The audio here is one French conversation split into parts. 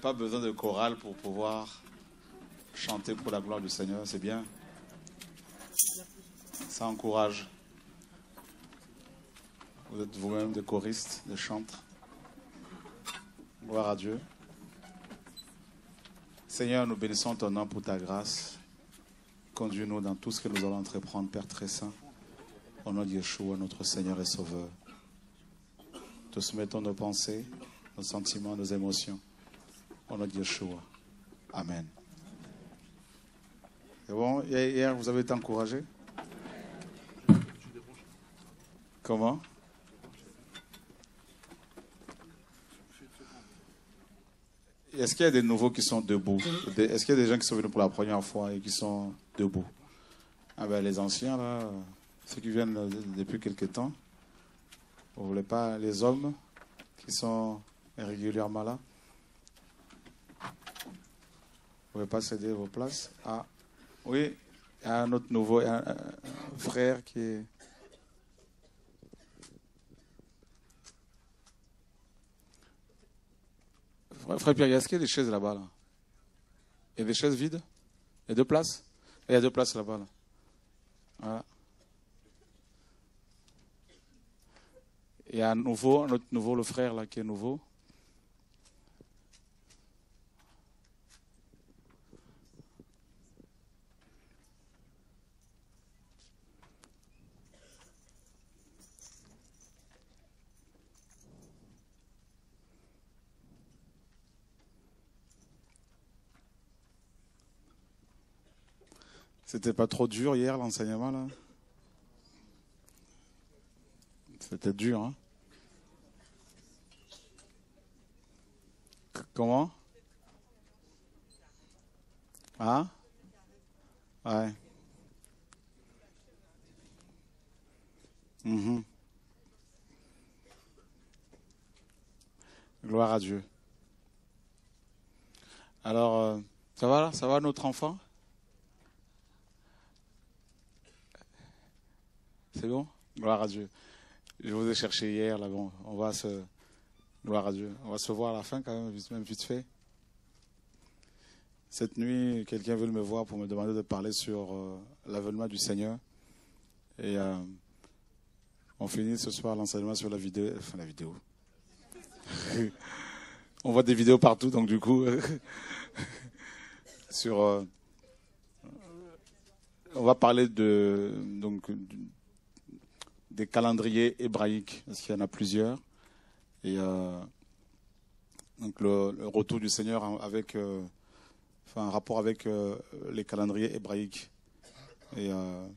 Pas besoin de chorale pour pouvoir chanter pour la gloire du Seigneur, c'est bien. Ça encourage. Vous êtes vous-même des choristes, des chantres. Gloire à Dieu. Seigneur, nous bénissons ton nom pour ta grâce. Conduis-nous dans tout ce que nous allons entreprendre, Père très saint. Au nom de Yeshua, notre Seigneur et Sauveur. Te soumettons nos pensées, nos sentiments, nos émotions. Nom de Yeshua. Amen. C'est bon Hier, vous avez été encouragé? Comment? Est-ce qu'il y a des nouveaux qui sont debout? Est-ce qu'il y a des gens qui sont venus pour la première fois et qui sont debout? Ah ben les anciens là, ceux qui viennent euh, depuis quelque temps, vous voulez pas les hommes qui sont régulièrement là? Vous ne pouvez pas céder vos places Ah oui, il y a un autre nouveau, il un, frère qui est. Frère Pierre, est-ce qu'il y a des chaises là-bas là Il y a des chaises vides Il y a deux places Il y a deux places là-bas là. Voilà. Il y a un nouveau, un autre nouveau, le frère là qui est nouveau. C'était pas trop dur hier l'enseignement là? C'était dur, hein? Comment? Hein? Ouais. Mhm. Gloire à Dieu. Alors, euh, ça va là? Ça va notre enfant? C'est bon? Gloire à Dieu. Je vous ai cherché hier, là, bon, on va se... Gloire à Dieu. On va se voir à la fin quand même, vite, même vite fait. Cette nuit, quelqu'un veut me voir pour me demander de parler sur euh, l'avènement du Seigneur. Et euh, on finit ce soir l'enseignement sur la vidéo. Enfin, la vidéo. on voit des vidéos partout, donc du coup, sur... euh, on va parler de... Donc, des calendriers hébraïques, parce qu'il y en a plusieurs. Et euh, donc le, retour du Seigneur avec, euh, enfin, un rapport avec euh, les calendriers hébraïques. Et on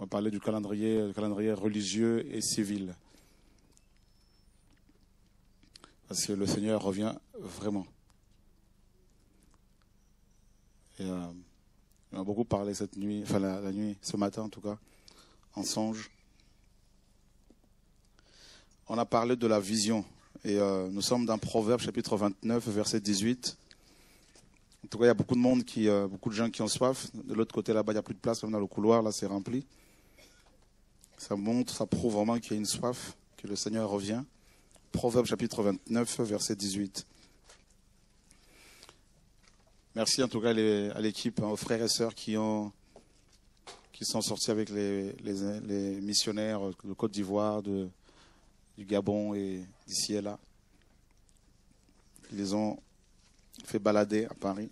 va parler du calendrier, le calendrier religieux et civil. Parce que le Seigneur revient vraiment. Et on a beaucoup parlé cette nuit, enfin la, la nuit, ce matin en tout cas, en songe. On a parlé de la vision. Et euh, nous sommes dans Proverbe chapitre 29, verset 18. En tout cas, il y a beaucoup de monde, qui, euh, beaucoup de gens qui ont soif. De l'autre côté, là-bas, il n'y a plus de place, même dans le couloir, là, c'est rempli. Ça montre, ça prouve vraiment qu'il y a une soif, que le Seigneur revient. Proverbe chapitre 29, verset 18. Merci en tout cas à l'équipe, hein, aux frères et sœurs qui ont qui sont sortis avec les, les, les missionnaires de Côte d'Ivoire, de, du Gabon et d'ici et là. Ils les ont fait balader à Paris.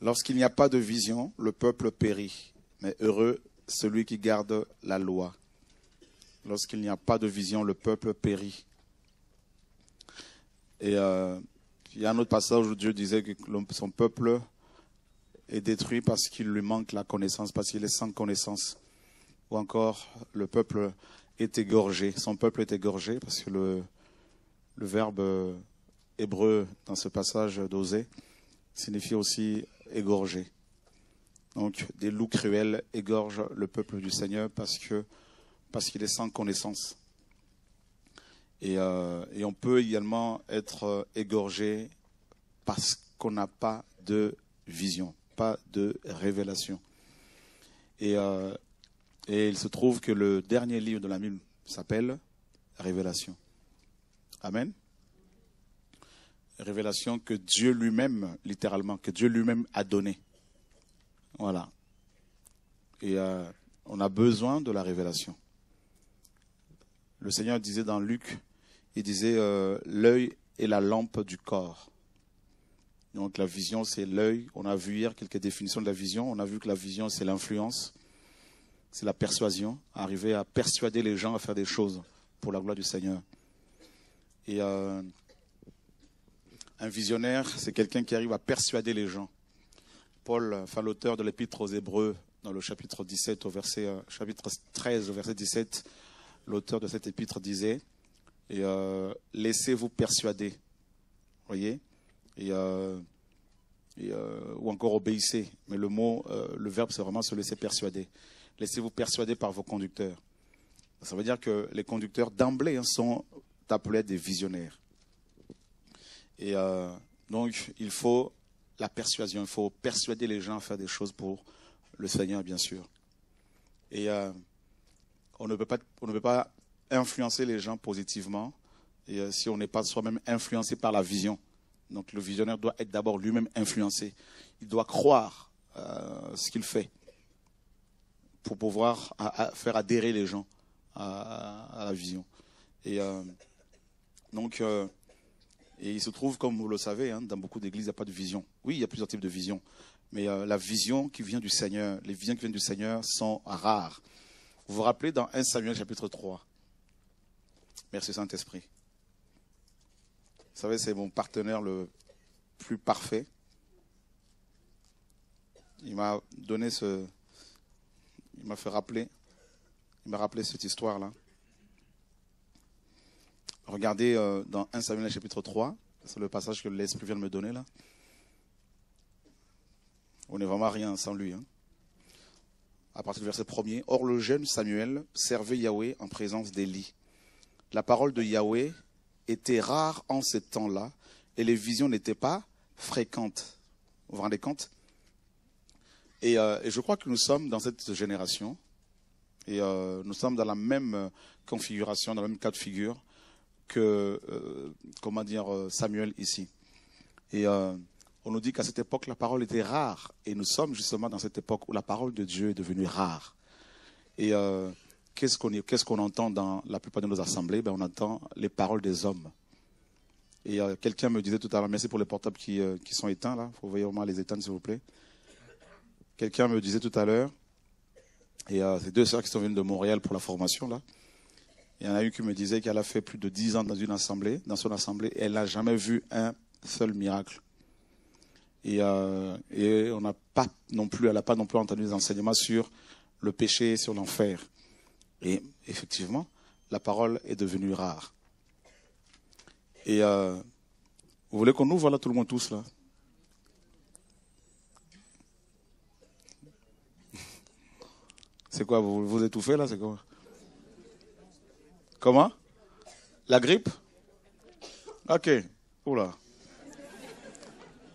Lorsqu'il n'y a pas de vision, le peuple périt. Mais heureux celui qui garde la loi. Lorsqu'il n'y a pas de vision, le peuple périt. Et euh, il y a un autre passage où Dieu disait que son peuple est détruit parce qu'il lui manque la connaissance, parce qu'il est sans connaissance. Ou encore, le peuple est égorgé. Son peuple est égorgé parce que le, verbe euh, hébreu dans ce passage d'Osée signifie aussi égorger. Donc, des loups cruels égorgent le peuple du Seigneur parce qu'il est sans connaissance. Et, euh, on peut également être égorgé parce qu'on n'a pas de vision, pas de révélation. Et, euh, et il se trouve que le dernier livre de la Bible s'appelle Révélation. Amen. Révélation que Dieu lui-même, littéralement, que Dieu lui-même a donné. Voilà. Et euh, on a besoin de la révélation. Le Seigneur disait dans Luc, il disait euh, l'œil est la lampe du corps. Donc la vision, c'est l'œil. On a vu hier quelques définitions de la vision. On a vu que la vision, c'est l'influence, c'est la persuasion, arriver à persuader les gens à faire des choses pour la gloire du Seigneur. Et euh, un visionnaire, c'est quelqu'un qui arrive à persuader les gens. Paul, enfin l'auteur de l'épître aux Hébreux, dans le chapitre 17 au verset euh, chapitre 13 au verset 17, l'auteur de cette épître disait et euh, laissez-vous persuader. Voyez? Et, ou encore obéissez. Mais le mot, le verbe, c'est vraiment se laisser persuader. Laissez-vous persuader par vos conducteurs. Ça veut dire que les conducteurs d'emblée hein, sont appelés des visionnaires. Et euh, donc, il faut la persuasion, il faut persuader les gens à faire des choses pour le Seigneur, bien sûr. Et euh, on, ne peut pas, on ne peut pas influencer les gens positivement euh, si on n'est pas soi-même influencé par la vision. Donc le visionnaire doit être d'abord lui-même influencé. Il doit croire ce qu'il fait pour pouvoir faire adhérer les gens à, à la vision. Et euh, donc, euh, et il se trouve, comme vous le savez, hein, dans beaucoup d'églises, il n'y a pas de vision. Oui, il y a plusieurs types de visions. Mais euh, la vision qui vient du Seigneur, les visions qui viennent du Seigneur sont rares. Vous vous rappelez dans 1 Samuel chapitre 3 Merci Saint-Esprit. Vous savez, c'est mon partenaire le plus parfait. Il m'a donné ce. Il m'a fait rappeler. Rappelé cette histoire-là. Regardez euh, dans 1 Samuel chapitre 3, c'est le passage que l'Esprit vient de me donner là. On n'est vraiment rien sans lui. Hein. À partir du verset 1er. Or le jeune Samuel servait Yahweh en présence d'Élie. La parole de Yahweh était rare en ce temps-là et les visions n'étaient pas fréquentes. Vous vous rendez compte? Et, euh, et, je crois que nous sommes dans cette génération et euh, nous sommes dans la même configuration, dans le même cas de figure que, euh, comment dire, Samuel ici. Et euh, on nous dit qu'à cette époque, la parole était rare. Et nous sommes justement dans cette époque où la parole de Dieu est devenue rare. Et euh, qu'est-ce qu'on entend dans la plupart de nos assemblées? Ben, On entend les paroles des hommes. Et euh, quelqu'un me disait tout à l'heure, merci pour les portables qui, euh, sont éteints, là. Il faut vraiment les éteindre, s'il vous plaît. Quelqu'un me disait tout à l'heure, et euh, c'est deux sœurs qui sont venues de Montréal pour la formation, là. Il y en a une qui me disait qu'elle a fait plus de dix ans dans une assemblée, dans son assemblée, et elle n'a jamais vu un seul miracle. Et, euh, et on n'a pas non plus, elle n'a pas non plus entendu des enseignements sur le péché, sur l'enfer. Et effectivement, la parole est devenue rare. Et euh, vous voulez qu'on ouvre là tout le monde tous là? C'est quoi Vous vous étouffez là C'est quoi Comment La grippe Ok. Oula.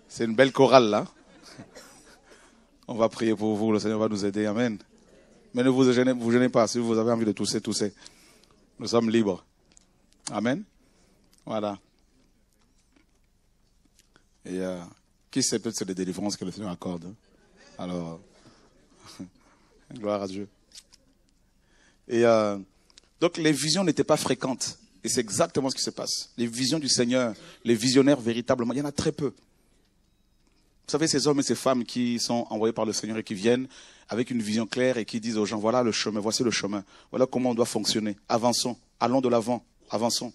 C'est une belle chorale là. On va prier pour vous, le Seigneur va nous aider. Amen. Mais ne vous gênez, pas. Si vous avez envie de tousser, toussez. Nous sommes libres. Amen. Voilà. Et euh, qui sait peut-être c'est des délivrances que le Seigneur accorde. Alors, gloire à Dieu. Et euh, donc les visions n'étaient pas fréquentes. Et c'est exactement ce qui se passe. Les visions du Seigneur, les visionnaires véritablement, il y en a très peu. Vous savez, ces hommes et ces femmes qui sont envoyés par le Seigneur et qui viennent avec une vision claire et qui disent aux gens, voilà le chemin, voici le chemin, voilà comment on doit fonctionner. Avançons, allons de l'avant, avançons.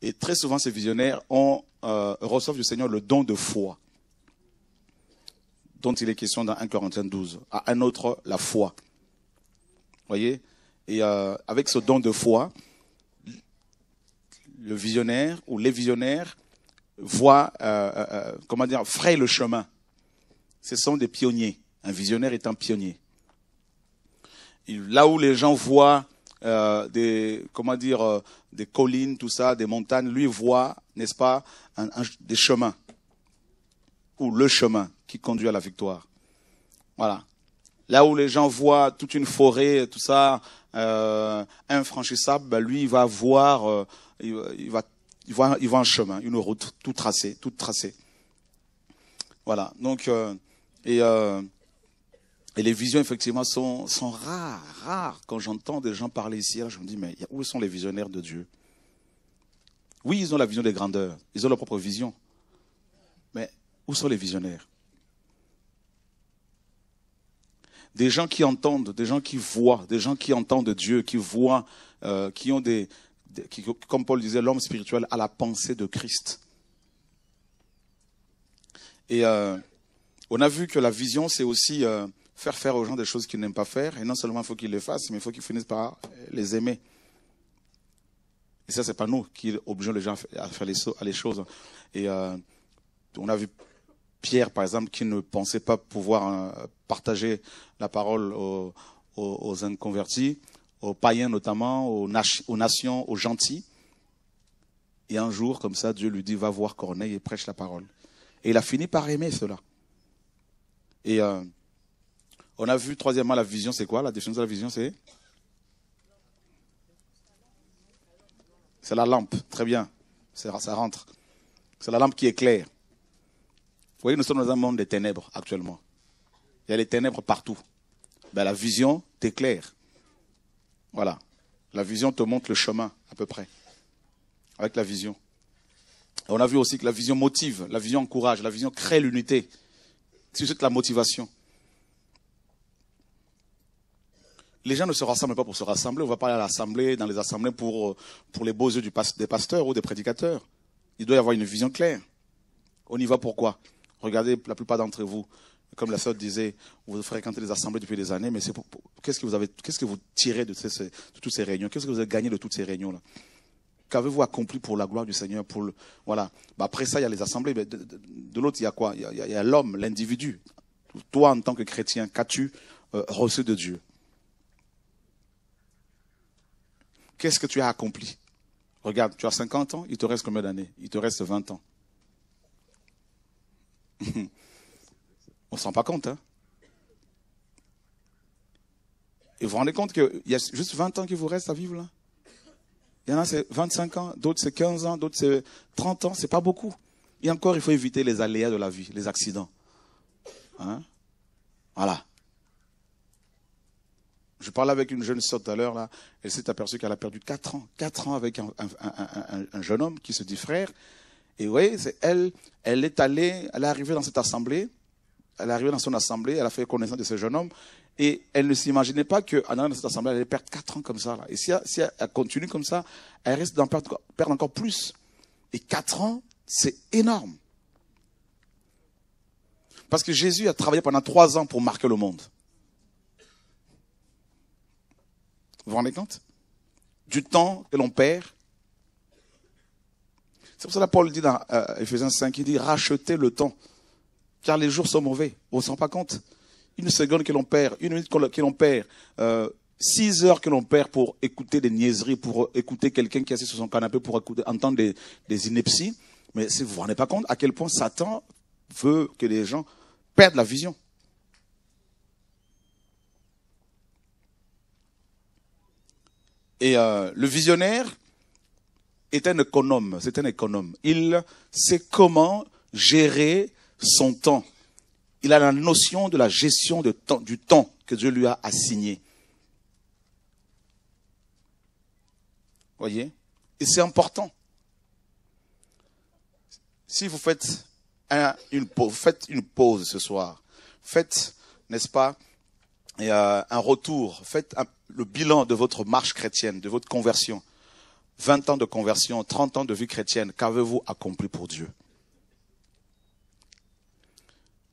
Et très souvent, ces visionnaires ont, euh, reçoivent du Seigneur le don de foi, dont il est question dans 1 Corinthiens 12. À un autre, la foi. Voyez? Et euh, avec ce don de foi, le visionnaire ou les visionnaires voient, comment dire, frayent le chemin. Ce sont des pionniers. Un visionnaire est un pionnier. Là où les gens voient des, comment dire, des collines, tout ça, des montagnes, lui voit, n'est-ce pas, des chemins ou le chemin qui conduit à la victoire. Voilà. Là où les gens voient toute une forêt, tout ça, euh, infranchissable, ben lui, il va voir, euh, il, va, il, voit, un chemin, une route, tout tracée, toute tracée. Voilà. Donc, euh, et, euh, et les visions, effectivement, sont, sont rares, rares. Quand j'entends des gens parler ici, je me dis, mais où sont les visionnaires de Dieu? Oui, ils ont la vision des grandeurs, ils ont leur propre vision. Mais où sont les visionnaires? Des gens qui entendent, des gens qui voient, des gens qui entendent Dieu, qui voient, euh, qui ont des, qui, comme Paul disait, l'homme spirituel a la pensée de Christ. Et euh, on a vu que la vision, c'est aussi euh, faire faire aux gens des choses qu'ils n'aiment pas faire. Et non seulement il faut qu'ils les fassent, mais il faut qu'ils finissent par les aimer. Et ça, c'est pas nous qui obligeons les gens à faire les, choses. Et on a vu Pierre, par exemple, qui ne pensait pas pouvoir euh, partager la parole aux, inconvertis, aux païens notamment, aux, aux, nations, aux gentils. Et un jour, comme ça, Dieu lui dit, va voir Corneille et prêche la parole. Et il a fini par aimer cela. Et euh, on a vu, troisièmement, la vision, c'est quoi? La définition de la vision, c'est? C'est la lampe, très bien, ça rentre. C'est la lampe qui éclaire. Vous voyez, nous sommes dans un monde des ténèbres actuellement. Il y a les ténèbres partout. Ben, la vision t'éclaire. Voilà. La vision te montre le chemin, à peu près. Avec la vision. on a vu aussi que la vision motive, la vision encourage, la vision crée l'unité. C'est la motivation. Les gens ne se rassemblent pas pour se rassembler. On ne va pas aller à l'assemblée, dans les assemblées pour, pour les beaux yeux des pasteurs ou des prédicateurs. Il doit y avoir une vision claire. On y va pourquoi Regardez, la plupart d'entre vous, comme la sœur disait, vous fréquentez les assemblées depuis des années, mais c'est qu'est-ce que vous avez, qu'est-ce que vous tirez de, toutes ces réunions? Qu'est-ce que vous avez gagné de toutes ces réunions-là? Qu'avez-vous accompli pour la gloire du Seigneur pour Voilà. Bah, après ça, il y a les assemblées. de, de, l'autre, il y a quoi? Il y a, l'homme, l'individu. Toi, en tant que chrétien, qu'as-tu euh, reçu de Dieu? Qu'est-ce que tu as accompli? Regarde, tu as 50 ans, il te reste combien d'années? Il te reste 20 ans. On ne se rend pas compte. Hein Et vous vous rendez compte qu'il y a juste 20 ans qu'il vous reste à vivre là? Il y en a, c'est 25 ans, d'autres c'est 15 ans, d'autres c'est 30 ans, c'est pas beaucoup. Et encore, il faut éviter les aléas de la vie, les accidents. Hein? Voilà. Je parlais avec une jeune sœur tout à l'heure, là. Elle s'est aperçue qu'elle a perdu 4 ans. 4 ans avec un, jeune homme qui se dit frère. Et vous voyez, elle, elle est allée, elle est arrivée dans cette assemblée, elle est arrivée dans son assemblée, elle a fait connaissance de ce jeune homme, et elle ne s'imaginait pas qu'en allant dans cette assemblée, elle allait perdre quatre ans comme ça. Là. Et si elle, si elle, continue comme ça, elle risque d'en perdre, perdre encore plus. Et quatre ans, c'est énorme. Parce que Jésus a travaillé pendant trois ans pour marquer le monde. Vous vous rendez compte? Du temps que l'on perd c'est pour ça que Paul dit dans euh, Ephésiens 5, il dit rachetez le temps, car les jours sont mauvais. On ne se rend pas compte. Une seconde que l'on perd, une minute que l'on perd, euh, six heures que l'on perd pour écouter des niaiseries, pour écouter quelqu'un qui est assis sur son canapé, pour écouter, entendre des, des inepties. Mais si vous vous rendez pas compte à quel point Satan veut que les gens perdent la vision. Et euh, le visionnaire, est un économe, c'est un économe. Il sait comment gérer son temps. Il a la notion de la gestion du temps que Dieu lui a assigné. Voyez? Et c'est important. Si vous faites une pause, faites une pause ce soir, faites, n'est-ce pas, euh, un retour, faites le bilan de votre marche chrétienne, de votre conversion. 20 ans de conversion, 30 ans de vie chrétienne, qu'avez-vous accompli pour Dieu?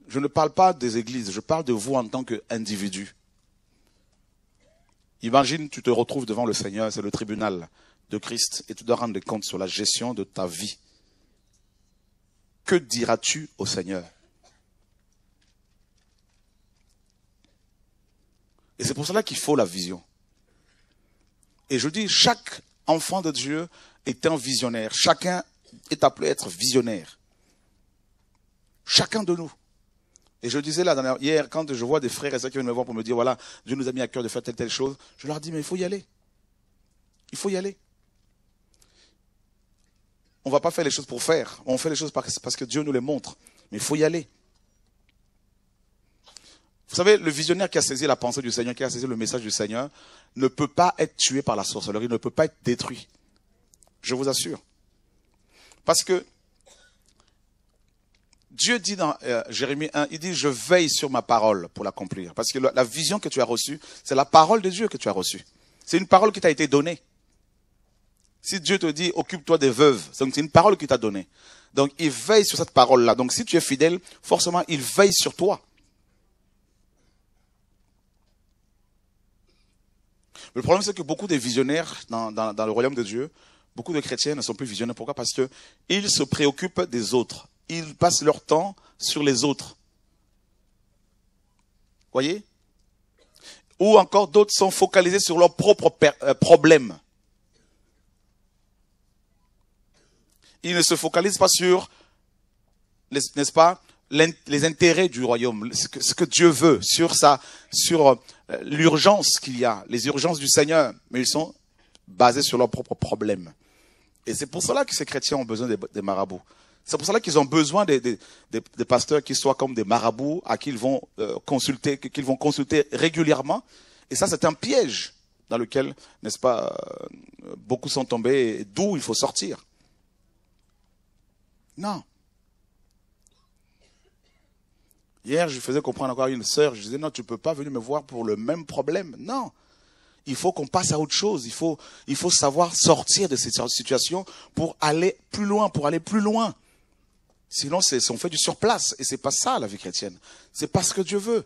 Je ne parle pas des églises, je parle de vous en tant qu'individu. Imagine, tu te retrouves devant le Seigneur, c'est le tribunal de Christ, et tu dois rendre compte sur la gestion de ta vie. que diras-tu au Seigneur? Et c'est pour cela qu'il faut la vision. Et je dis, chaque enfant de Dieu un visionnaire. Chacun est appelé à être visionnaire. Chacun de nous. Et je disais là, hier, quand je vois des frères et sœurs qui viennent me voir pour me dire, voilà, Dieu nous a mis à cœur de faire telle, telle chose, je leur dis, mais il faut y aller. Il faut y aller. On ne va pas faire les choses pour faire. On fait les choses parce que Dieu nous les montre. Mais il faut y aller. Vous savez, le visionnaire qui a saisi la pensée du Seigneur, qui a saisi le message du Seigneur, ne peut pas être tué par la sorcellerie, ne peut pas être détruit. Je vous assure. Parce que Dieu dit dans euh, Jérémie 1, il dit, je veille sur ma parole pour l'accomplir. Parce que la vision que tu as reçue, c'est la parole de Dieu que tu as reçue. C'est une parole qui t'a été donnée. Si Dieu te dit, occupe-toi des veuves, c'est une parole qu'il t'a donnée. Donc, il veille sur cette parole-là. Donc, si tu es fidèle, forcément, il veille sur toi. Le problème, c'est que beaucoup de visionnaires dans, le royaume de Dieu, beaucoup de chrétiens ne sont plus visionnaires. Pourquoi? Parce qu'ils se préoccupent des autres ils passent leur temps sur les autres. Voyez? Ou encore d'autres sont focalisés sur leurs propres euh, problèmes. Ils ne se focalisent pas sur, n'est-ce pas, les intérêts du royaume, ce que, Dieu veut, sur ça, sur euh, l'urgence qu'il y a, les urgences du Seigneur, mais ils sont basés sur leurs propres problèmes. Et c'est pour cela que ces chrétiens ont besoin des marabouts. C'est pour cela qu'ils ont besoin des, pasteurs qui soient comme des marabouts à qui ils vont euh, consulter, qu'ils vont consulter régulièrement. Et ça, c'est un piège dans lequel, n'est-ce pas, euh, beaucoup sont tombés, et d'où il faut sortir. Non. Hier, je faisais comprendre encore une sœur, je disais, non, tu ne peux pas venir me voir pour le même problème. Non. Il faut qu'on passe à autre chose. Il faut, il faut savoir sortir de cette situation pour aller plus loin, pour aller plus loin. Sinon, c'est, on fait du surplace. Et c'est pas ça, la vie chrétienne. C'est pas ce que Dieu veut.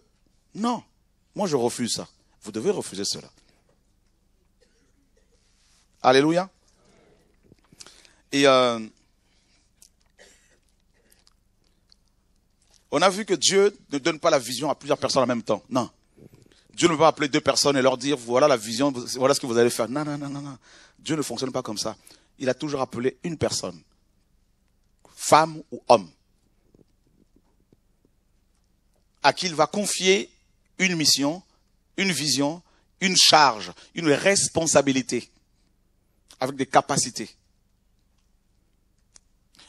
Non. Moi, je refuse ça. Vous devez refuser cela. Alléluia. Et euh, on a vu que Dieu ne donne pas la vision à plusieurs personnes en même temps. Non. Dieu ne peut pas appeler deux personnes et leur dire voilà la vision, voilà ce que vous allez faire. Non, non, non, non, non. Dieu ne fonctionne pas comme ça. Il a toujours appelé une personne femme ou homme, à qui il va confier une mission, une vision, une charge, une responsabilité, avec des capacités.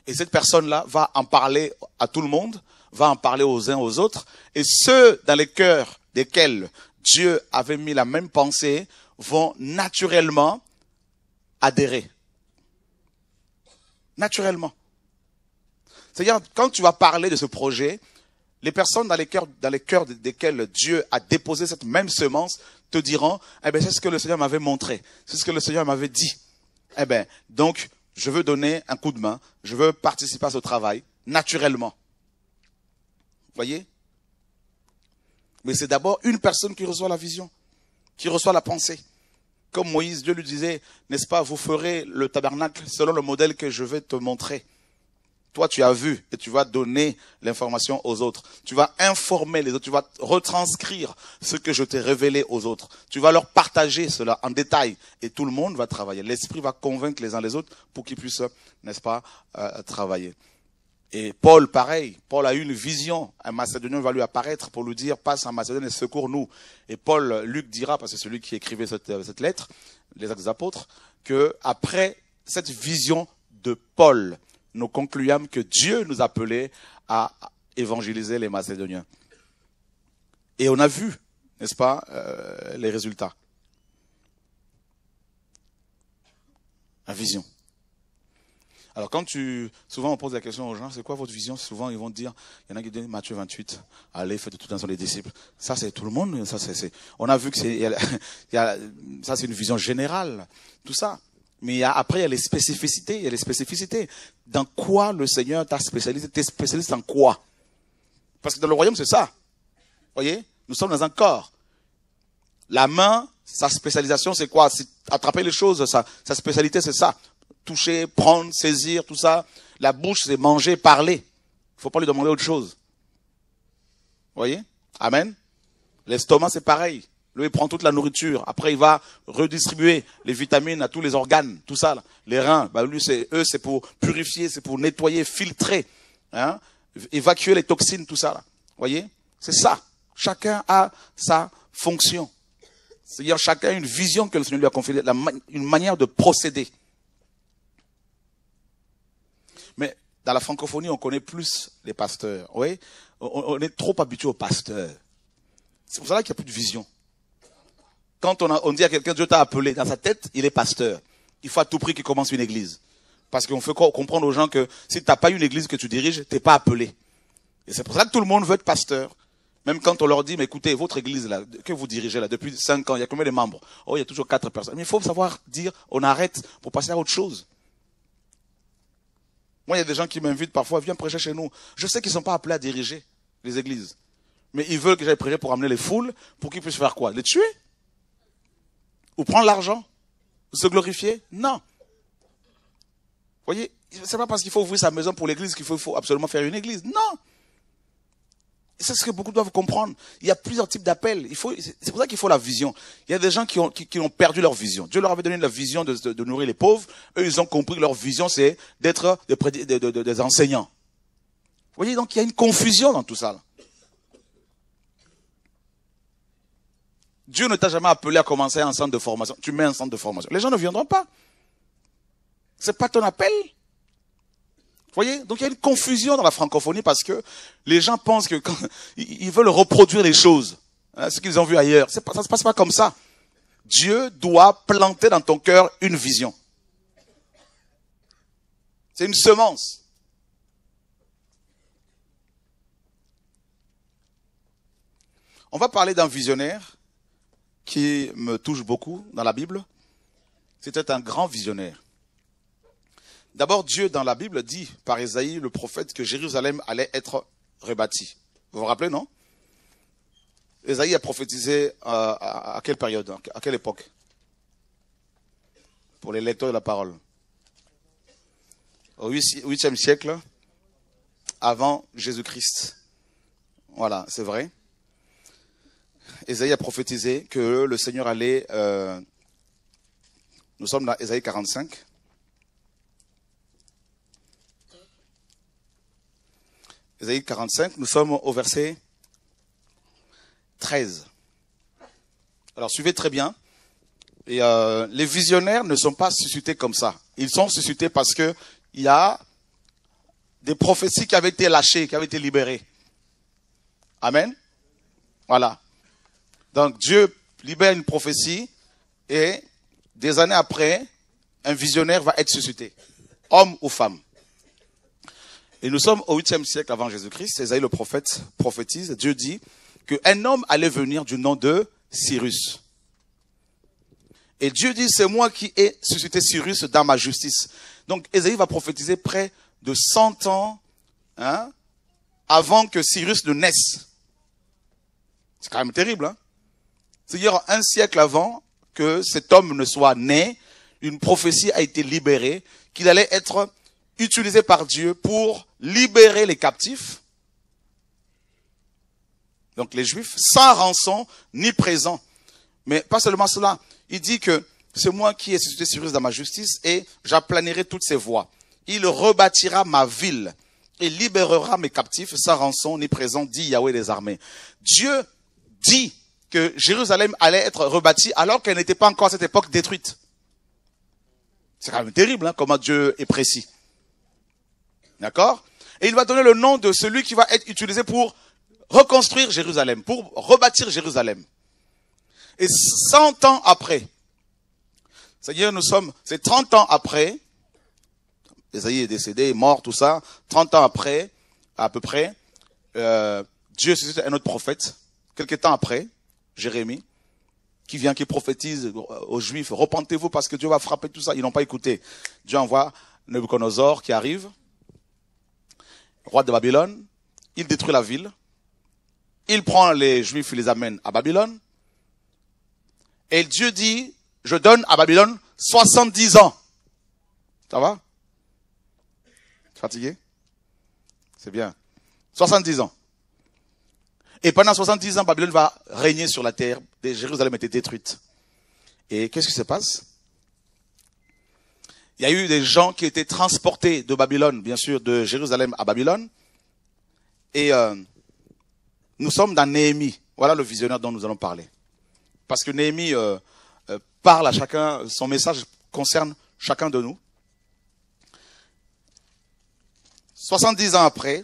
Et cette personne-là va en parler à tout le monde, va en parler aux uns aux autres, et ceux dans les cœurs desquels Dieu avait mis la même pensée vont naturellement adhérer. Naturellement. C'est-à-dire, quand tu vas parler de ce projet, les personnes dans les cœurs, dans les cœurs desquels Dieu a déposé cette même semence te diront, eh ben, c'est ce que le Seigneur m'avait montré. C'est ce que le Seigneur m'avait dit. Eh ben, donc, je veux donner un coup de main. Je veux participer à ce travail, naturellement. Voyez? Mais c'est d'abord une personne qui reçoit la vision, qui reçoit la pensée. Comme Moïse, Dieu lui disait, n'est-ce pas, vous ferez le tabernacle selon le modèle que je vais te montrer. Toi, tu as vu et tu vas donner l'information aux autres. Tu vas informer les autres. Tu vas retranscrire ce que je t'ai révélé aux autres. Tu vas leur partager cela en détail et tout le monde va travailler. L'esprit va convaincre les uns les autres pour qu'ils puissent, n'est-ce pas, euh, travailler. Et Paul, pareil. Paul a eu une vision. Un Macédonien va lui apparaître pour lui dire, passe en Macédoine et secours-nous. Et Paul, Luc dira, parce que c'est celui qui écrivait cette, euh, cette lettre, les actes des apôtres, que après cette vision de Paul, nous concluâmes que Dieu nous appelait à évangéliser les Macédoniens. Et on a vu, n'est-ce pas, euh, les résultats. La vision. Alors quand tu, souvent on pose la question aux gens, c'est quoi votre vision? Souvent ils vont dire, il y en a qui disent Matthieu 28, allez faites tout dans les disciples. Ça c'est tout le monde. Ça c'est, on a vu que c'est, ça c'est une vision générale, tout ça. Mais après, il y a les spécificités. Il y a les spécificités. Dans quoi le Seigneur t'a spécialisé? Tu es spécialiste en quoi? Parce que dans le royaume, c'est ça. voyez? Nous sommes dans un corps. La main, sa spécialisation, c'est quoi? Attraper les choses. Sa, spécialité, c'est ça. Toucher, prendre, saisir, tout ça. La bouche, c'est manger, parler. Il faut pas lui demander autre chose. Vous voyez? Amen. L'estomac, c'est pareil. Lui, il prend toute la nourriture. Après, il va redistribuer les vitamines à tous les organes, tout ça. Là. Les reins, bah, lui, c'est eux, c'est pour purifier, c'est pour nettoyer, filtrer, hein, évacuer les toxines, tout ça. Là. Voyez? C'est ça. Chacun a sa fonction. C'est-à-dire chacun a une vision que le Seigneur lui a confiée, une manière de procéder. Mais dans la francophonie, on connaît plus les pasteurs. Oui, on, est trop habitué aux pasteurs. C'est pour ça qu'il n'y a plus de vision. Quand on, a, on dit à quelqu'un, Dieu t'a appelé, dans sa tête, il est pasteur. Il faut à tout prix qu'il commence une église. Parce qu'on fait comprendre aux gens que si tu n'as pas une église que tu diriges, tu n'es pas appelé. Et c'est pour ça que tout le monde veut être pasteur. Même quand on leur dit, mais écoutez, votre église là, que vous dirigez là, depuis cinq ans, il y a combien de membres? Oh, il y a toujours quatre personnes. Mais il faut savoir dire, on arrête pour passer à autre chose. Moi, il y a des gens qui m'invitent parfois, viens prêcher chez nous. Je sais qu'ils ne sont pas appelés à diriger les églises. Mais ils veulent que j'aille prêcher pour amener les foules, pour qu'ils puissent faire quoi? Les tuer? Ou prendre l'argent? Ou se glorifier? Non. Vous voyez, c'est pas parce qu'il faut ouvrir sa maison pour l'église qu'il faut absolument faire une église. Non. C'est ce que beaucoup doivent comprendre. Il y a plusieurs types d'appels. C'est pour ça qu'il faut la vision. Il y a des gens qui ont, perdu leur vision. Dieu leur avait donné la vision de, nourrir les pauvres. Eux, ils ont compris que leur vision, c'est d'être des enseignants. Vous voyez, donc il y a une confusion dans tout ça. Dieu ne t'a jamais appelé à commencer un centre de formation. Tu mets un centre de formation. Les gens ne viendront pas. C'est pas ton appel. Vous voyez Donc il y a une confusion dans la francophonie parce que les gens pensent que quand ils veulent reproduire les choses, hein, ce qu'ils ont vu ailleurs. Pas, ça se passe pas comme ça. Dieu doit planter dans ton cœur une vision. C'est une semence. On va parler d'un visionnaire qui me touche beaucoup dans la Bible. C'était un grand visionnaire. D'abord, Dieu dans la Bible dit par Esaïe, le prophète, que Jérusalem allait être rebâtie. Vous vous rappelez, non? Esaïe a prophétisé euh, à, quelle période, à quelle époque? Pour les lecteurs de la parole. Au 8e siècle, avant Jésus-Christ. Voilà, c'est vrai. Esaïe a prophétisé que le Seigneur allait... Euh, nous sommes dans Esaïe 45. Ésaïe 45, nous sommes au verset 13. Alors suivez très bien. Et euh, les visionnaires ne sont pas suscités comme ça. Ils sont suscités parce que il y a des prophéties qui avaient été lâchées, qui avaient été libérées. Amen. Voilà. Donc Dieu libère une prophétie et des années après, un visionnaire va être suscité, homme ou femme. Et nous sommes au 8e siècle avant Jésus-Christ. Esaïe le prophète prophétise. Dieu dit qu'un homme allait venir du nom de Cyrus. Et Dieu dit, c'est moi qui ai suscité Cyrus dans ma justice. Donc Esaïe va prophétiser près de 100 ans hein, avant que Cyrus ne naisse. C'est quand même terrible. Hein C'est-à-dire un siècle avant que cet homme ne soit né, une prophétie a été libérée qu'il allait être utilisé par Dieu pour libérer les captifs, donc les juifs, sans rançon ni présent. Mais pas seulement cela, il dit que c'est moi qui ai suscité Cyrus dans ma justice et j'aplanerai toutes ses voies. Il rebâtira ma ville et libérera mes captifs sans rançon ni présent, dit Yahweh des armées. Dieu dit que Jérusalem allait être rebâtie alors qu'elle n'était pas encore à cette époque détruite. C'est quand même terrible hein, comment Dieu est précis. D'accord Et il va donner le nom de celui qui va être utilisé pour reconstruire Jérusalem, pour rebâtir Jérusalem. Et 100 ans après, c'est-à-dire nous sommes, c'est 30 ans après, Esaïe est décédé, mort, tout ça, 30 ans après, à peu près, euh, Dieu suscite un autre prophète, quelques temps après, Jérémie, qui vient, qui prophétise aux Juifs, repentez-vous parce que Dieu va frapper tout ça. Ils n'ont pas écouté. Dieu envoie Nebuchadnezzar qui arrive, roi de Babylone, il détruit la ville, il prend les Juifs et les amène à Babylone, et Dieu dit, je donne à Babylone 70 ans. Ça va? Fatigué? C'est bien. 70 ans. Et pendant 70 ans, Babylone va régner sur la terre. Jérusalem était détruite. Et qu'est-ce qui se passe? Il y a eu des gens qui étaient transportés de Babylone, bien sûr, de Jérusalem à Babylone. Et euh, nous sommes dans Néhémie. Voilà le visionnaire dont nous allons parler. Parce que Néhémie euh, euh, parle à chacun, son message concerne chacun de nous. 70 ans après,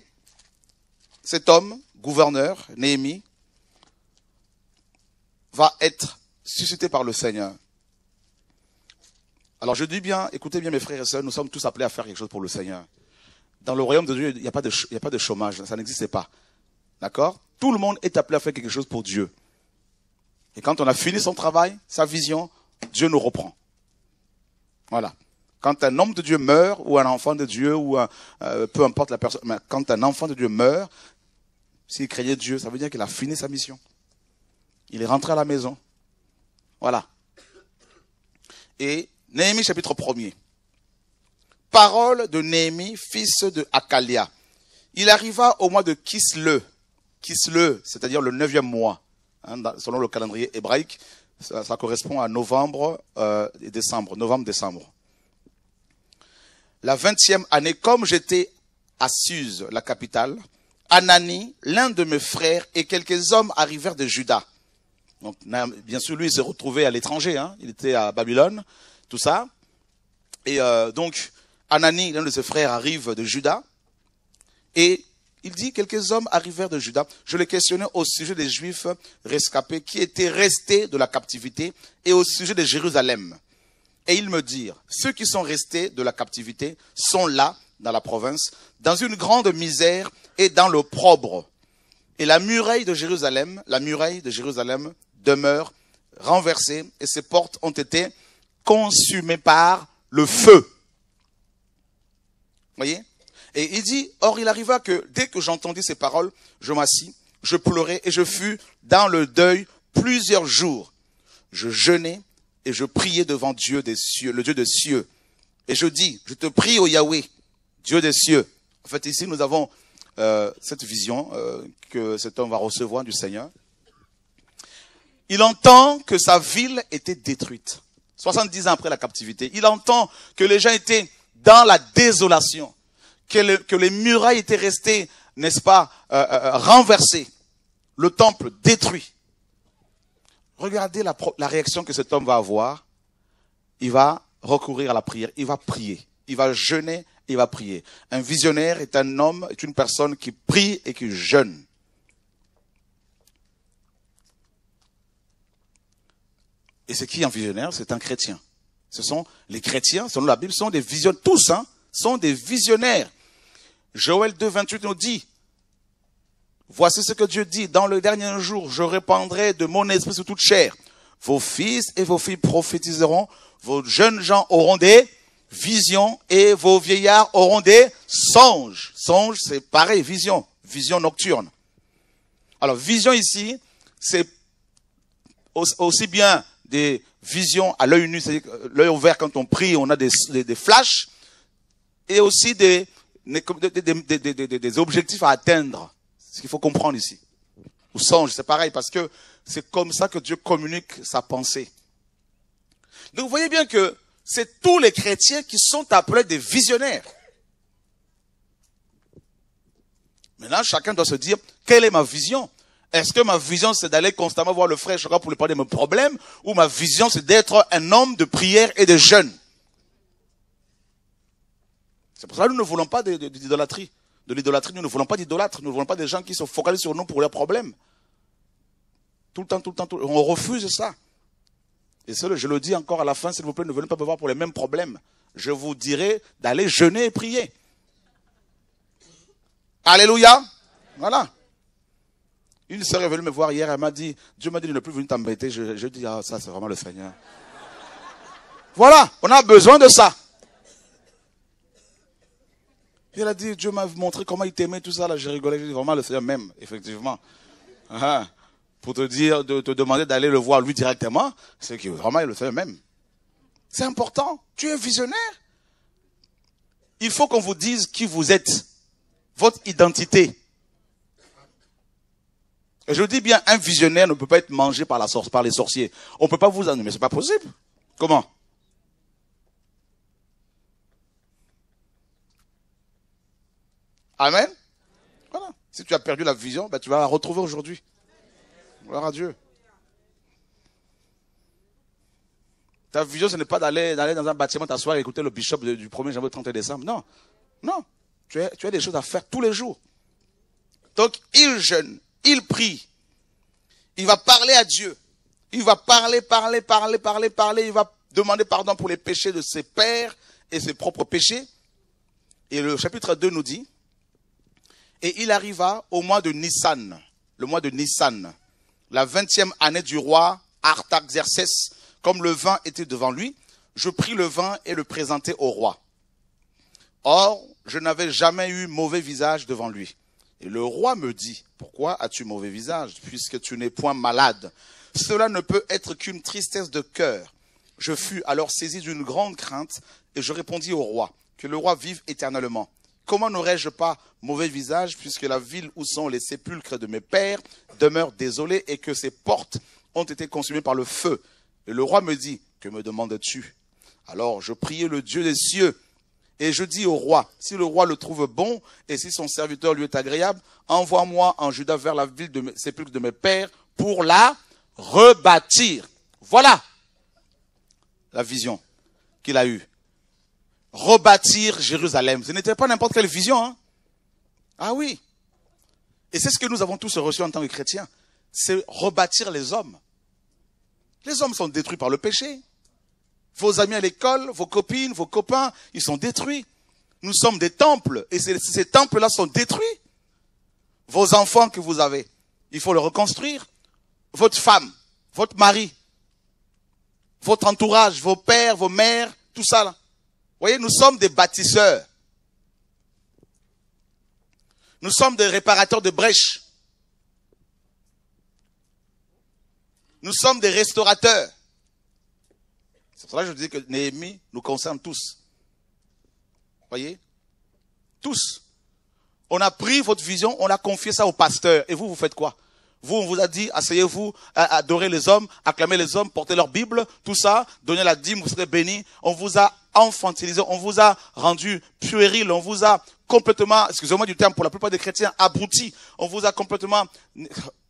cet homme, gouverneur, Néhémie, va être suscité par le Seigneur. Alors je dis bien, écoutez bien mes frères et sœurs, nous sommes tous appelés à faire quelque chose pour le Seigneur. Dans le royaume de Dieu, il n'y a, pas de, chômage, ça n'existe pas. D'accord? Tout le monde est appelé à faire quelque chose pour Dieu. Et quand on a fini son travail, sa vision, Dieu nous reprend. Voilà. Quand un homme de Dieu meurt, ou un enfant de Dieu, ou un, euh, peu importe la personne, mais quand un enfant de Dieu meurt, s'il craignait Dieu, ça veut dire qu'il a fini sa mission. Il est rentré à la maison. Voilà. Et Néhémie chapitre 1er. Parole de Néhémie, fils de Akalia. Il arriva au mois de Kisle. Kisle, c'est-à-dire le neuvième mois, hein, selon le calendrier hébraïque. Ça, correspond à novembre euh, et décembre, novembre-décembre. La vingtième année, comme j'étais à Suse, la capitale, Anani, l'un de mes frères et quelques hommes arrivèrent de Juda. Bien sûr, lui, il s'est retrouvé à l'étranger. Hein. Il était à Babylone, tout ça. Et euh, donc, Anani, l'un de ses frères, arrive de Juda. Et il dit, quelques hommes arrivèrent de Juda. Je les questionnais au sujet des Juifs rescapés qui étaient restés de la captivité et au sujet de Jérusalem. Et ils me dirent, ceux qui sont restés de la captivité sont là, dans la province, dans une grande misère et dans l'opprobre. Et la muraille de Jérusalem, la muraille de Jérusalem demeure renversée et ses portes ont été consumées par le feu. Voyez? Et il dit, or il arriva que dès que j'entendis ces paroles, je m'assis, je pleurais et je fus dans le deuil plusieurs jours. Je jeûnais et je priais devant Dieu des cieux, le Dieu des cieux. Et je dis, je te prie au Yahweh, Dieu des cieux. En fait, ici, nous avons euh, cette vision euh, que cet homme va recevoir du Seigneur. Il entend que sa ville était détruite. 70 ans après la captivité. Il entend que les gens étaient dans la désolation. Que, les murailles étaient restées, n'est-ce pas, euh, renversées. Le temple détruit. Regardez la réaction que cet homme va avoir. Il va recourir à la prière. Il va prier. Il va jeûner il va prier. Un visionnaire est un homme, est une personne qui prie et qui jeûne. Et c'est qui un visionnaire C'est un chrétien. Ce sont les chrétiens, selon la Bible, sont des visionnaires. Tous, hein, sont des visionnaires. Joël 2, 28 nous dit, voici ce que Dieu dit, dans le dernier jour, je répandrai de mon esprit sur toute chair. Vos fils et vos filles prophétiseront, vos jeunes gens auront des vision et vos vieillards auront des songes. Songe, c'est pareil, vision, vision nocturne. Alors, vision ici, c'est aussi bien des visions à l'œil nu, c'est-à-dire l'œil ouvert quand on prie, on a des, des, flashs, et aussi des, objectifs à atteindre. Ce qu'il faut comprendre ici. Ou songe, c'est pareil, parce que c'est comme ça que Dieu communique sa pensée. Donc vous voyez bien que c'est tous les chrétiens qui sont appelés des visionnaires. Maintenant, chacun doit se dire, quelle est ma vision? Est-ce que ma vision, c'est d'aller constamment voir le frère chacun pour lui parler de mes problèmes Ou ma vision, c'est d'être un homme de prière et de jeûne? C'est pour ça que nous ne voulons pas d'idolâtrie. De l'idolâtrie, nous ne voulons pas d'idolâtres. Nous ne voulons pas des gens qui se focalisent sur nous pour leurs problèmes. Tout le temps, tout le temps, tout le temps. On refuse ça. Et je le dis encore à la fin, s'il vous plaît, ne venez pas me voir pour les mêmes problèmes. Je vous dirai d'aller jeûner et prier. Alléluia. Voilà. Une sœur est venue me voir hier, elle m'a dit, Dieu m'a dit de ne plus venir t'embêter. Je, je dis, ah, ça, c'est vraiment le Seigneur. Voilà, on a besoin de ça. Et elle a dit, Dieu m'a montré comment il t'aimait, tout ça, là, j'ai rigolé, j'ai dit, vraiment le Seigneur même, effectivement. Ah, pour te dire, de te demander d'aller le voir lui directement, c'est que vraiment il le fait même. C'est important. Tu es visionnaire. Il faut qu'on vous dise qui vous êtes, votre identité. Je dis bien, un visionnaire ne peut pas être mangé par, la par les sorciers. On peut pas vous. Mais c'est pas possible. Comment? Amen? Voilà. Si tu as perdu la vision, ben, tu vas la retrouver aujourd'hui. Gloire à Dieu. Ta vision, ce n'est pas d'aller, dans un bâtiment, t'asseoir et écouter le bishop du 1er janvier au 31 décembre. Non. Non. Tu as, tu as des choses à faire tous les jours. Donc, il jeûne, il prie. Il va parler à Dieu. Il va parler, parler, parler, parler, parler. Il va demander pardon pour les péchés de ses pères et ses propres péchés. Et le chapitre 2 nous dit, et il arriva au mois de Nissan, le mois de Nissan, la vingtième année du roi Artaxerxès, comme le vin était devant lui, je pris le vin et le présentai au roi. Or, je n'avais jamais eu mauvais visage devant lui. Et le roi me dit, pourquoi as-tu mauvais visage, puisque tu n'es point malade? Cela ne peut être qu'une tristesse de cœur. Je fus alors saisi d'une grande crainte, et je répondis au roi, que le roi vive éternellement. Comment n'aurais-je pas mauvais visage, puisque la ville où sont les sépulcres de mes pères demeure désolée, et que ses portes ont été consumées par le feu? Et le roi me dit, que me demandes-tu? Alors je priai le Dieu des cieux, et je dis au roi, si le roi le trouve bon et si son serviteur lui est agréable, envoie-moi en Juda vers la ville de sépulcre de mes pères pour la rebâtir. Voilà la vision qu'il a eue. Rebâtir Jérusalem. Ce n'était pas n'importe quelle vision. Hein. Ah oui. Et c'est ce que nous avons tous reçu en tant que chrétiens. C'est rebâtir les hommes. Les hommes sont détruits par le péché. Vos amis à l'école, vos copines, vos copains, ils sont détruits. Nous sommes des temples et ces, temples-là sont détruits. Vos enfants que vous avez, il faut le reconstruire. Votre femme, votre mari, votre entourage, vos pères, vos mères, tout ça. Là. Vous voyez, nous sommes des bâtisseurs. Nous sommes des réparateurs de brèches. Nous sommes des restaurateurs. C'est pour ça que je dis que Néhémie nous concerne tous. Voyez? Tous. On a pris votre vision, on a confié ça au pasteur. Et vous, vous faites quoi? Vous, on vous a dit, asseyez-vous, adorez les hommes, acclamez les hommes, portez leur Bible, tout ça, donnez la dîme, vous serez bénis. On vous a infantilisé, on vous a rendu puéril, on vous a complètement, excusez-moi du terme, pour la plupart des chrétiens, abrutis. On vous a complètement,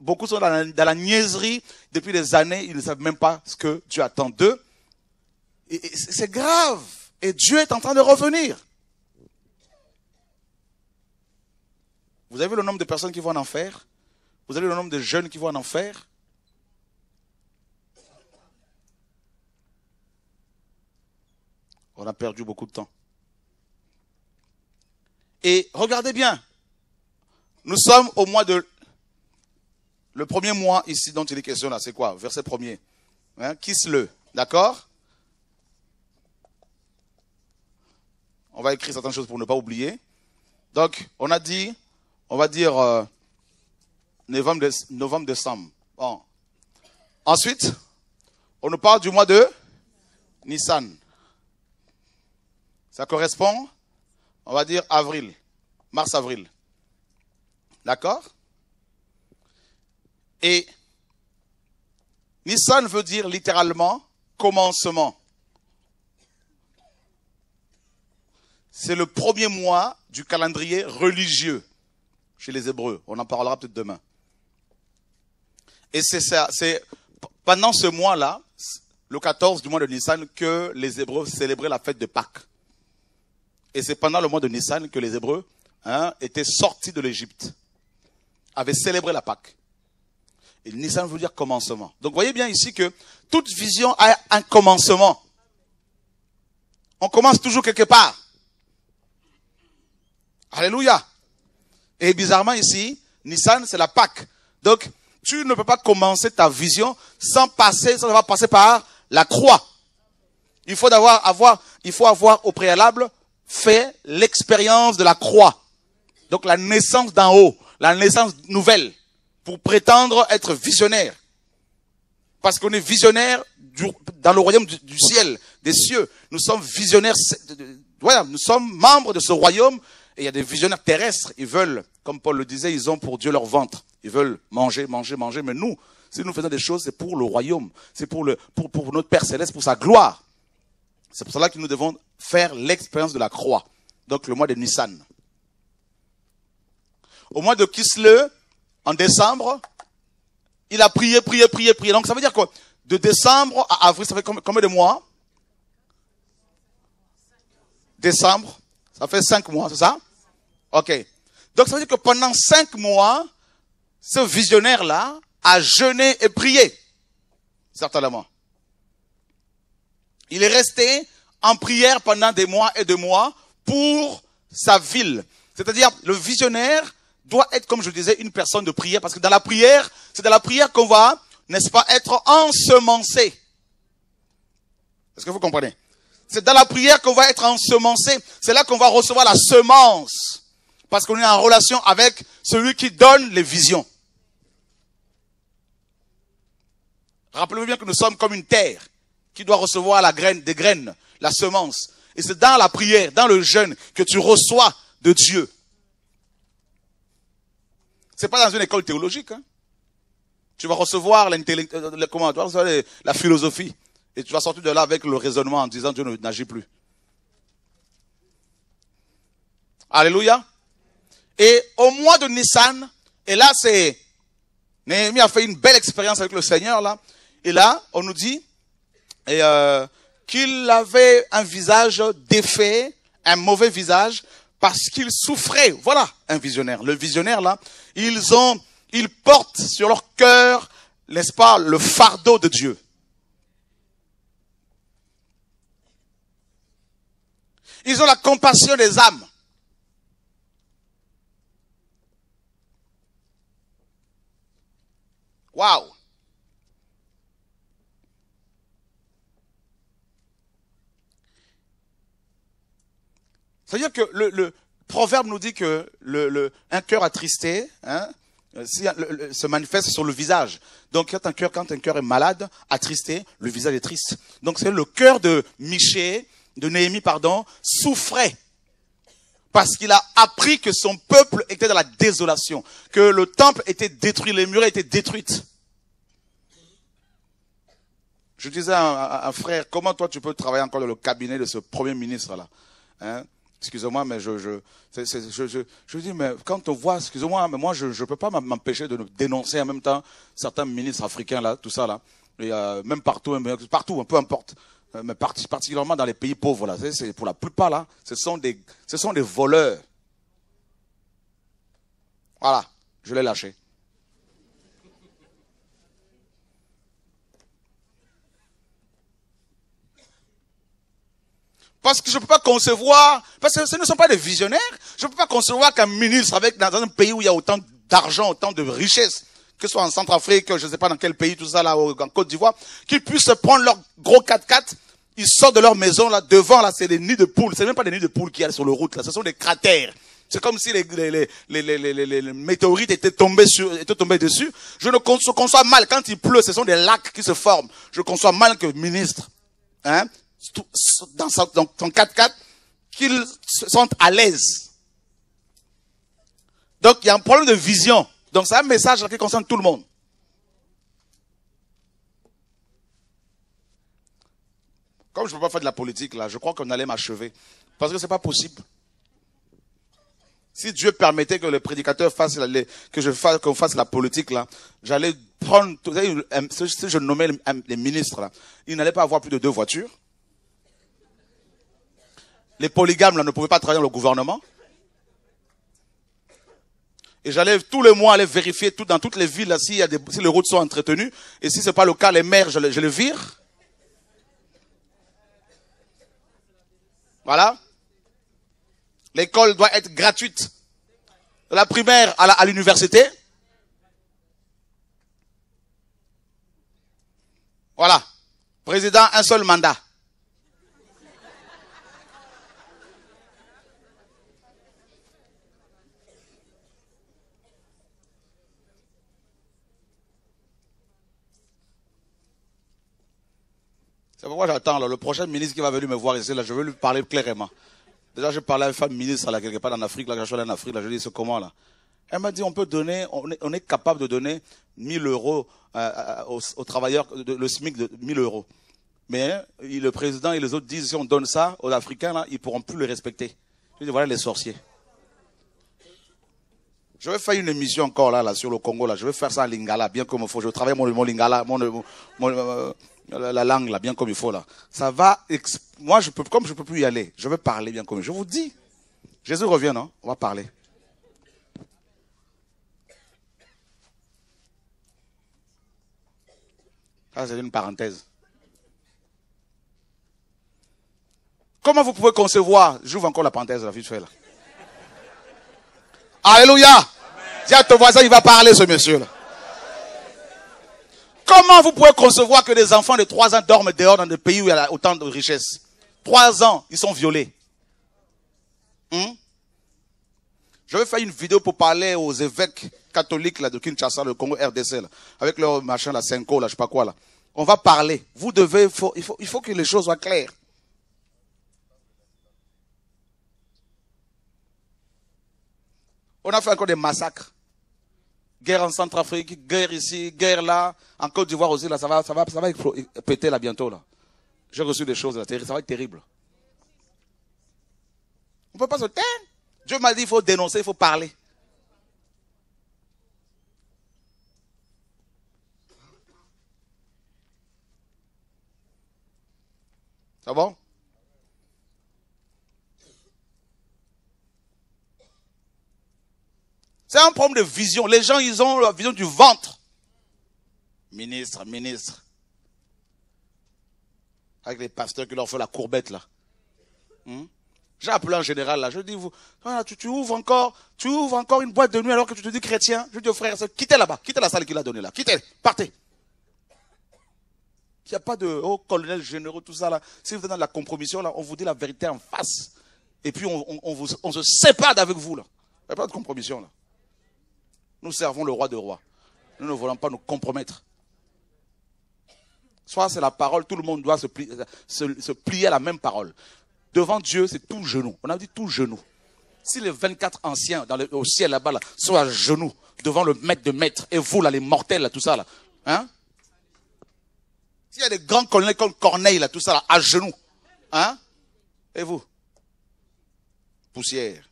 beaucoup sont dans la, dans niaiserie depuis des années, ils ne savent même pas ce que Dieu attend d'eux c'est grave. Et Dieu est en train de revenir. Vous avez le nombre de personnes qui vont en enfer? Vous avez le nombre de jeunes qui vont en enfer? On a perdu beaucoup de temps. Et regardez bien, nous sommes au mois de... Le premier mois ici dont il est question là, c'est quoi? Verset premier. Hein? le D'accord? On va écrire certaines choses pour ne pas oublier. Donc, on a dit, on va dire euh, novembre, novembre, décembre. Bon. Ensuite, on nous parle du mois de Nissan. Ça correspond, on va dire avril, mars-avril. D'accord? Et Nissan veut dire littéralement commencement. C'est le premier mois du calendrier religieux chez les Hébreux. On en parlera peut-être demain. Et c'est ça, c'est pendant ce mois-là, le 14 du mois de Nissan, que les Hébreux célébraient la fête de Pâques. Et c'est pendant le mois de Nissan que les Hébreux hein, étaient sortis de l'Égypte, avaient célébré la Pâque. Et Nissan veut dire commencement. Donc voyez bien ici que toute vision a un commencement. On commence toujours quelque part. Alléluia. Et bizarrement ici, Nissan, c'est la Pâque. Donc, tu ne peux pas commencer ta vision sans passer, sans avoir passé par la croix. Il faut avoir, avoir, il faut avoir au préalable fait l'expérience de la croix. Donc la naissance d'en haut, la naissance nouvelle, pour prétendre être visionnaire. Parce qu'on est visionnaire dans le royaume du, du, ciel, des cieux. Nous sommes visionnaires, voilà, nous sommes membres de ce royaume Et il y a des visionnaires terrestres, ils veulent, comme Paul le disait, ils ont pour Dieu leur ventre. Ils veulent manger, manger, manger. Mais nous, si nous faisons des choses, c'est pour le royaume. C'est pour, notre Père céleste, pour sa gloire. C'est pour cela que nous devons faire l'expérience de la croix. Donc le mois de Nissan. Au mois de Kisle, en décembre, il a prié, prié, prié, prié. Donc ça veut dire quoi? De décembre à avril, ça fait combien de mois? Décembre, ça fait cinq mois, c'est ça? Ok. Donc ça veut dire que pendant cinq mois, ce visionnaire-là a jeûné et prié. Certainement. Il est resté en prière pendant des mois et des mois pour sa ville. C'est-à-dire, le visionnaire doit être, comme je disais, une personne de prière, parce que dans la prière, c'est dans la prière qu'on va, n'est-ce pas, être ensemencé. Est-ce que vous comprenez? C'est dans la prière qu'on va être ensemencé. C'est là qu'on va recevoir la semence. Parce qu'on est en relation avec celui qui donne les visions. Rappelez-vous bien que nous sommes comme une terre qui doit recevoir la graine, des graines, la semence. Et c'est dans la prière, dans le jeûne, que tu reçois de Dieu. C'est pas dans une école théologique. Hein. Tu vas recevoir euh, comment, la philosophie. Et tu vas sortir de là avec le raisonnement en disant Dieu n'agit plus. Alléluia. Et au mois de Nissan, et là c'est, Néhémie a fait une belle expérience avec le Seigneur là. Et là, on nous dit euh, qu'il avait un visage défait, un mauvais visage, parce qu'il souffrait. Voilà un visionnaire. Le visionnaire là, ils ont, ils portent sur leur cœur, n'est-ce pas, le fardeau de Dieu. Ils ont la compassion des âmes. Waouh C'est-à-dire que le, proverbe nous dit que le, un cœur attristé hein, se manifeste sur le visage. Donc quand un cœur, un cœur est malade, attristé, le visage est triste. Donc c'est le cœur de Miché, de Néhémie, pardon, souffrait parce qu'il a appris que son peuple était dans la désolation, que le temple était détruit, les murs étaient détruites. Je disais à un, frère, comment toi tu peux travailler encore dans le cabinet de ce premier ministre-là hein? Excusez-moi, mais je, je, je, dis, mais quand on voit, excusez-moi, mais moi, je ne peux pas m'empêcher de dénoncer en même temps certains ministres africains, là, tout ça, là, et, euh, même partout, partout, peu importe, mais particulièrement dans les pays pauvres, là, pour la plupart, là, ce sont des, ce sont des voleurs. Voilà, je l'ai lâché. Parce que je ne peux pas concevoir, parce que ce ne sont pas des visionnaires, je ne peux pas concevoir qu'un ministre avec, dans un pays où il y a autant d'argent, autant de richesses, que ce soit en Centrafrique, je ne sais pas dans quel pays, tout ça là, en Côte d'Ivoire, qu'ils puissent prendre leur gros 4x4, ils sortent de leur maison là, devant là, c'est des nids de poules. C'est même pas des nids de poules qui y a sur le route là, ce sont des cratères. C'est comme si les, météorites étaient tombés dessus. Je ne conçois mal quand il pleut, ce sont des lacs qui se forment. Je conçois mal que ministre, hein, dans son 4x4 qu'ils sont à l'aise. Donc il y a un problème de vision. Donc c'est un message qui concerne tout le monde. Comme je ne peux pas faire de la politique là, je crois qu'on allait m'achever. Parce que c'est pas possible. Si Dieu permettait que le prédicateur fasse la, que je fasse, qu'on fasse la politique là, j'allais prendre, si je nommais les ministres ils n'allaient pas avoir plus de deux voitures. Les polygames là, ne pouvaient pas travailler dans le gouvernement. Et j'allais tous les mois aller vérifier dans toutes les villes si, les routes sont entretenues. Et si c'est pas le cas, les maires, je les vire. Voilà. L'école doit être gratuite. De la primaire à l'université. Voilà. Président, un seul mandat. C'est pourquoi j'attends. Le prochain ministre qui va venir me voir ici, là, je veux lui parler clairement. Déjà, je parlais à une femme ministre là, quelque part en Afrique, là, je suis allé en Afrique, là, je dis, c'est comment là? Elle m'a dit, on peut donner, on est, capable de donner 1000 euros euh, euh, aux, travailleurs, le SMIC de 1000 euros. Mais le président et les autres disent, si on donne ça aux Africains, là, ils pourront plus le respecter. Je dis, voilà les sorciers. Je vais faire une émission encore là, sur le Congo. Là. Je vais faire ça en lingala, bien comme il faut. Je travaille mon, mon lingala, mon- euh, la, la langue là, bien comme il faut là. Ça va. Moi, je peux, comme je peux plus y aller, je vais parler bien comme je vous dis. Jésus revient, non? On va parler. Ça, c'est une parenthèse. Comment vous pouvez concevoir? J'ouvre encore la parenthèse, là, vite fait là. Alléluia. Dis à ton voisin, il va parler, ce monsieur-là. Comment vous pouvez concevoir que des enfants de 3 ans dorment dehors dans des pays où il y a autant de richesses? 3 ans, ils sont violés. Hmm? Je vais faire une vidéo pour parler aux évêques catholiques là, de Kinshasa, le Congo RDC, là, avec leur machin, la Senko, là, je sais pas quoi. Là. On va parler. Vous devez, faut- il, faut, il faut que les choses soient claires. On a fait encore des massacres. Guerre en Centrafrique, guerre ici, guerre là. En Côte d'Ivoire aussi, là, ça va, ça va, ça va péter là bientôt, là. J'ai reçu des choses, là, ça va être terrible. On ne peut pas se taire. Dieu m'a dit, il faut dénoncer, il faut parler. C'est bon? C'est un problème de vision. Les gens, ils ont la vision du ventre. Ministre, ministre. Avec les pasteurs qui leur font la courbette, là. Hmm? J'ai appelé en général, là. Je dis, vous, tu, ouvres encore, tu ouvres encore une boîte de nuit alors que tu te dis chrétien. Je dis sœurs, quittez là-bas. Quittez la salle qu'il a donnée, là. Quittez. Partez. Il n'y a pas de, oh, colonel généraux, tout ça, là. Si vous êtes dans la compromission, là, on vous dit la vérité en face. Et puis, on, on se sépare d'avec vous, là. Il n'y a pas de compromission, là. Nous servons le roi de rois. Nous ne voulons pas nous compromettre. Soit c'est la parole, tout le monde doit se plier, à la même parole. Devant Dieu, c'est tout genou. On a dit tout genou. Si les 24 anciens au ciel là-bas là, sont à genoux devant le maître de maître, et vous là, les mortels là, tout ça là, hein? S'il y a des grands colonels comme Corneille là, tout ça là, à genoux, hein? Et vous? Poussière.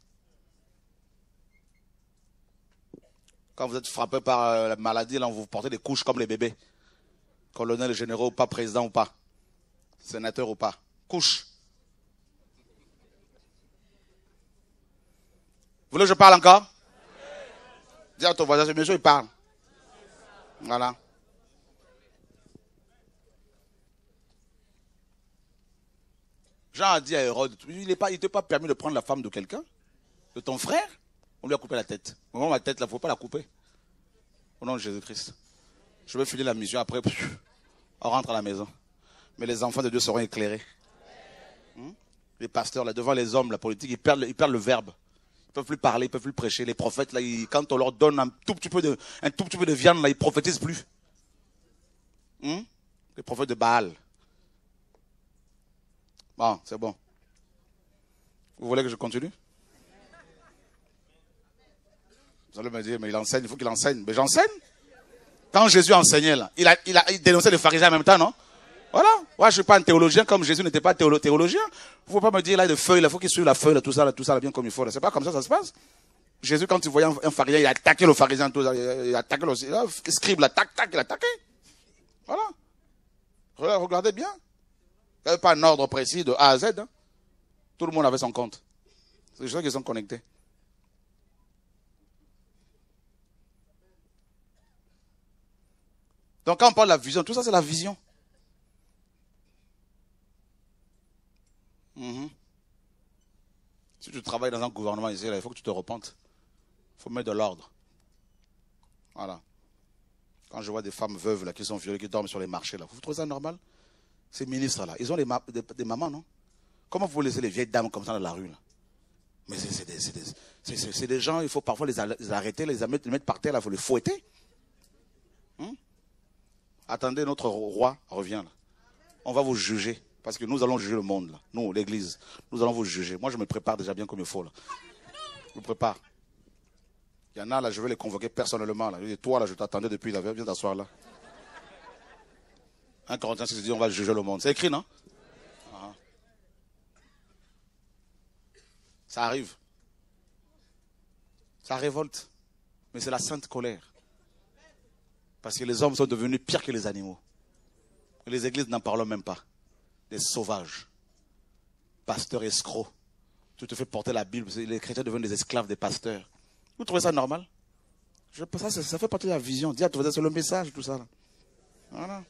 Quand vous êtes frappé par euh, la maladie, là, vous portez des couches comme les bébés. Colonel, généraux ou pas, président ou pas, sénateur ou pas. Couche. Vous voulez que je parle encore? Dis à ton voisin, ce monsieur, il parle. Voilà. Jean a dit à Hérode, il n'est pas, pas permis de prendre la femme de quelqu'un, de ton frère? On lui a coupé la tête. Moi, ma tête, là, faut pas la couper. Au nom de Jésus-Christ. Je vais finir la mission après. On rentre à la maison. Mais les enfants de Dieu seront éclairés. Hmm? Les pasteurs, là, devant les hommes, la politique, ils perdent, le verbe. Ils peuvent plus parler, ils peuvent plus prêcher. Les prophètes, là, quand on leur donne un tout petit peu de, un tout petit peu de viande, là, ils prophétisent plus. Hmm? Les prophètes de Baal. Bon, c'est bon. Vous voulez que je continue? Vous allez me dire, mais il enseigne, il faut qu'il enseigne. Mais j'enseigne. Quand Jésus enseignait, là, il, a, il, a, il dénonçait les pharisiens en même temps, non? Voilà. Moi, je suis pas un théologien comme Jésus n'était pas théolo- théologien. Vous ne pouvez pas me dire, là, de feuilles, il faut qu'il suive la feuille, là, tout ça, là, tout ça, là, bien comme il faut. C'est pas comme ça, ça se passe. Jésus, quand il voyait un, pharisien, il a attaqué le pharisien, tout ça, il a attaqué le scribe, là, tac, tac, il a attaqué. Voilà. Regardez bien. Il n'y avait pas un ordre précis de A à Z. hein. Tout le monde avait son compte. C'est des choses qui sont connectées. Donc quand on parle de la vision, tout ça c'est la vision. Mhm. Si tu travailles dans un gouvernement ici, il faut que tu te repentes. Il faut mettre de l'ordre. Voilà. Quand je vois des femmes veuves là, qui sont violées, qui dorment sur les marchés, là, vous trouvez ça normal? Ces ministres-là, ils ont des, ma- des- des mamans, non? Comment vous laissez les vieilles dames comme ça dans la rue Mais c'est des, des- gens, il faut parfois les arrêter, les mettre, les mettre par terre, il faut les fouetter. Attendez, notre roi revient là. On va vous juger. Parce que nous allons juger le monde. Nous, l'église. Nous allons vous juger. Moi, je me prépare déjà bien comme il faut. Je me prépare. Il y en a, là, je vais les convoquer personnellement, toi, là, je t'attendais depuis, là. Viens t'asseoir, là. Un Corinthien se dit, on va juger le monde. C'est écrit, non? Ah. Ça arrive. Ça révolte. Mais c'est la sainte colère. Parce que les hommes sont devenus pires que les animaux. Les églises n'en parlent même pas. Des sauvages. Pasteurs escrocs. Tu te fais porter la Bible. Les chrétiens deviennent des esclaves des pasteurs. Vous trouvez ça normal? Ça, fait partie de la vision. Dis c'est le message, tout ça. Là. Voilà.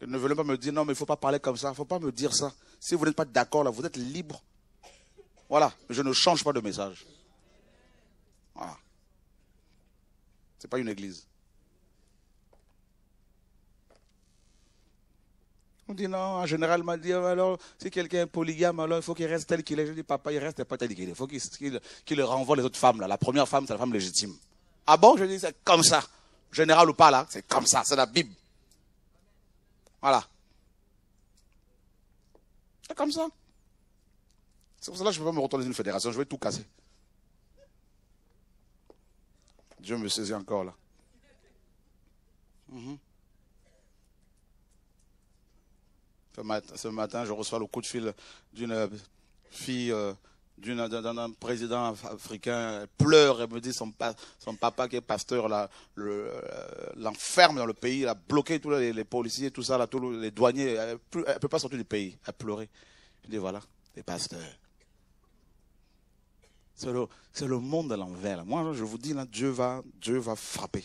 Ne veulent pas me dire, non, mais il ne faut pas parler comme ça. Il ne faut pas me dire ça. Si vous n'êtes pas d'accord, là, vous êtes libre. Voilà. Je ne change pas de message. Voilà. Ce n'est pas une église. On dit non, en général, m'a dit, alors, si quelqu'un est polygame, alors il faut qu'il reste tel qu'il est. Je dis, papa, il reste pas tel qu'il est. Il faut qu'il renvoie les autres femmes. Là. La première femme, c'est la femme légitime. Ah bon? Je dis, c'est comme ça. Général ou pas, là, c'est comme ça. C'est la Bible. Voilà. C'est comme ça. C'est pour cela que je ne peux pas me retourner dans une fédération. Je vais tout casser. Dieu me saisit encore là. Mhm. Ce matin, je reçois le coup de fil d'une fille, euh, d'un président africain. Elle pleure, elle me dit son, son papa qui est pasteur euh, l'enferme dans le pays, il a bloqué tous les, policiers, tout ça, tous les douaniers. Elle ne peut pas sortir du pays. Elle pleurait. Je dis voilà, les pasteurs. C'est le, le, monde à l'envers. Moi, je vous dis, là, Dieu va, Dieu va frapper.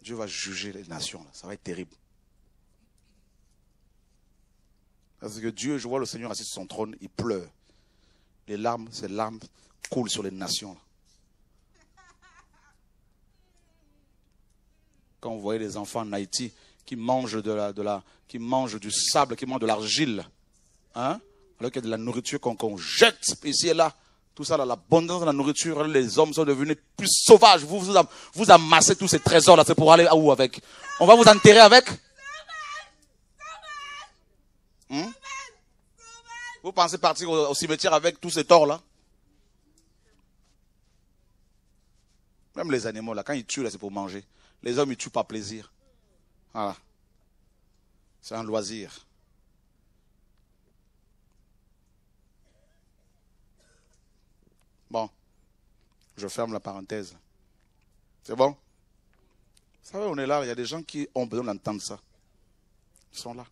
Dieu va juger les nations. Ça va être terrible. Parce que Dieu, je vois le Seigneur assis sur son trône, il pleure. Les larmes, ces larmes coulent sur les nations. Quand vous voyez les enfants en Haïti qui mangent, de la, qui mangent du sable, qui mangent de l'argile, hein, alors qu'il y a de la nourriture qu'on jette ici et là, tout ça, l'abondance de la nourriture, les hommes sont devenus plus sauvages. Vous, vous, amassez tous ces trésors-là, c'est pour aller où avec? On va vous enterrer avec Hmm? Vous pensez partir au, cimetière avec tous ces torts-là? Même les animaux, là, quand ils tuent, là, c'est pour manger. Les hommes, ils tuent pas plaisir. Voilà. C'est un loisir. Bon, je ferme la parenthèse. C'est bon? Vous savez, on est là, il y a des gens qui ont besoin d'entendre ça. Ils sont là.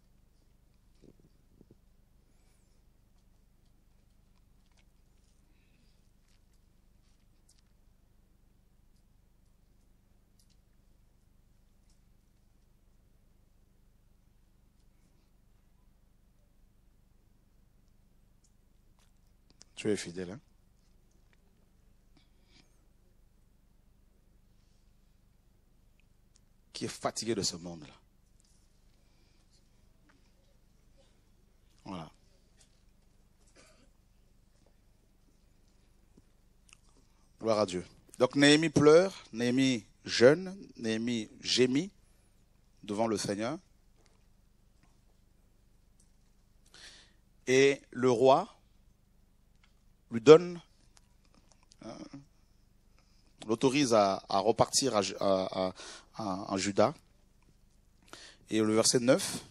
Tu es fidèle, hein? Qui est fatigué de ce monde-là. Voilà. Gloire à Dieu. Donc Néhémie pleure, Néhémie jeûne, Néhémie gémit devant le Seigneur. Et le roi lui donne, euh, l'autorise à, repartir en Juda. Et le verset 9,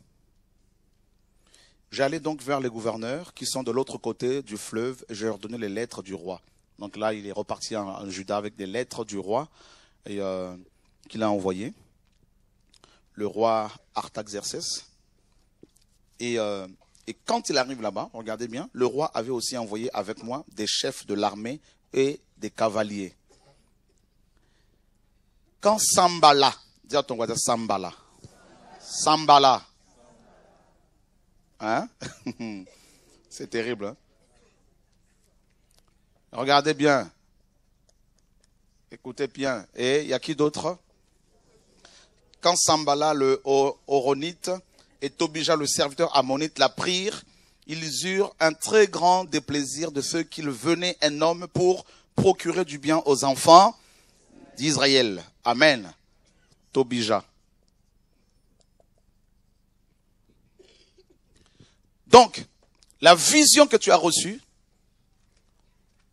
J'allais donc vers les gouverneurs qui sont de l'autre côté du fleuve et je leur donnais les lettres du roi. Donc là, il est reparti en, Juda avec des lettres du roi et euh, qu'il a envoyées. Le roi Artaxerxès. Et euh, et quand il arrive là-bas, regardez bien, le roi avait aussi envoyé avec moi des chefs de l'armée et des cavaliers. Quand Sambala, dis à ton voisin Sambala, Sambala, hein? C'est terrible, hein? Regardez bien. Écoutez bien. Et il y a qui d'autre? Quand Sambala, le Horonite, et Tobija, le serviteur ammonite, la prirent, ils eurent un très grand déplaisir de ce qu'il venait un homme pour procurer du bien aux enfants d'Israël. Amen. Tobija. Donc, la vision que tu as reçue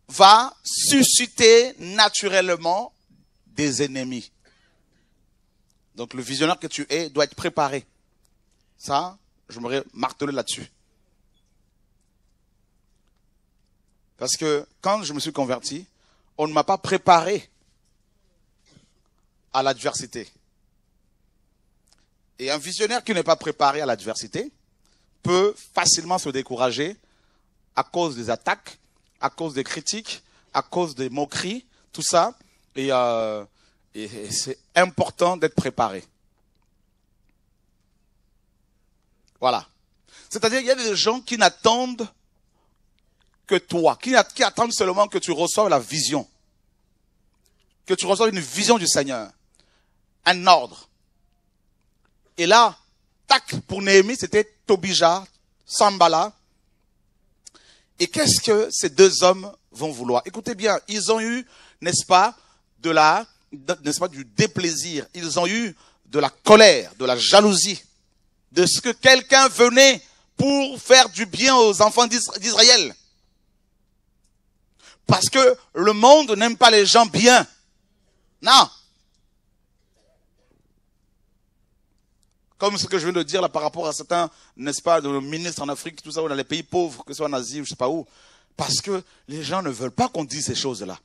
va susciter naturellement des ennemis. Donc le visionnaire que tu es doit être préparé. Ça, je m'aurais martelé là-dessus. Parce que quand je me suis converti, on ne m'a pas préparé à l'adversité. Et un visionnaire qui n'est pas préparé à l'adversité peut facilement se décourager à cause des attaques, à cause des critiques, à cause des moqueries, tout ça. Et, euh, et c'est important d'être préparé. Voilà. C'est-à-dire, il y a des gens qui n'attendent que toi, qui, attendent seulement que tu reçoives la vision, que tu reçoives une vision du Seigneur, un ordre. Et là, tac, pour Néhémie, c'était Tobija, Sambala. Et qu'est-ce que ces deux hommes vont vouloir? Écoutez bien, ils ont eu, n'est-ce pas, de la, n'est-ce pas, du déplaisir. Ils ont eu de la colère, de la jalousie, de ce que quelqu'un venait pour faire du bien aux enfants d'Israël. Parce que le monde n'aime pas les gens bien. Non. Comme ce que je viens de dire là par rapport à certains, n'est-ce pas, de nos ministres en Afrique, tout ça, ou dans les pays pauvres, que ce soit en Asie ou je sais pas où. Parce que les gens ne veulent pas qu'on dise ces choses-là.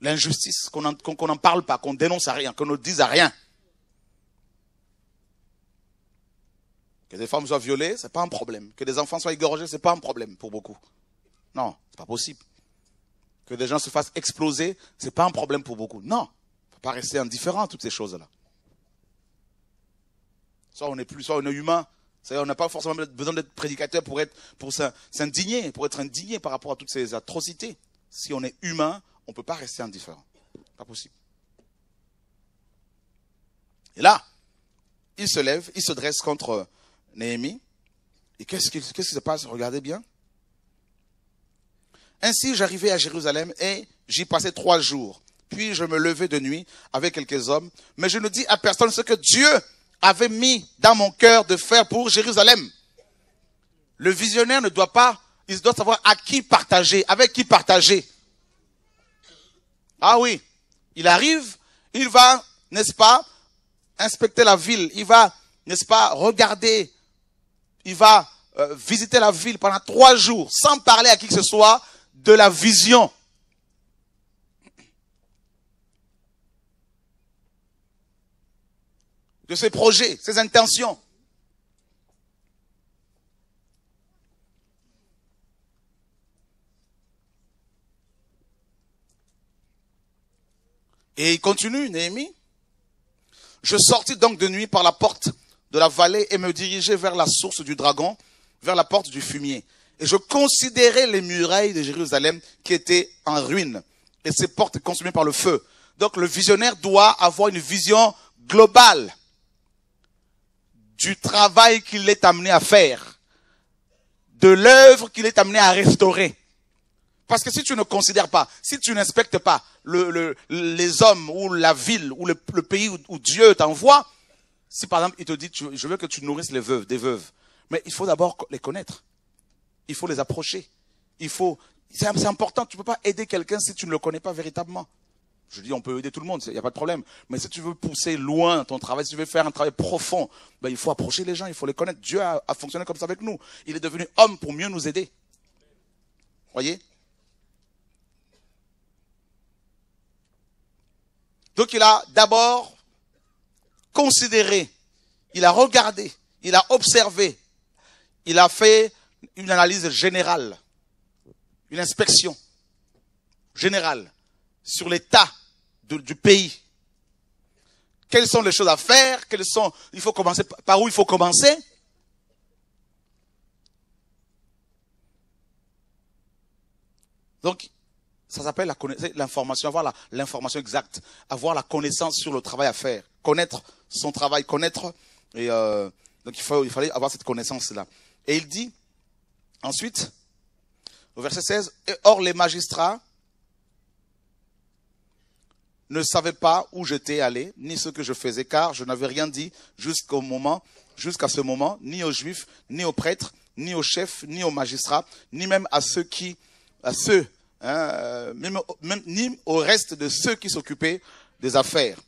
L'injustice, qu'on n'en parle pas, qu'on dénonce à rien, qu'on ne dise à rien. Que des femmes soient violées, c'est pas un problème. Que des enfants soient égorgés, c'est pas un problème pour beaucoup. Non, c'est pas possible. Que des gens se fassent exploser, c'est pas un problème pour beaucoup. Non, faut pas rester indifférent à toutes ces choses-là. Soit on est plus, soit on est humain. on n'a pas forcément besoin d'être prédicateur pour être, pour s'indigner, pour être indigné par rapport à toutes ces atrocités. Si on est humain, on ne peut pas rester indifférent. Pas possible. Et là, il se lève, il se dresse contre Néhémie. Et qu'est-ce qui, qui se passe? Regardez bien. Ainsi, j'arrivai à Jérusalem et j'y passais trois jours. Puis je me levai de nuit avec quelques hommes, mais je ne dis à personne ce que Dieu avait mis dans mon cœur de faire pour Jérusalem. Le visionnaire ne doit pas, il doit savoir à qui partager, avec qui partager. Ah oui, il arrive, il va, n'est-ce pas, inspecter la ville, il va, n'est-ce pas, regarder, il va euh, visiter la ville pendant trois jours sans parler à qui que ce soit, de la vision. De ses projets, ses intentions. Et il continue, Néhémie. Je sortis donc de nuit par la porte de la vallée et me dirigeai vers la source du dragon, vers la porte du fumier. Et je considérais les murailles de Jérusalem qui étaient en ruine et ses portes consumées par le feu. Donc le visionnaire doit avoir une vision globale du travail qu'il est amené à faire, de l'œuvre qu'il est amené à restaurer. Parce que si tu ne considères pas, si tu n'inspectes pas le, les hommes ou la ville ou le, pays où, Dieu t'envoie, si par exemple il te dit, je veux que tu nourrisses les veuves, des veuves, mais il faut d'abord les connaître il faut les approcher. Il faut, c'est important. Tu ne peux pas aider quelqu'un si tu ne le connais pas véritablement. Je dis, on peut aider tout le monde, il n'y a pas de problème. Mais si tu veux pousser loin ton travail, si tu veux faire un travail profond, ben, il faut approcher les gens, il faut les connaître. Dieu a, a fonctionné comme ça avec nous. Il est devenu homme pour mieux nous aider. Voyez? Donc il a d'abord considéré, il a regardé, il a observé, il a fait une analyse générale, une inspection générale sur l'état du pays. Quelles sont les choses à faire? Quelles sont Il faut commencer par où il faut commencer? Donc, ça s'appelle l'information, avoir l'information exacte, avoir la connaissance sur le travail à faire, connaître son travail, connaître. Et euh, donc il, fallait avoir cette connaissance-là. Et il dit, Ensuite, au verset 16, or les magistrats ne savaient pas où j'étais allé, ni ce que je faisais, car je n'avais rien dit jusqu'au moment jusqu'à ce moment, ni aux juifs, ni aux prêtres, ni aux chefs, ni aux magistrats, ni même à ceux qui, à ceux, hein, au reste de ceux qui s'occupaient des affaires.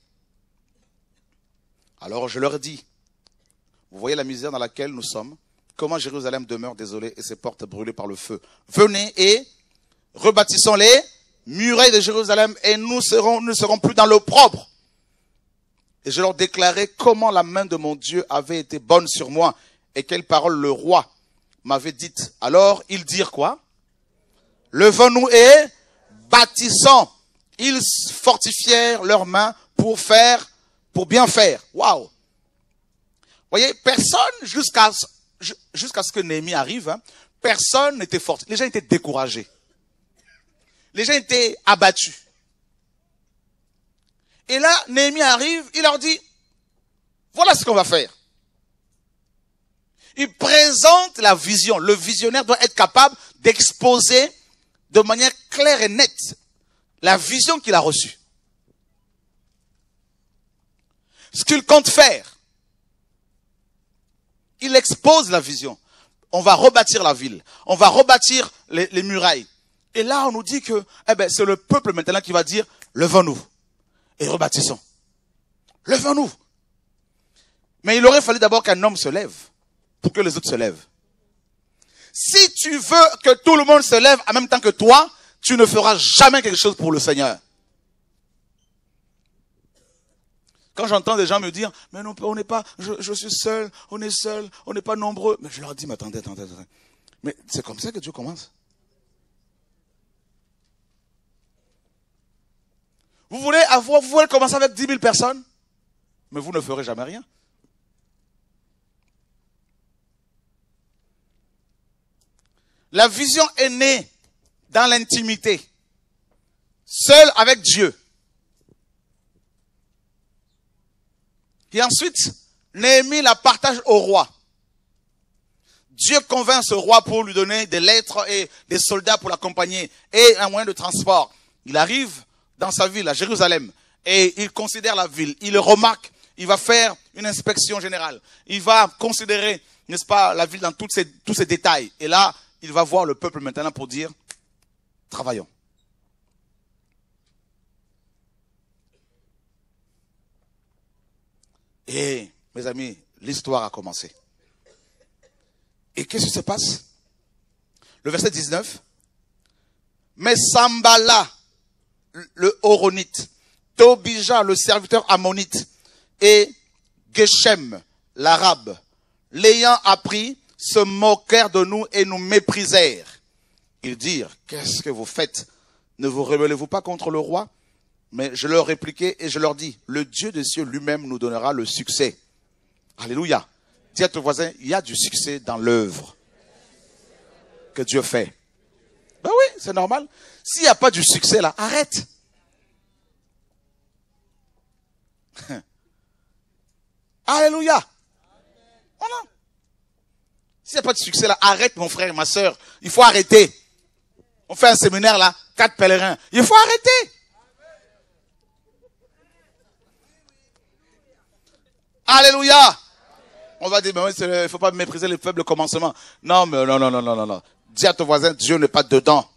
Alors je leur dis, vous voyez la misère dans laquelle nous sommes, comment Jérusalem demeure désolée et ses portes brûlées par le feu? Venez et rebâtissons les murailles de Jérusalem et nous serons, ne serons plus dans l'opprobre. Et je leur déclarai comment la main de mon Dieu avait été bonne sur moi et quelles paroles le roi m'avait dites. Alors ils dirent quoi? Levons-nous et bâtissons. Ils fortifièrent leurs mains pour faire, pour bien faire. Waouh Voyez, personne jusqu'à jusqu'à ce que Néhémie arrive, hein, personne n'était fort. Les gens étaient découragés. Les gens étaient abattus. Et là, Néhémie arrive, il leur dit, voilà ce qu'on va faire. Il présente la vision. Le visionnaire doit être capable d'exposer de manière claire et nette la vision qu'il a reçue. Ce qu'il compte faire. Il expose la vision. On va rebâtir la ville. On va rebâtir les, les murailles. Et là, on nous dit que eh ben, c'est le peuple maintenant qui va dire, levons-nous et rebâtissons. Levons-nous. Mais il aurait fallu d'abord qu'un homme se lève pour que les autres se lèvent. Si tu veux que tout le monde se lève en même temps que toi, tu ne feras jamais quelque chose pour le Seigneur. Quand j'entends des gens me dire, mais non, on n'est pas, je, suis seul, on est seul, on n'est pas nombreux. Mais je leur dis, mais attendez, attendez, attendez. Mais c'est comme ça que Dieu commence. Vous voulez avoir, vous voulez commencer avec 10 000 personnes, mais vous ne ferez jamais rien. La vision est née dans l'intimité, seule avec Dieu. Et ensuite, Néhémie la partage au roi. Dieu convainc ce roi pour lui donner des lettres et des soldats pour l'accompagner et un moyen de transport. Il arrive dans sa ville, à Jérusalem, et il considère la ville. Il remarque. Il va faire une inspection générale. Il va considérer, n'est-ce pas, la ville dans toutes ses, tous ses détails. Et là, il va voir le peuple maintenant pour dire, travaillons. Et, mes amis, l'histoire a commencé. Et qu'est-ce qui se passe? Le verset 19. Mais Sambala, le Horonite, Tobija, le serviteur ammonite, et Geshem, l'arabe, l'ayant appris, se moquèrent de nous et nous méprisèrent. Ils dirent, qu'est-ce que vous faites? Ne vous rebellez-vous pas contre le roi? Mais je leur répliquai et je leur dis, le Dieu des cieux lui-même nous donnera le succès. Alléluia. Dis à ton voisin, il y a du succès dans l'œuvre que Dieu fait. Ben oui, c'est normal. S'il n'y a pas du succès là, arrête. Alléluia. Voilà. S'il n'y a pas de succès là, arrête mon frère, ma soeur. Il faut arrêter. On fait un séminaire là, quatre pèlerins. Il faut arrêter. Alléluia. On va dire, mais il ne faut pas mépriser les faibles commencements. Non, mais non, non, non, non, non. Dis à ton voisin, Dieu n'est pas dedans.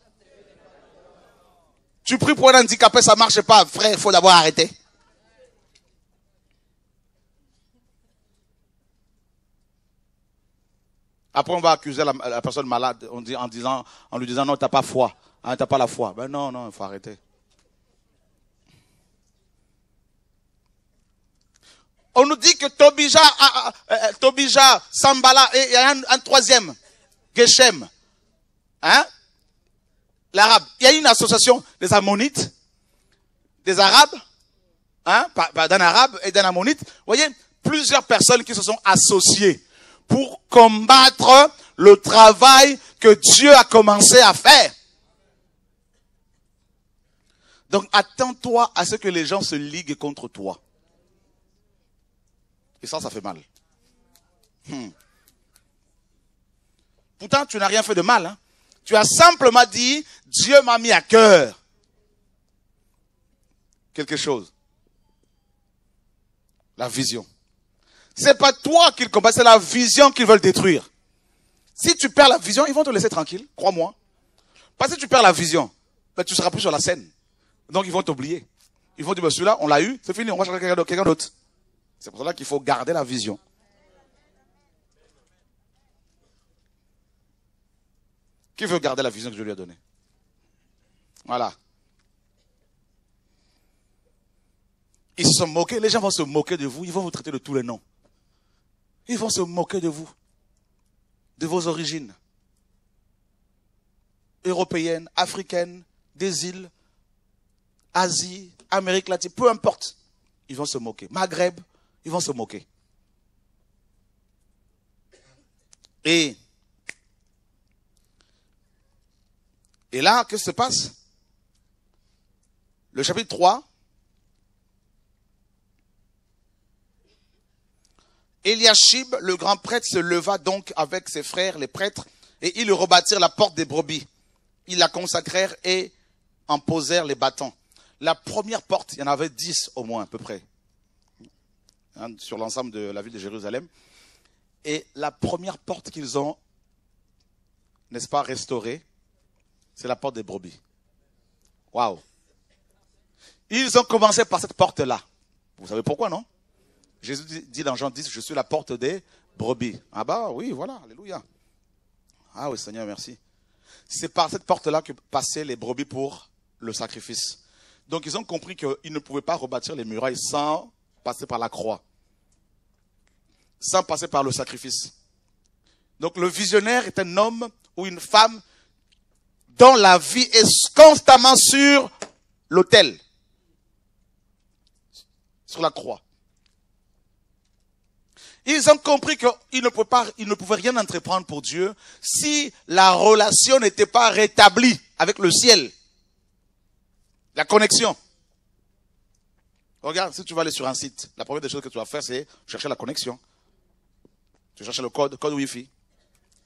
Tu pries pour un handicapé, ça marche pas. Frère, il faut d'abord arrêter. Après, on va accuser la, personne malade en, disant, en lui disant, non, tu n'as pas foi. Hein, tu n'as pas la foi. Ben non, non, il faut arrêter. On nous dit que Tobija, ah, ah, Tobija, Sambala, et il y a un, un troisième, Geshem. Hein? L'arabe. Il y a une association des Ammonites, des Arabes, hein? d'un Arabe et d'un Ammonite. Vous voyez, plusieurs personnes qui se sont associées pour combattre le travail que Dieu a commencé à faire. Donc attends-toi à ce que les gens se liguent contre toi. Et ça, ça fait mal. Hmm. Pourtant, tu n'as rien fait de mal. Hein? Tu as simplement dit, Dieu m'a mis à cœur quelque chose. La vision. C'est pas toi qu'ils combattent, c'est la vision qu'ils veulent détruire. Si tu perds la vision, ils vont te laisser tranquille, crois-moi. Parce que si tu perds la vision, ben, tu seras plus sur la scène. Donc ils vont t'oublier. Ils vont dire, ben, celui-là, on l'a eu, c'est fini, on va chercher quelqu'un d'autre. C'est pour cela qu'il faut garder la vision. Qui veut garder la vision que je lui ai donnée? Voilà. Ils se sont moqués, les gens vont se moquer de vous, ils vont vous traiter de tous les noms. Ils vont se moquer de vous, de vos origines. Européennes, africaines, des îles, Asie, Amérique latine, peu importe. Ils vont se moquer. Maghreb, ils vont se moquer. Et, et là, qui se passe? Le chapitre 3, Eliashib, le grand prêtre, se leva donc avec ses frères, les prêtres, et ils rebâtirent la porte des brebis. Ils la consacrèrent et en posèrent les bâtons. La première porte, il y en avait dix au moins à peu près, hein, sur l'ensemble de la ville de Jérusalem. Et la première porte qu'ils ont, n'est-ce pas, restaurée, c'est la porte des brebis. Waouh. Ils ont commencé par cette porte-là. Vous savez pourquoi, non? Jésus dit dans Jean 10, je suis la porte des brebis. Ah bah oui, voilà, alléluia. Ah oui, Seigneur, merci. C'est par cette porte-là que passaient les brebis pour le sacrifice. Donc ils ont compris qu'ils ne pouvaient pas rebâtir les murailles sans passer par la croix, sans passer par le sacrifice. Donc le visionnaire est un homme ou une femme dont la vie est constamment sur l'autel, sur la croix. Ils ont compris qu'ils ne pouvaient ne pouvaient rien entreprendre pour Dieu si la relation n'était pas rétablie avec le ciel. La connexion. Regarde, si tu vas aller sur un site, la première des choses que tu vas faire, c'est chercher la connexion. Tu cherches le code, code Wi-Fi.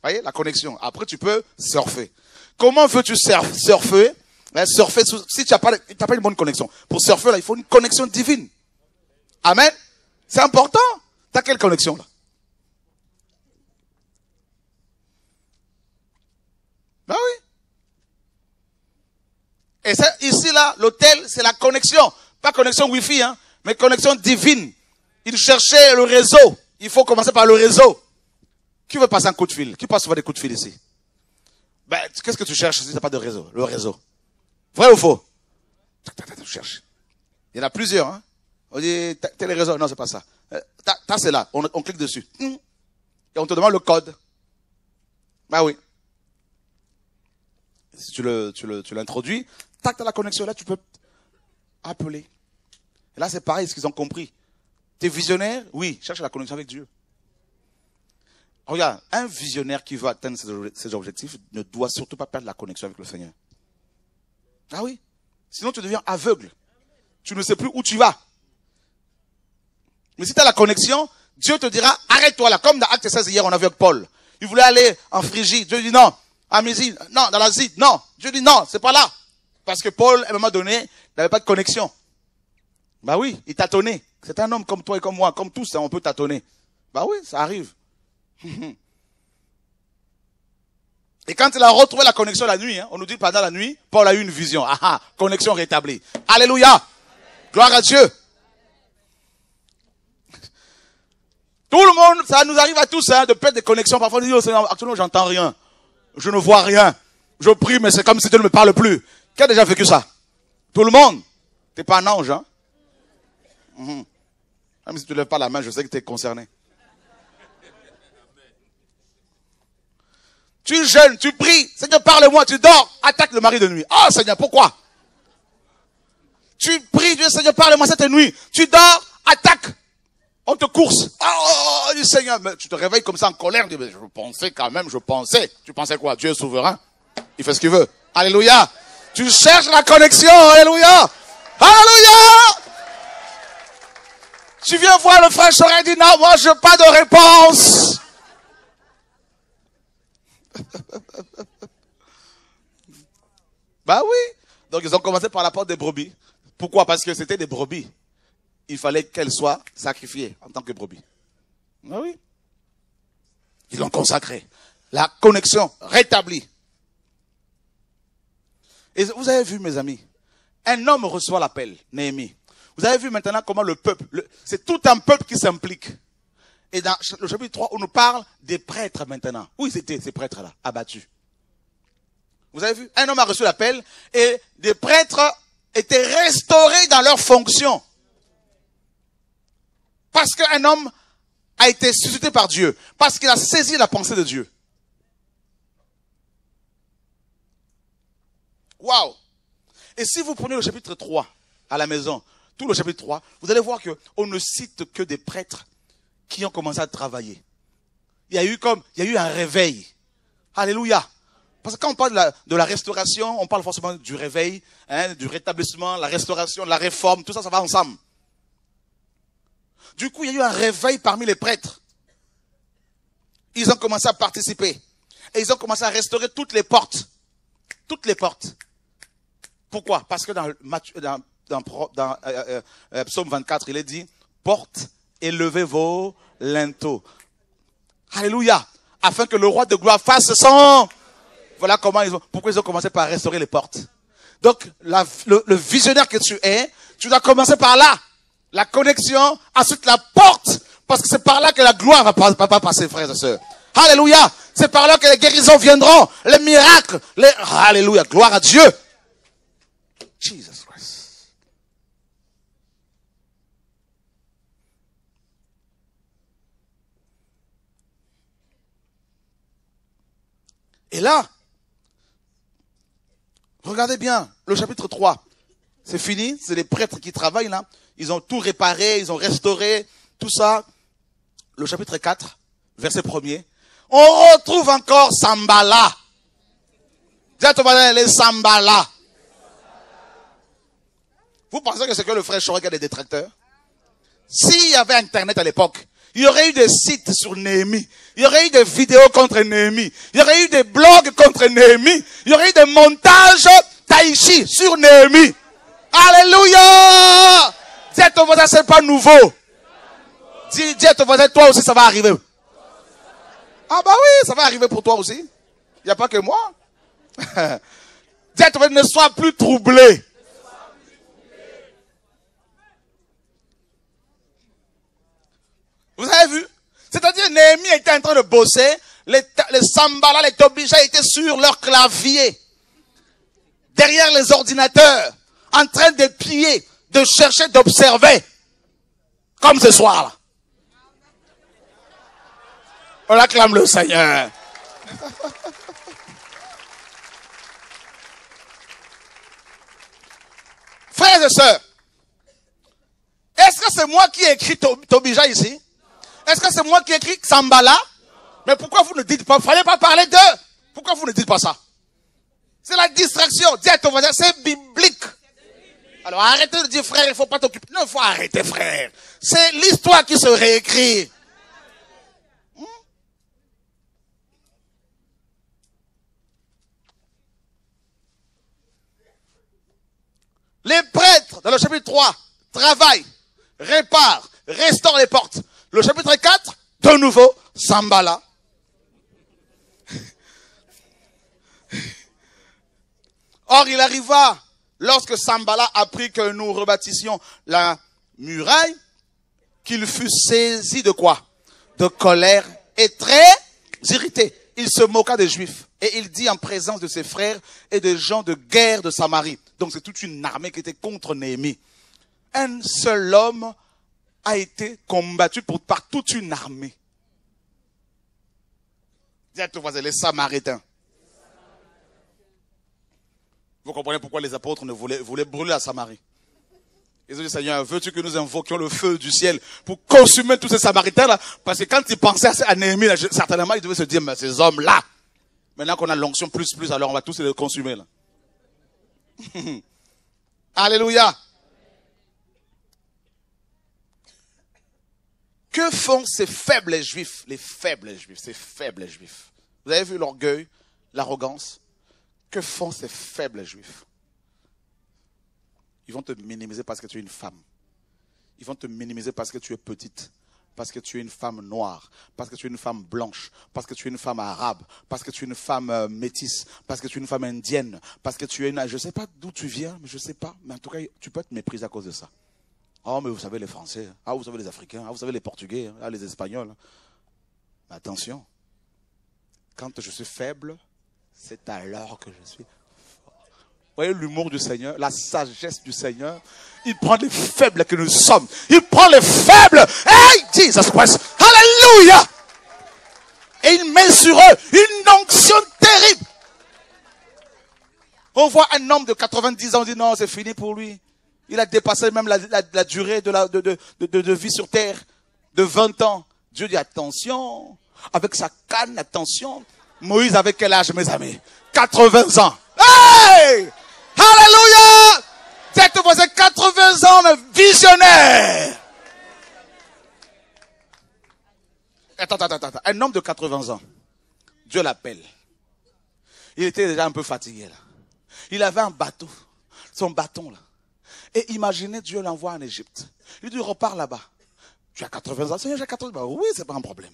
Voyez, la connexion. Après, tu peux surfer. Comment veux-tu surfer? Ben, Surfer, si tu n'as pas, pas une bonne connexion. Pour surfer, là, il faut une connexion divine. Amen? C'est important. T'as quelle connexion là? Ben oui. Et ça, ici là, l'hôtel, c'est la connexion. Pas connexion Wi-Fi, hein, mais connexion divine. Il cherchait le réseau. Il faut commencer par le réseau. Qui veut passer un coup de fil? Qui passe souvent des coups de fil ici? Ben, Qu'est-ce que tu cherches si tu n'as pas de réseau? Le réseau. Vrai ou faux? Tu cherches. Il y en a plusieurs. Hein? On dit, tel réseau. Non, c'est pas ça. Euh, t'as c'est là, on, clique dessus. Hmm. Et on te demande le code. Bah oui. Si tu le, tu le, tu l'introduis, tac, t'as la connexion là, tu peux appeler. Et là, c'est pareil, ce qu'ils ont compris. T'es visionnaire? Oui, cherche la connexion avec Dieu. Regarde, un visionnaire qui veut atteindre ses objectifs ne doit surtout pas perdre la connexion avec le Seigneur. Ah oui? Sinon, tu deviens aveugle. Tu ne sais plus où tu vas. Mais si tu as la connexion, Dieu te dira, arrête-toi là. Comme dans Acte 16 hier, on a vu avec Paul. Il voulait aller en Phrygie. Dieu dit non. Mésie, non. Dans l'Asie, non. Dieu dit non, c'est pas là. Parce que Paul, à un moment donné, n'avait pas de connexion. Bah oui, il tâtonnait. C'est un homme comme toi et comme moi, comme tous, hein, on peut tâtonner. Bah oui, ça arrive. Et quand il a retrouvé la connexion la nuit, hein, on nous dit pendant la nuit, Paul a eu une vision. Ah ah, connexion rétablie. Alléluia. Gloire à Dieu. Tout le monde, ça nous arrive à tous hein, de perdre des connexions. Parfois, on dit, oh, Seigneur, actuellement, j'entends rien. Je ne vois rien. Je prie, mais c'est comme si Dieu ne me parle plus. Qui a déjà vécu ça? Tout le monde. T'es pas un ange, hein? Même si tu ne lèves pas la main, je sais que tu es concerné. Tu jeûnes, tu pries. Seigneur, parle-moi. Tu dors, attaque le mari de nuit. Oh, Seigneur, pourquoi? Tu pries, Dieu, Seigneur, parle-moi cette nuit. Tu dors, attaque on te course. Ah, oh, oh, oh Seigneur, mais tu te réveilles comme ça en colère. je pensais quand même, je pensais. Tu pensais quoi? Dieu est souverain. Il fait ce qu'il veut. Alléluia. Tu cherches la connexion. Alléluia. Alléluia. Tu viens voir le frère Choré et dit non, moi je n'ai pas de réponse. bah oui. Donc ils ont commencé par la porte des brebis. Pourquoi? Parce que c'était des brebis il fallait qu'elle soit sacrifiée en tant que brebis. Ah oui. Ils l'ont consacré. La connexion rétablie. Et vous avez vu, mes amis, un homme reçoit l'appel, Néhémie. Vous avez vu maintenant comment le peuple, c'est tout un peuple qui s'implique. Et dans le chapitre 3, on nous parle des prêtres maintenant. Où ils étaient, ces prêtres-là, abattus? Vous avez vu? Un homme a reçu l'appel et des prêtres étaient restaurés dans leur fonction. Parce qu'un homme a été suscité par Dieu. Parce qu'il a saisi la pensée de Dieu. Waouh Et si vous prenez le chapitre 3 à la maison, tout le chapitre 3, vous allez voir qu'on ne cite que des prêtres qui ont commencé à travailler. Il y a eu comme, il y a eu un réveil. Alléluia. Parce que quand on parle de la, restauration, on parle forcément du réveil, hein, du rétablissement, la restauration, la réforme, tout ça, ça va ensemble. Du coup, il y a eu un réveil parmi les prêtres. Ils ont commencé à participer. Et ils ont commencé à restaurer toutes les portes. Toutes les portes. Pourquoi? Parce que dans, dans, dans, dans euh, euh, euh, Psaume 24, il est dit, porte et levez vos linteaux. Alléluia. Afin que le roi de gloire fasse son... Voilà comment ils ont, pourquoi ils ont commencé par restaurer les portes. Donc, la, le, le, visionnaire que tu es, tu dois commencer par là. La connexion, ensuite la porte. Parce que c'est par là que la gloire va pas, va pas passer, frères et sœurs. Alléluia. C'est par là que les guérisons viendront, les miracles, les, alléluia, gloire à Dieu. Jesus Christ. Et là, regardez bien, le chapitre 3, c'est fini, c'est les prêtres qui travaillent là, ils ont tout réparé, ils ont restauré, tout ça. Le chapitre 4, verset 1er, on retrouve encore Sambala. Les Sambala. Vous pensez que c'est que le frère Choré qui a des détracteurs? S'il y avait Internet à l'époque, il y aurait eu des sites sur Néhémie. Il y aurait eu des vidéos contre Néhémie. Il y aurait eu des blogs contre Néhémie. Il y aurait eu des montages taïchi sur Néhémie. Alléluia Dis à ton voisin, c'est pas nouveau. Dis, dis à ton voisin, toi aussi, ça va arriver. Ah bah oui, ça va arriver pour toi aussi. Il n'y a pas que moi. dis à ton voisin, ne sois plus troublé. Vous avez vu? C'est-à-dire, Néhémie était en train de bosser. Les, les Sambala, les Tobija étaient sur leur clavier. Derrière les ordinateurs. En train de piller, de chercher, d'observer. Comme ce soir-là. On acclame le Seigneur. Frères et sœurs, est-ce que c'est moi qui ai écrit Tobija ici? Est-ce que c'est moi qui écris Sambala? Mais pourquoi vous ne dites pas Fallait pas parler d'eux? Pourquoi vous ne dites pas ça? C'est la distraction. Dis à c'est biblique. Alors arrêtez de dire frère, il faut pas t'occuper. Non, il faut arrêter frère. C'est l'histoire qui se réécrit. Hmm? Les prêtres, dans le chapitre 3, travaillent, réparent, restaurent les portes. Le chapitre 4, de nouveau, Sambala. Or, il arriva, lorsque Sambala apprit que nous rebâtissions la muraille, qu'il fut saisi de quoi? De colère et très irrité. Il se moqua des Juifs et il dit en présence de ses frères et des gens de guerre de Samarie. Donc c'est toute une armée qui était contre Néhémie. Un seul homme a été combattu par toute une armée. Dis à voisin, les Samaritains. Vous comprenez pourquoi les apôtres ne voulaient, voulaient brûler la Samarie? Ils ont dit, Seigneur, veux-tu que nous invoquions le feu du ciel pour consumer tous ces Samaritains-là? Parce que quand ils pensaient à Néhémie, certainement, ils devaient se dire, mais ces hommes-là, maintenant qu'on a l'onction plus plus, alors on va tous les consumer. Là. Alléluia. Que font ces faibles juifs? Les faibles juifs, ces faibles juifs. Vous avez vu l'orgueil, l'arrogance? Que font ces faibles juifs? Ils vont te minimiser parce que tu es une femme. Ils vont te minimiser parce que tu es petite. parce que tu es une femme noire, parce que tu es une femme blanche, parce que tu es une femme arabe, parce que tu es une femme euh, métisse, parce que tu es une femme indienne, parce que tu es une... Je ne sais pas d'où tu viens, mais je ne sais pas. Mais en tout cas, tu peux te mépriser à cause de ça. Oh, mais vous savez les Français, ah, vous savez les Africains, ah, vous savez les Portugais, ah, les Espagnols. Mais attention, quand je suis faible, c'est alors que je suis vous voyez l'humour du Seigneur, la sagesse du Seigneur. Il prend les faibles que nous sommes. Il prend les faibles. Hey, Jesus Christ. Alléluia. Et il met sur eux une onction terrible. On voit un homme de 90 ans, on dit non, c'est fini pour lui. Il a dépassé même la, durée de, la, de, de, de, vie sur terre de 20 ans. Dieu dit attention, avec sa canne, attention. Moïse avait quel âge, mes amis? 80 ans. Hey Alléluia Dites voisin 80 ans, mais visionnaire. Attends, attends, attends. Un homme de 80 ans, Dieu l'appelle. Il était déjà un peu fatigué là. Il avait un bateau, son bâton là. Et imaginez, Dieu l'envoie en Égypte. Il dit, repars là-bas. Tu as 80 ans. Seigneur, j'ai 80 ans. Oui, c'est pas un problème.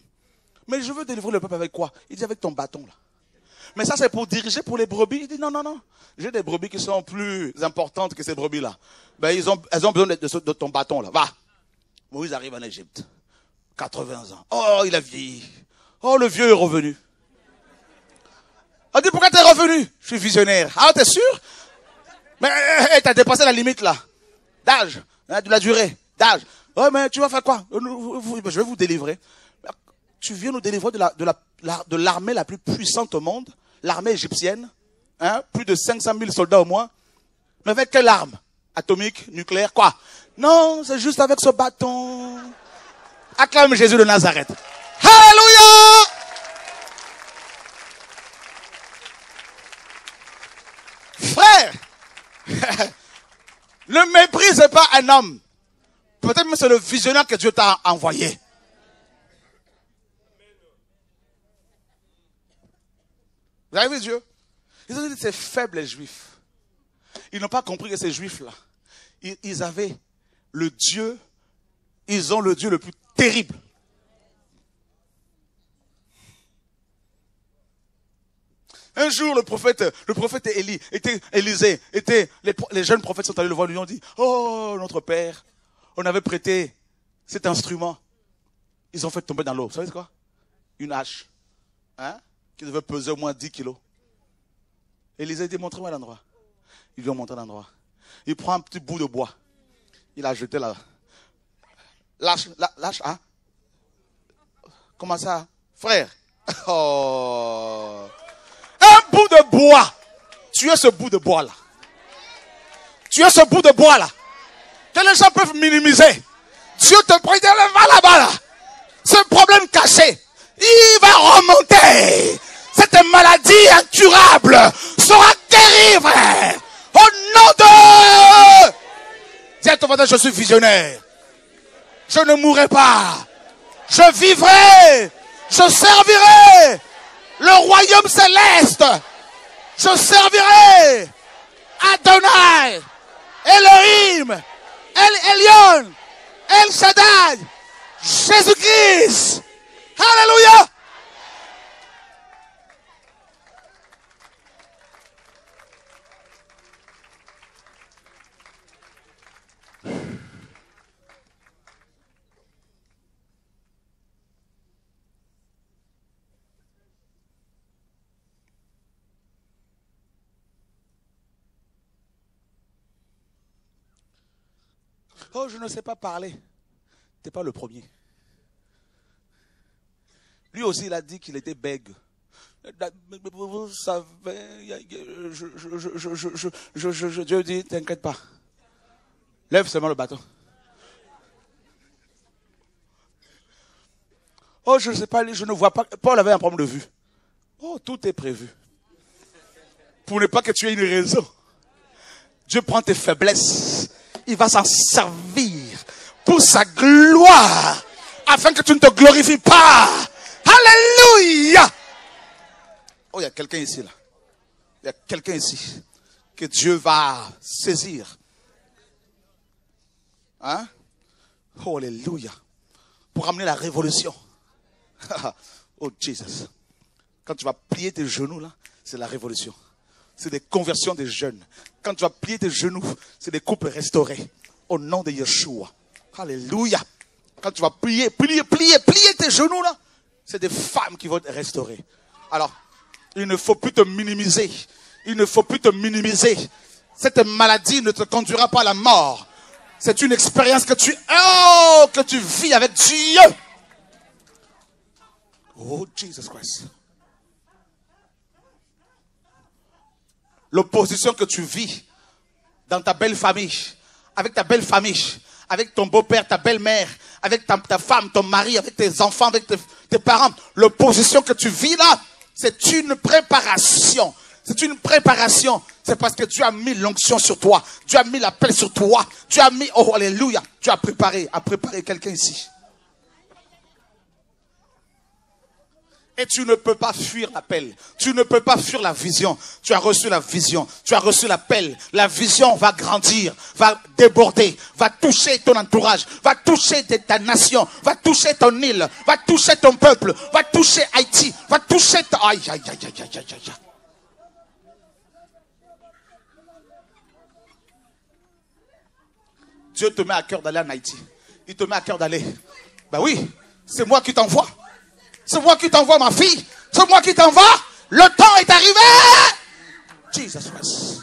Mais je veux délivrer le peuple avec quoi? Il dit, avec ton bâton là. Mais ça, c'est pour diriger pour les brebis. Il dit, non, non, non. J'ai des brebis qui sont plus importantes que ces brebis-là. Ben, ils ont, elles ont besoin de, ton bâton, là. Va. Moïse arrive en Égypte. 80 ans. Oh, il a vieilli. Oh, le vieux est revenu. On dit, pourquoi t'es revenu? Je suis visionnaire. Ah, t'es sûr? Mais, t'as dépassé la limite, là. D'âge. Hein, de la durée. D'âge. Oh, mais tu vas faire quoi? Je vais vous délivrer. Tu viens nous délivrer de l'armée la plus puissante au monde l'armée égyptienne, hein, plus de 500 000 soldats au moins. Mais avec quelle arme? Atomique, nucléaire, quoi? Non, c'est juste avec ce bâton. Acclame Jésus de Nazareth. Alléluia Frère, ne méprise pas un homme. Peut-être même c'est le visionnaire que Dieu t'a envoyé. Vous avez vu Dieu? Ils ont dit c'est faible les juifs. Ils n'ont pas compris que ces juifs-là, ils, avaient le Dieu, ils ont le Dieu le plus terrible. Un jour, le prophète, le prophète Élie, était, Élisée, était, les, jeunes prophètes sont allés le voir, lui ont dit, oh, notre père, on avait prêté cet instrument. Ils ont fait tomber dans l'eau. Vous savez quoi? Une hache. Hein? qui devait peser au moins 10 kilos. Élisée dit, montrez-moi l'endroit. Il lui a montré l'endroit. Il prend un petit bout de bois. Il a jeté là. Lâche, lâche, hein? Comment ça? Frère. Oh. Un bout de bois. Tu es ce bout de bois là. Tu es ce bout de bois là. Que les gens peuvent minimiser. Dieu te prend, va là-bas là. Un problème caché. Il va remonter. Cette maladie incurable sera guérie, frère. Au nom de... Dis je suis visionnaire. Je ne mourrai pas. Je vivrai. Je servirai le royaume céleste. Je servirai Adonai, Elohim, El Elion, El Shaddai, Jésus-Christ. Alléluia. Oh, je ne sais pas parler. Tu n'es pas le premier. Lui aussi, il a dit qu'il était bègue. Vous savez, Dieu dit, t'inquiète pas. Lève seulement le bâton. Oh, je ne sais pas, je ne vois pas. Paul avait un problème de vue. Oh, tout est prévu. Pour ne pas que tu aies une raison. Dieu prend tes faiblesses. Il va s'en servir pour sa gloire. Afin que tu ne te glorifies pas. Alléluia. Oh, il y a quelqu'un ici, là. Il y a quelqu'un ici que Dieu va saisir. Hein? Oh, alléluia. pour amener la révolution. oh Jesus. Quand tu vas plier tes genoux là, c'est la révolution. C'est des conversions des jeunes. Quand tu vas plier tes genoux, c'est des couples restaurés. Au nom de Yeshua. Alléluia. Quand tu vas plier, plier, plier, plier tes genoux là, c'est des femmes qui vont être restaurées. Alors, il ne faut plus te minimiser. Il ne faut plus te minimiser. Cette maladie ne te conduira pas à la mort. C'est une expérience que tu, oh, que tu vis avec Dieu. Oh, Jesus Christ. L'opposition que tu vis dans ta belle famille, avec ta belle famille, avec ton beau-père, ta belle-mère, avec ta, femme, ton mari, avec tes enfants, avec tes, parents, l'opposition que tu vis là, c'est une préparation. C'est une préparation. C'est parce que Dieu a mis l'onction sur toi. Dieu a mis la paix sur toi. Dieu a mis, oh alléluia, tu as préparé, a préparé quelqu'un ici. Et tu ne peux pas fuir l'appel. Tu ne peux pas fuir la vision. Tu as reçu la vision. Tu as reçu l'appel. La vision va grandir, va déborder, va toucher ton entourage, va toucher ta nation, va toucher ton île, va toucher ton peuple, va toucher Haïti, va toucher ta... Aïe, aïe, aïe, aïe, aïe, aïe. Dieu te met à cœur d'aller en Haïti. Il te met à cœur d'aller. Ben oui, c'est moi qui t'envoie. C'est moi qui t'envoie ma fille. C'est moi qui t'envoie. Le temps est arrivé. Jesus Christ.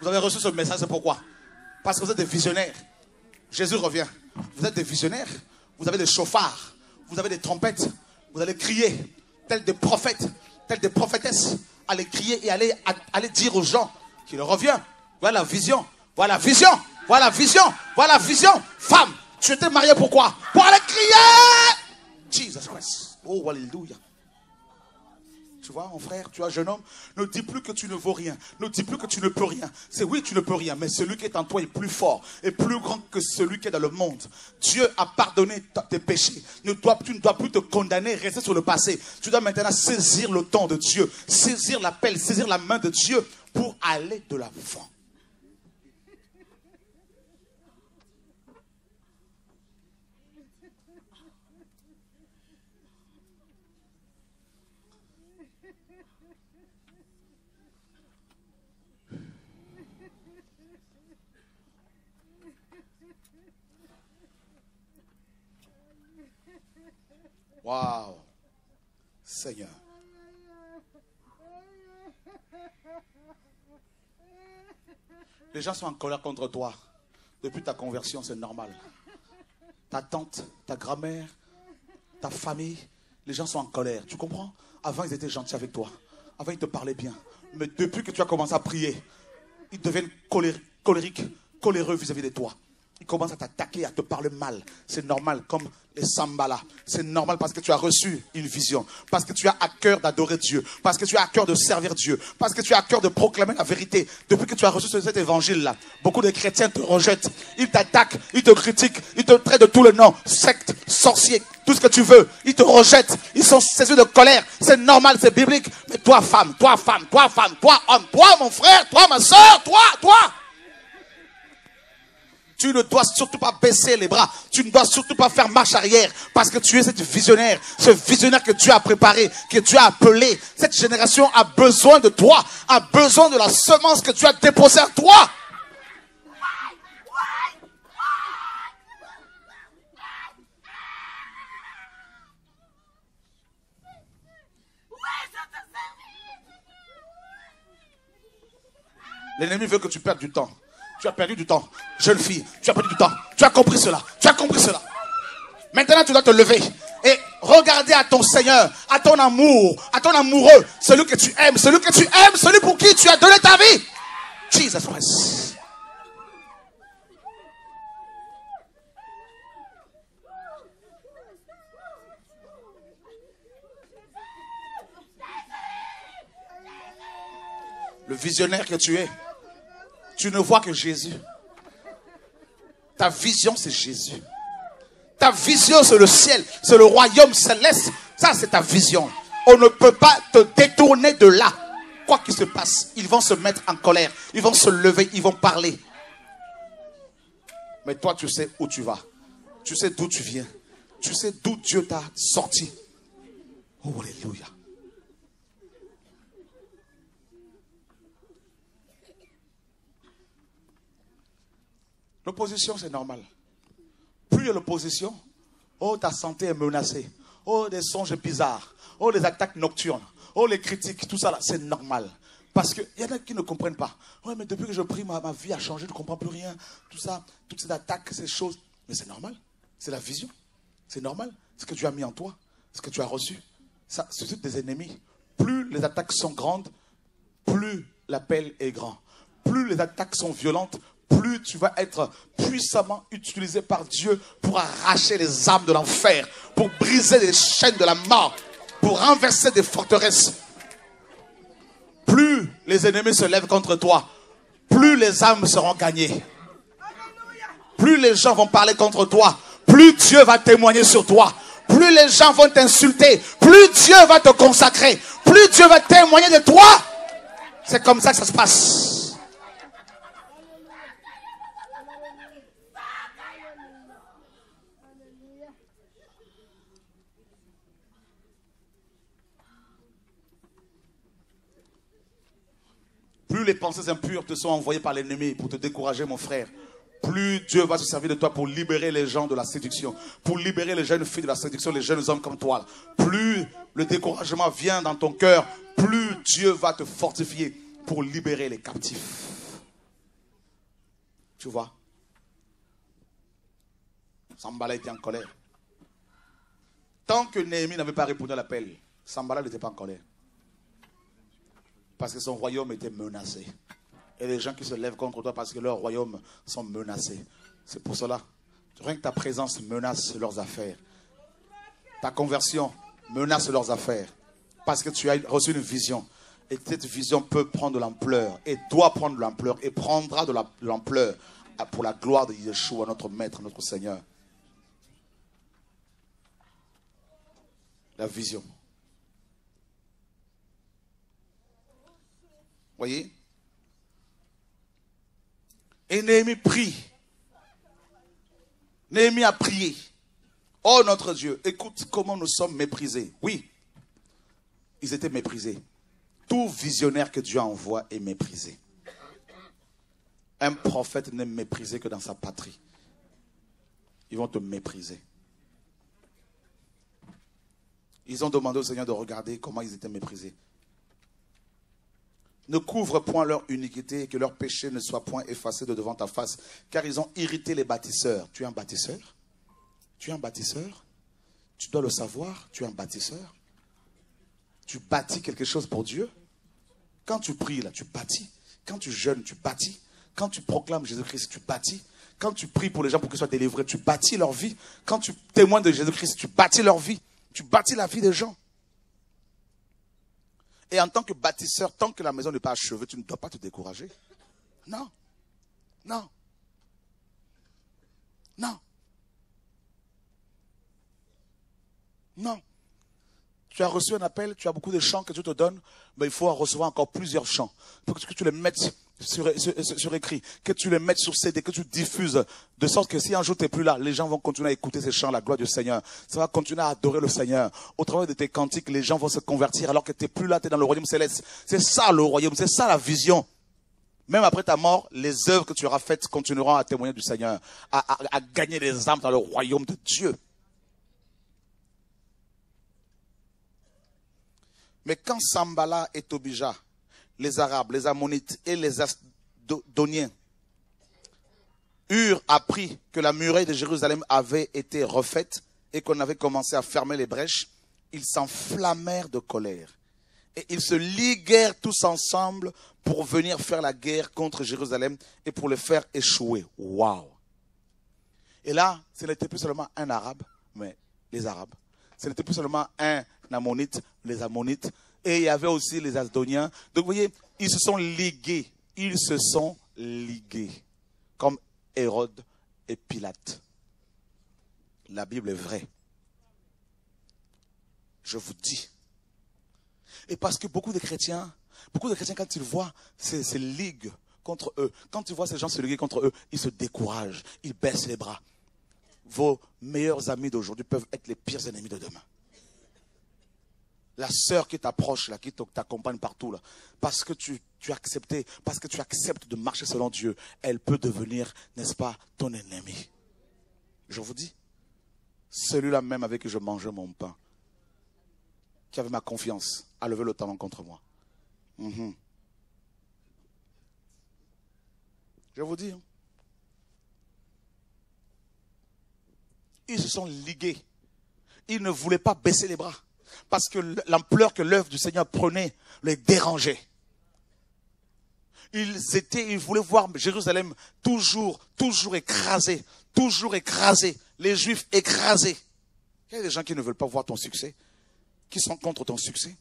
Vous avez reçu ce message, c'est pourquoi? Parce que vous êtes des visionnaires. Jésus revient. Vous êtes des visionnaires. Vous avez des chauffards. Vous avez des trompettes. Vous allez crier, tels des prophètes, tels des prophétesses. Allez crier et allez, allez dire aux gens qu'il revient. Voilà la vision. Voilà la vision. Voilà la vision. Voilà la vision. Femme, tu étais marié pourquoi Pour aller crier. Jesus Christ. Oh, Alléluia. Tu vois, mon frère, tu vois, jeune homme, ne dis plus que tu ne vaux rien. Ne dis plus que tu ne peux rien. C'est oui, tu ne peux rien, mais celui qui est en toi est plus fort et plus grand que celui qui est dans le monde. Dieu a pardonné tes péchés. Ne dois, tu ne dois plus te condamner, rester sur le passé. Tu dois maintenant saisir le temps de Dieu, saisir l'appel, saisir la main de Dieu pour aller de l'avant. Waouh. Seigneur. Les gens sont en colère contre toi. Depuis ta conversion, c'est normal. Ta tante, ta grand-mère, ta famille, les gens sont en colère. Tu comprends? Avant, ils étaient gentils avec toi. Avant, ils te parlaient bien. Mais depuis que tu as commencé à prier, ils deviennent colériques, coléreux vis-à-vis -vis de toi. Ils commencent à t'attaquer, à te parler mal. C'est normal, comme les sambala. C'est normal parce que tu as reçu une vision. Parce que tu as à cœur d'adorer Dieu. Parce que tu as à cœur de servir Dieu. Parce que tu as à cœur de proclamer la vérité. Depuis que tu as reçu cet évangile-là, beaucoup de chrétiens te rejettent. Ils t'attaquent, ils te critiquent, ils te traitent de tous les noms. Secte, sorcier, tout ce que tu veux. Ils te rejettent. Ils sont saisis de colère. C'est normal, c'est biblique. Mais toi, femme, toi, femme, toi, femme, toi, homme, toi, mon frère, toi, ma soeur, toi, toi. Tu ne dois surtout pas baisser les bras. Tu ne dois surtout pas faire marche arrière parce que tu es cette visionnaire, ce visionnaire que Dieu a préparé, que Dieu a appelé. Cette génération a besoin de toi, a besoin de la semence que tu as déposée en toi. L'ennemi veut que tu perdes du temps. Tu as perdu du temps. Jeune fille, tu as perdu du temps. Tu as compris cela. Tu as compris cela. Maintenant, tu dois te lever et regarder à ton Seigneur, à ton amour, à ton amoureux, celui que tu aimes, celui que tu aimes, celui pour qui tu as donné ta vie. Jesus Christ. Le visionnaire que tu es, tu ne vois que Jésus. Ta vision, c'est Jésus. Ta vision, c'est le ciel, c'est le royaume céleste. Ça, c'est ta vision. On ne peut pas te détourner de là. Quoi qu'il se passe, ils vont se mettre en colère. Ils vont se lever, ils vont parler. Mais toi, tu sais où tu vas. Tu sais d'où tu viens. Tu sais d'où Dieu t'a sorti. Oh, Alléluia. L'opposition, c'est normal. Plus il y a l'opposition, oh, ta santé est menacée. Oh, des songes bizarres. Oh, les attaques nocturnes. Oh, les critiques, tout ça là, c'est normal. Parce qu'il y en a qui ne comprennent pas. Ouais, mais depuis que je prie, ma, ma vie a changé, je ne comprends plus rien. Tout ça, toutes ces attaques, ces choses. Mais c'est normal. C'est la vision. C'est normal. Ce que tu as mis en toi, ce que tu as reçu. Ça, c'est des ennemis. Plus les attaques sont grandes, plus l'appel est grand. Plus les attaques sont violentes, plus tu vas être puissamment utilisé par Dieu pour arracher les âmes de l'enfer, pour briser les chaînes de la mort, pour renverser des forteresses. Plus les ennemis se lèvent contre toi, plus les âmes seront gagnées. Plus les gens vont parler contre toi, plus Dieu va témoigner sur toi. Plus les gens vont t'insulter, plus Dieu va te consacrer, plus Dieu va témoigner de toi. C'est comme ça que ça se passe. Les pensées impures te sont envoyées par l'ennemi pour te décourager, mon frère, plus Dieu va se servir de toi pour libérer les gens de la séduction, pour libérer les jeunes filles de la séduction, les jeunes hommes comme toi. Plus le découragement vient dans ton cœur, plus Dieu va te fortifier pour libérer les captifs. Tu vois? Sambala était en colère. Tant que Néhémie n'avait pas répondu à l'appel, Sambala n'était pas en colère. Parce que son royaume était menacé. Et les gens qui se lèvent contre toi parce que leurs royaumes sont menacés. C'est pour cela. Rien que ta présence menace leurs affaires. Ta conversion menace leurs affaires. Parce que tu as reçu une vision. Et cette vision peut prendre de l'ampleur. Et doit prendre de l'ampleur. Et prendra de la- de l'ampleur pour la gloire de Yeshua, notre Maître, notre Seigneur. La vision. Voyez? Et Néhémie prie. Néhémie a prié. Oh notre Dieu, écoute comment nous sommes méprisés. Oui, ils étaient méprisés. Tout visionnaire que Dieu envoie est méprisé. Un prophète n'est méprisé que dans sa patrie. Ils vont te mépriser. Ils ont demandé au Seigneur de regarder comment ils étaient méprisés. Ne couvre point leur iniquité et que leur péché ne soit point effacé de devant ta face, car ils ont irrité les bâtisseurs. Tu es un bâtisseur? Tu es un bâtisseur? Tu dois le savoir, tu es un bâtisseur Tu bâtis quelque chose pour Dieu? Quand tu pries, là, tu bâtis. Quand tu jeûnes, tu bâtis. Quand tu proclames Jésus-Christ, tu bâtis. Quand tu pries pour les gens pour qu'ils soient délivrés, tu bâtis leur vie. Quand tu témoignes de Jésus-Christ, tu bâtis leur vie. Tu bâtis la vie des gens. Et en tant que bâtisseur, tant que la maison n'est pas achevée, tu ne dois pas te décourager. Non. Non. Non. Non. Tu as reçu un appel, tu as beaucoup de chants que Dieu te donne, mais il faut en recevoir encore plusieurs chants. Il faut que tu les mettes sur, écrit, que tu les mettes sur CD, que tu diffuses, de sorte que si un jour tu n'es plus là, les gens vont continuer à écouter ces chants, la gloire du Seigneur. Ça va continuer à adorer le Seigneur. Au travers de tes cantiques, les gens vont se convertir alors que tu n'es plus là, tu es dans le royaume céleste. C'est ça le royaume, c'est ça la vision. Même après ta mort, les œuvres que tu auras faites continueront à témoigner du Seigneur, à, à, à gagner des âmes dans le royaume de Dieu. Mais quand Sambala et Tobija, les Arabes, les Ammonites et les Asdoniens, eurent appris que la muraille de Jérusalem avait été refaite et qu'on avait commencé à fermer les brèches, ils s'enflammèrent de colère. Et ils se liguèrent tous ensemble pour venir faire la guerre contre Jérusalem et pour le faire échouer. Waouh! Et là, ce n'était plus seulement un arabe, mais les arabes. Ce n'était plus seulement un ammonite, les ammonites. Et il y avait aussi les asdoniens. Donc vous voyez, ils se sont ligués. Ils se sont ligués. Comme Hérode et Pilate. La Bible est vraie. Je vous dis. Et parce que beaucoup de chrétiens, beaucoup de chrétiens, quand ils voient ces, ces ligues contre eux. Quand tu vois ces gens se liguer contre eux, ils se découragent, ils baissent les bras. Vos meilleurs amis d'aujourd'hui peuvent être les pires ennemis de demain. La sœur qui t'approche, là, qui t'accompagne partout, là, parce que tu, parce que tu acceptes de marcher selon Dieu, elle peut devenir, n'est-ce pas, ton ennemi. Je vous dis, celui-là même avec qui je mangeais mon pain, qui avait ma confiance, a levé le talent contre moi. Mhm. Je vous dis, hein. ils se sont ligués. Ils ne voulaient pas baisser les bras parce que l'ampleur que l'œuvre du Seigneur prenait les dérangeait. Ils voulaient voir Jérusalem toujours, toujours écrasé, toujours écrasé, les Juifs écrasés. Il y a des gens qui ne veulent pas voir ton succès, qui sont contre ton succès,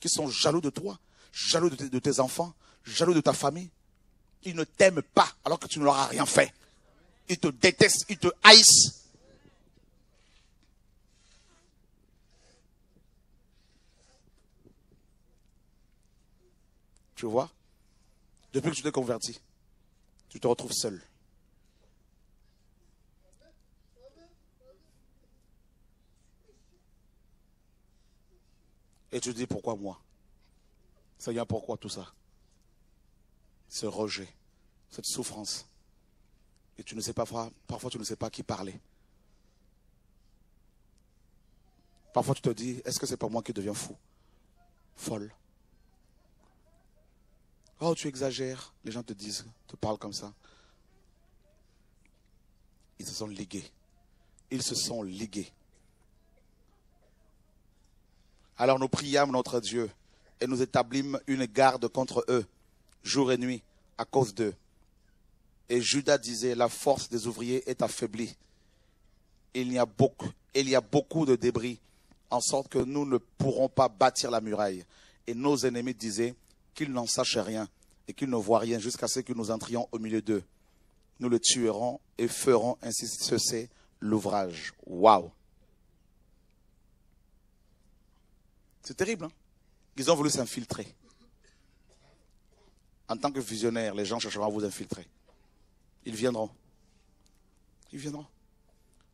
qui sont jaloux de toi, jaloux de tes, enfants, jaloux de ta famille. Ils ne t'aiment pas alors que tu ne leur as rien fait. Ils te détestent, ils te haïssent. Tu vois? Depuis que tu t'es converti, tu te retrouves seul. Et tu dis pourquoi moi? Seigneur, pourquoi tout ça? Ce rejet, cette souffrance. Et tu ne sais pas, parfois tu ne sais pas qui parler. Parfois tu te dis, est-ce que c'est pas moi qui deviens fou? Folle. Oh, tu exagères. Les gens te disent, te parlent comme ça. Ils se sont ligués. Ils se sont ligués. Alors nous priâmes notre Dieu et nous établîmes une garde contre eux, jour et nuit, à cause d'eux. Et Judas disait, la force des ouvriers est affaiblie. Il y a beaucoup, il y a beaucoup de débris, en sorte que nous ne pourrons pas bâtir la muraille. Et nos ennemis disaient, qu'ils n'en sachent rien et qu'ils ne voient rien jusqu'à ce que nous entrions au milieu d'eux. Nous le tuerons et ferons ainsi cesser l'ouvrage. Waouh! C'est terrible. Hein? Ils ont voulu s'infiltrer. En tant que visionnaire, les gens chercheront à vous infiltrer. Ils viendront. Ils viendront.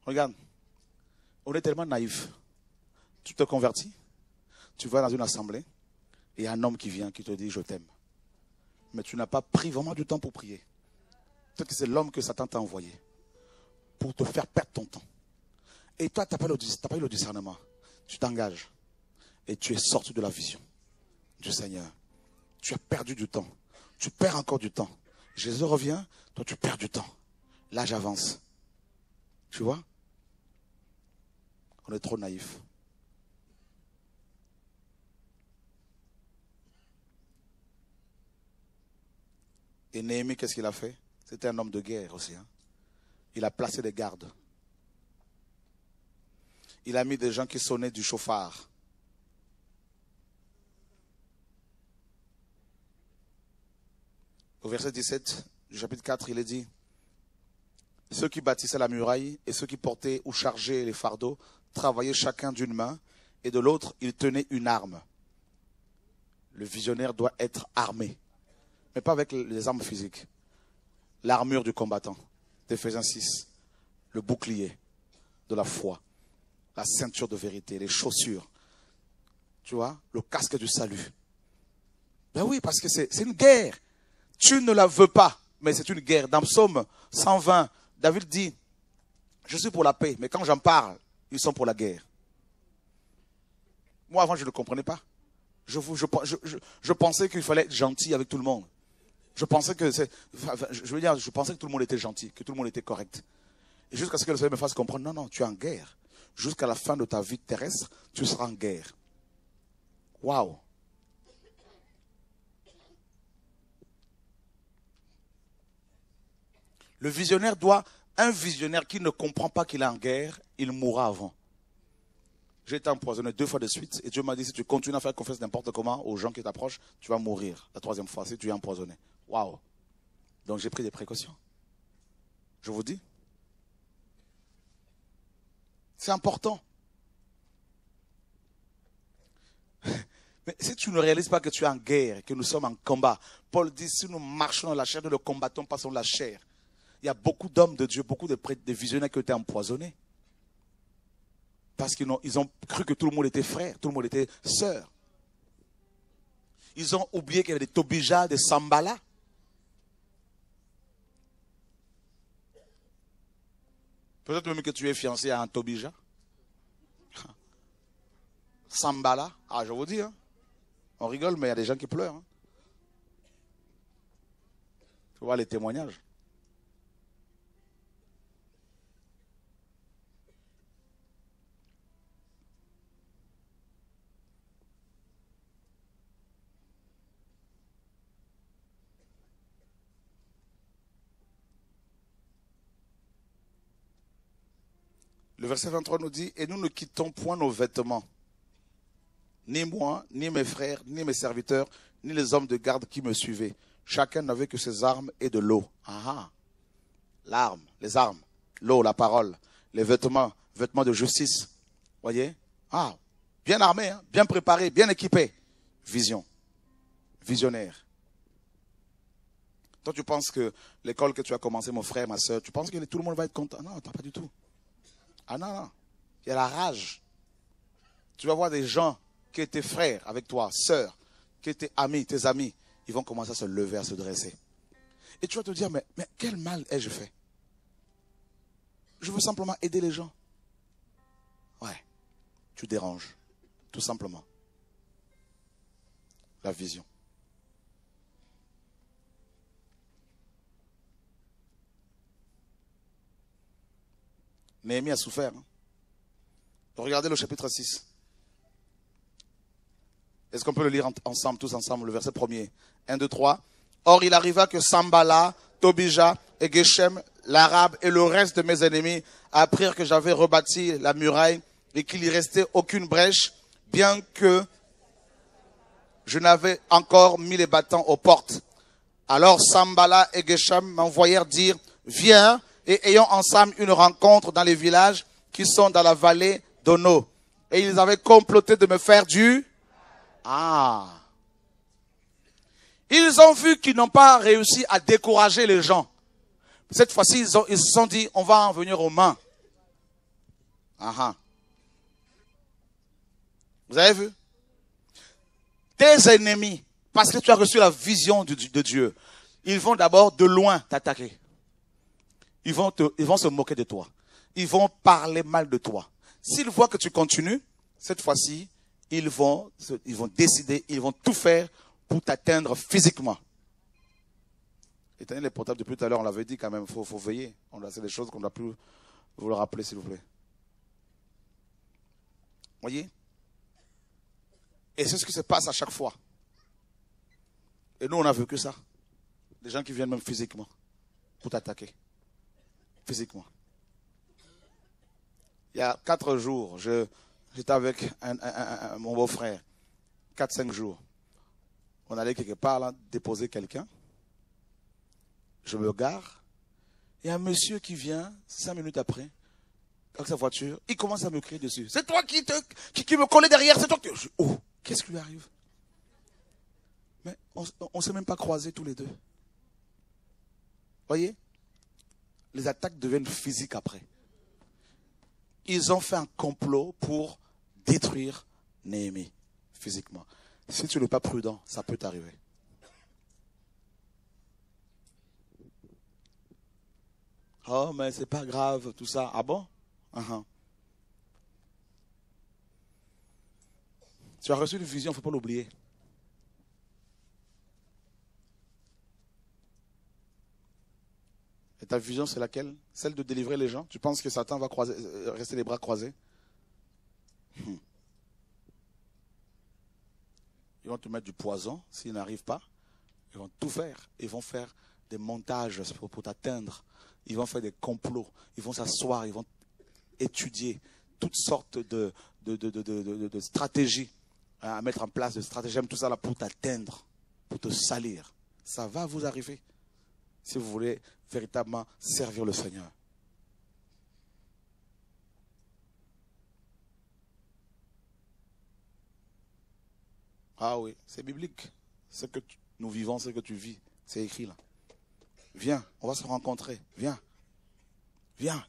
Regarde, on est tellement naïfs. Tu te convertis, tu vas dans une assemblée, et un homme qui vient qui te dit je t'aime mais tu n'as pas pris vraiment du temps pour prier. Peut-être que c'est l'homme que Satan t'a envoyé pour te faire perdre ton temps. Et toi, tu n'as pas, pas eu le discernement. Tu t'engages et tu es sorti de la vision du Seigneur. Tu as perdu du temps. Tu perds encore du temps. Jésus revient, toi tu perds du temps. Là, j'avance. Tu vois? On est trop naïf. Et Néhémie, qu'est-ce qu'il a fait? C'était un homme de guerre aussi. Hein. Il a placé des gardes. Il a mis des gens qui sonnaient du chauffard. Au verset 17 du chapitre 4, il est dit, ceux qui bâtissaient la muraille et ceux qui portaient ou chargeaient les fardeaux travaillaient chacun d'une main et de l'autre, ils tenaient une arme. Le visionnaire doit être armé mais pas avec les armes physiques. L'armure du combattant, d'Éphésiens 6, le bouclier de la foi, la ceinture de vérité, les chaussures, tu vois, le casque du salut. Ben oui, parce que c'est une guerre. Tu ne la veux pas, mais c'est une guerre. Dans Psaume 120, David dit, je suis pour la paix, mais quand j'en parle, ils sont pour la guerre. Moi, avant, je ne comprenais pas. Je, je, je, je pensais qu'il fallait être gentil avec tout le monde. Je pensais que je veux dire, je pensais que tout le monde était gentil, que tout le monde était correct. Jusqu'à ce que le Seigneur me fasse comprendre, non, non, tu es en guerre. Jusqu'à la fin de ta vie terrestre, tu seras en guerre. Waouh. Le visionnaire doit, un visionnaire qui ne comprend pas qu'il est en guerre, il mourra avant. J'ai été empoisonné deux fois de suite et Dieu m'a dit si tu continues à faire confiance n'importe comment aux gens qui t'approchent, tu vas mourir la troisième fois si tu es empoisonné. Waouh. Donc j'ai pris des précautions. Je vous dis. C'est important. Mais si tu ne réalises pas que tu es en guerre, que nous sommes en combat, Paul dit, si nous marchons dans la chair, nous ne combattons pas sur la chair. Il y a beaucoup d'hommes de Dieu, beaucoup de, visionnaires qui ont été empoisonnés. Parce qu'ils ont, ils ont cru que tout le monde était frère, tout le monde était sœur. Ils ont oublié qu'il y avait des Tobija, des Sambala. Peut-être même que tu es fiancé à un Tobija. Sambala. Ah, je vous dis, hein. on rigole, mais il y a des gens qui pleurent. Hein. Tu vois les témoignages. Le verset 23 nous dit, et nous ne quittons point nos vêtements. Ni moi, ni mes frères, ni mes serviteurs, ni les hommes de garde qui me suivaient. Chacun n'avait que ses armes et de l'eau. Ah, ah. L'arme, les armes, l'eau, la parole, les vêtements, vêtements de justice. Voyez? Ah, bien armé, hein, bien préparé, bien équipé. Vision. Visionnaire. Toi, tu penses que l'école que tu as commencé, mon frère, ma soeur, tu penses que tout le monde va être content? Non, pas du tout. Ah non, non. Il y a la rage. Tu vas voir des gens qui étaient frères avec toi, sœurs, qui étaient amis, tes amis. Ils vont commencer à se lever, à se dresser. Et tu vas te dire, mais, mais quel mal ai-je fait? Je veux simplement aider les gens. Ouais, tu déranges, tout simplement. La vision. Néhémie a souffert. Hein. Regardez le chapitre 6. Est-ce qu'on peut le lire ensemble, tous ensemble, le verset premier? 1, 2, 3. Or, il arriva que Sambala, Tobija et Geshem, l'arabe et le reste de mes ennemis apprirent que j'avais rebâti la muraille et qu'il y restait aucune brèche, bien que je n'avais encore mis les battants aux portes. Alors Sambala et Geshem m'envoyèrent dire, viens et ayons ensemble une rencontre dans les villages qui sont dans la vallée d'Ono. Et ils avaient comploté de me faire du... Ah. Ils ont vu qu'ils n'ont pas réussi à décourager les gens. Cette fois-ci, ils, se sont dit, on va en venir aux mains. Ah, ah. Vous avez vu? Tes ennemis, parce que tu as reçu la vision de Dieu, ils vont d'abord de loin t'attaquer. Ils vont, te, ils vont se moquer de toi. Ils vont parler mal de toi. S'ils voient que tu continues, cette fois-ci, ils vont, ils vont décider, ils vont tout faire pour t'atteindre physiquement. Éteignez les portables depuis tout à l'heure, on l'avait dit quand même, il faut, faut, veiller. C'est des choses qu'on doit plus vous le rappeler, s'il vous plaît. Voyez? Et c'est ce qui se passe à chaque fois. Et nous, on a vécu ça. Des gens qui viennent même physiquement pour t'attaquer physiquement. Il y a quatre jours, j'étais avec un, mon beau-frère. Quatre, cinq jours. On allait quelque part déposer quelqu'un. Je me gare. Il y a un monsieur qui vient, cinq minutes après, avec sa voiture, il commence à me crier dessus. C'est toi qui, te, qui, me collait derrière, c'est toi qui... oh, qu'est-ce qui lui arrive? Mais on ne s'est même pas croisés tous les deux. Voyez? Les attaques deviennent physiques après. Ils ont fait un complot pour détruire Néhémie physiquement. Si tu n'es pas prudent, ça peut t'arriver. Oh, mais c'est pas grave, tout ça. Ah bon? Uh-huh. Tu as reçu une vision, il ne faut pas l'oublier. Et ta vision, c'est laquelle? Celle de délivrer les gens? Tu penses que Satan va euh, rester les bras croisés? Hmm. Ils vont te mettre du poison s'ils n'arrivent pas. Ils vont tout faire. Ils vont faire des montages pour, t'atteindre. Ils vont faire des complots. Ils vont s'asseoir. Ils vont étudier toutes sortes de, stratégies à mettre en place, de stratagèmes, tout ça pour t'atteindre, pour te salir. Ça va vous arriver si vous voulez véritablement servir le Seigneur. Ah oui, c'est biblique. Ce que nous vivons, ce que tu vis, c'est écrit là. Viens, on va se rencontrer. Viens. Viens.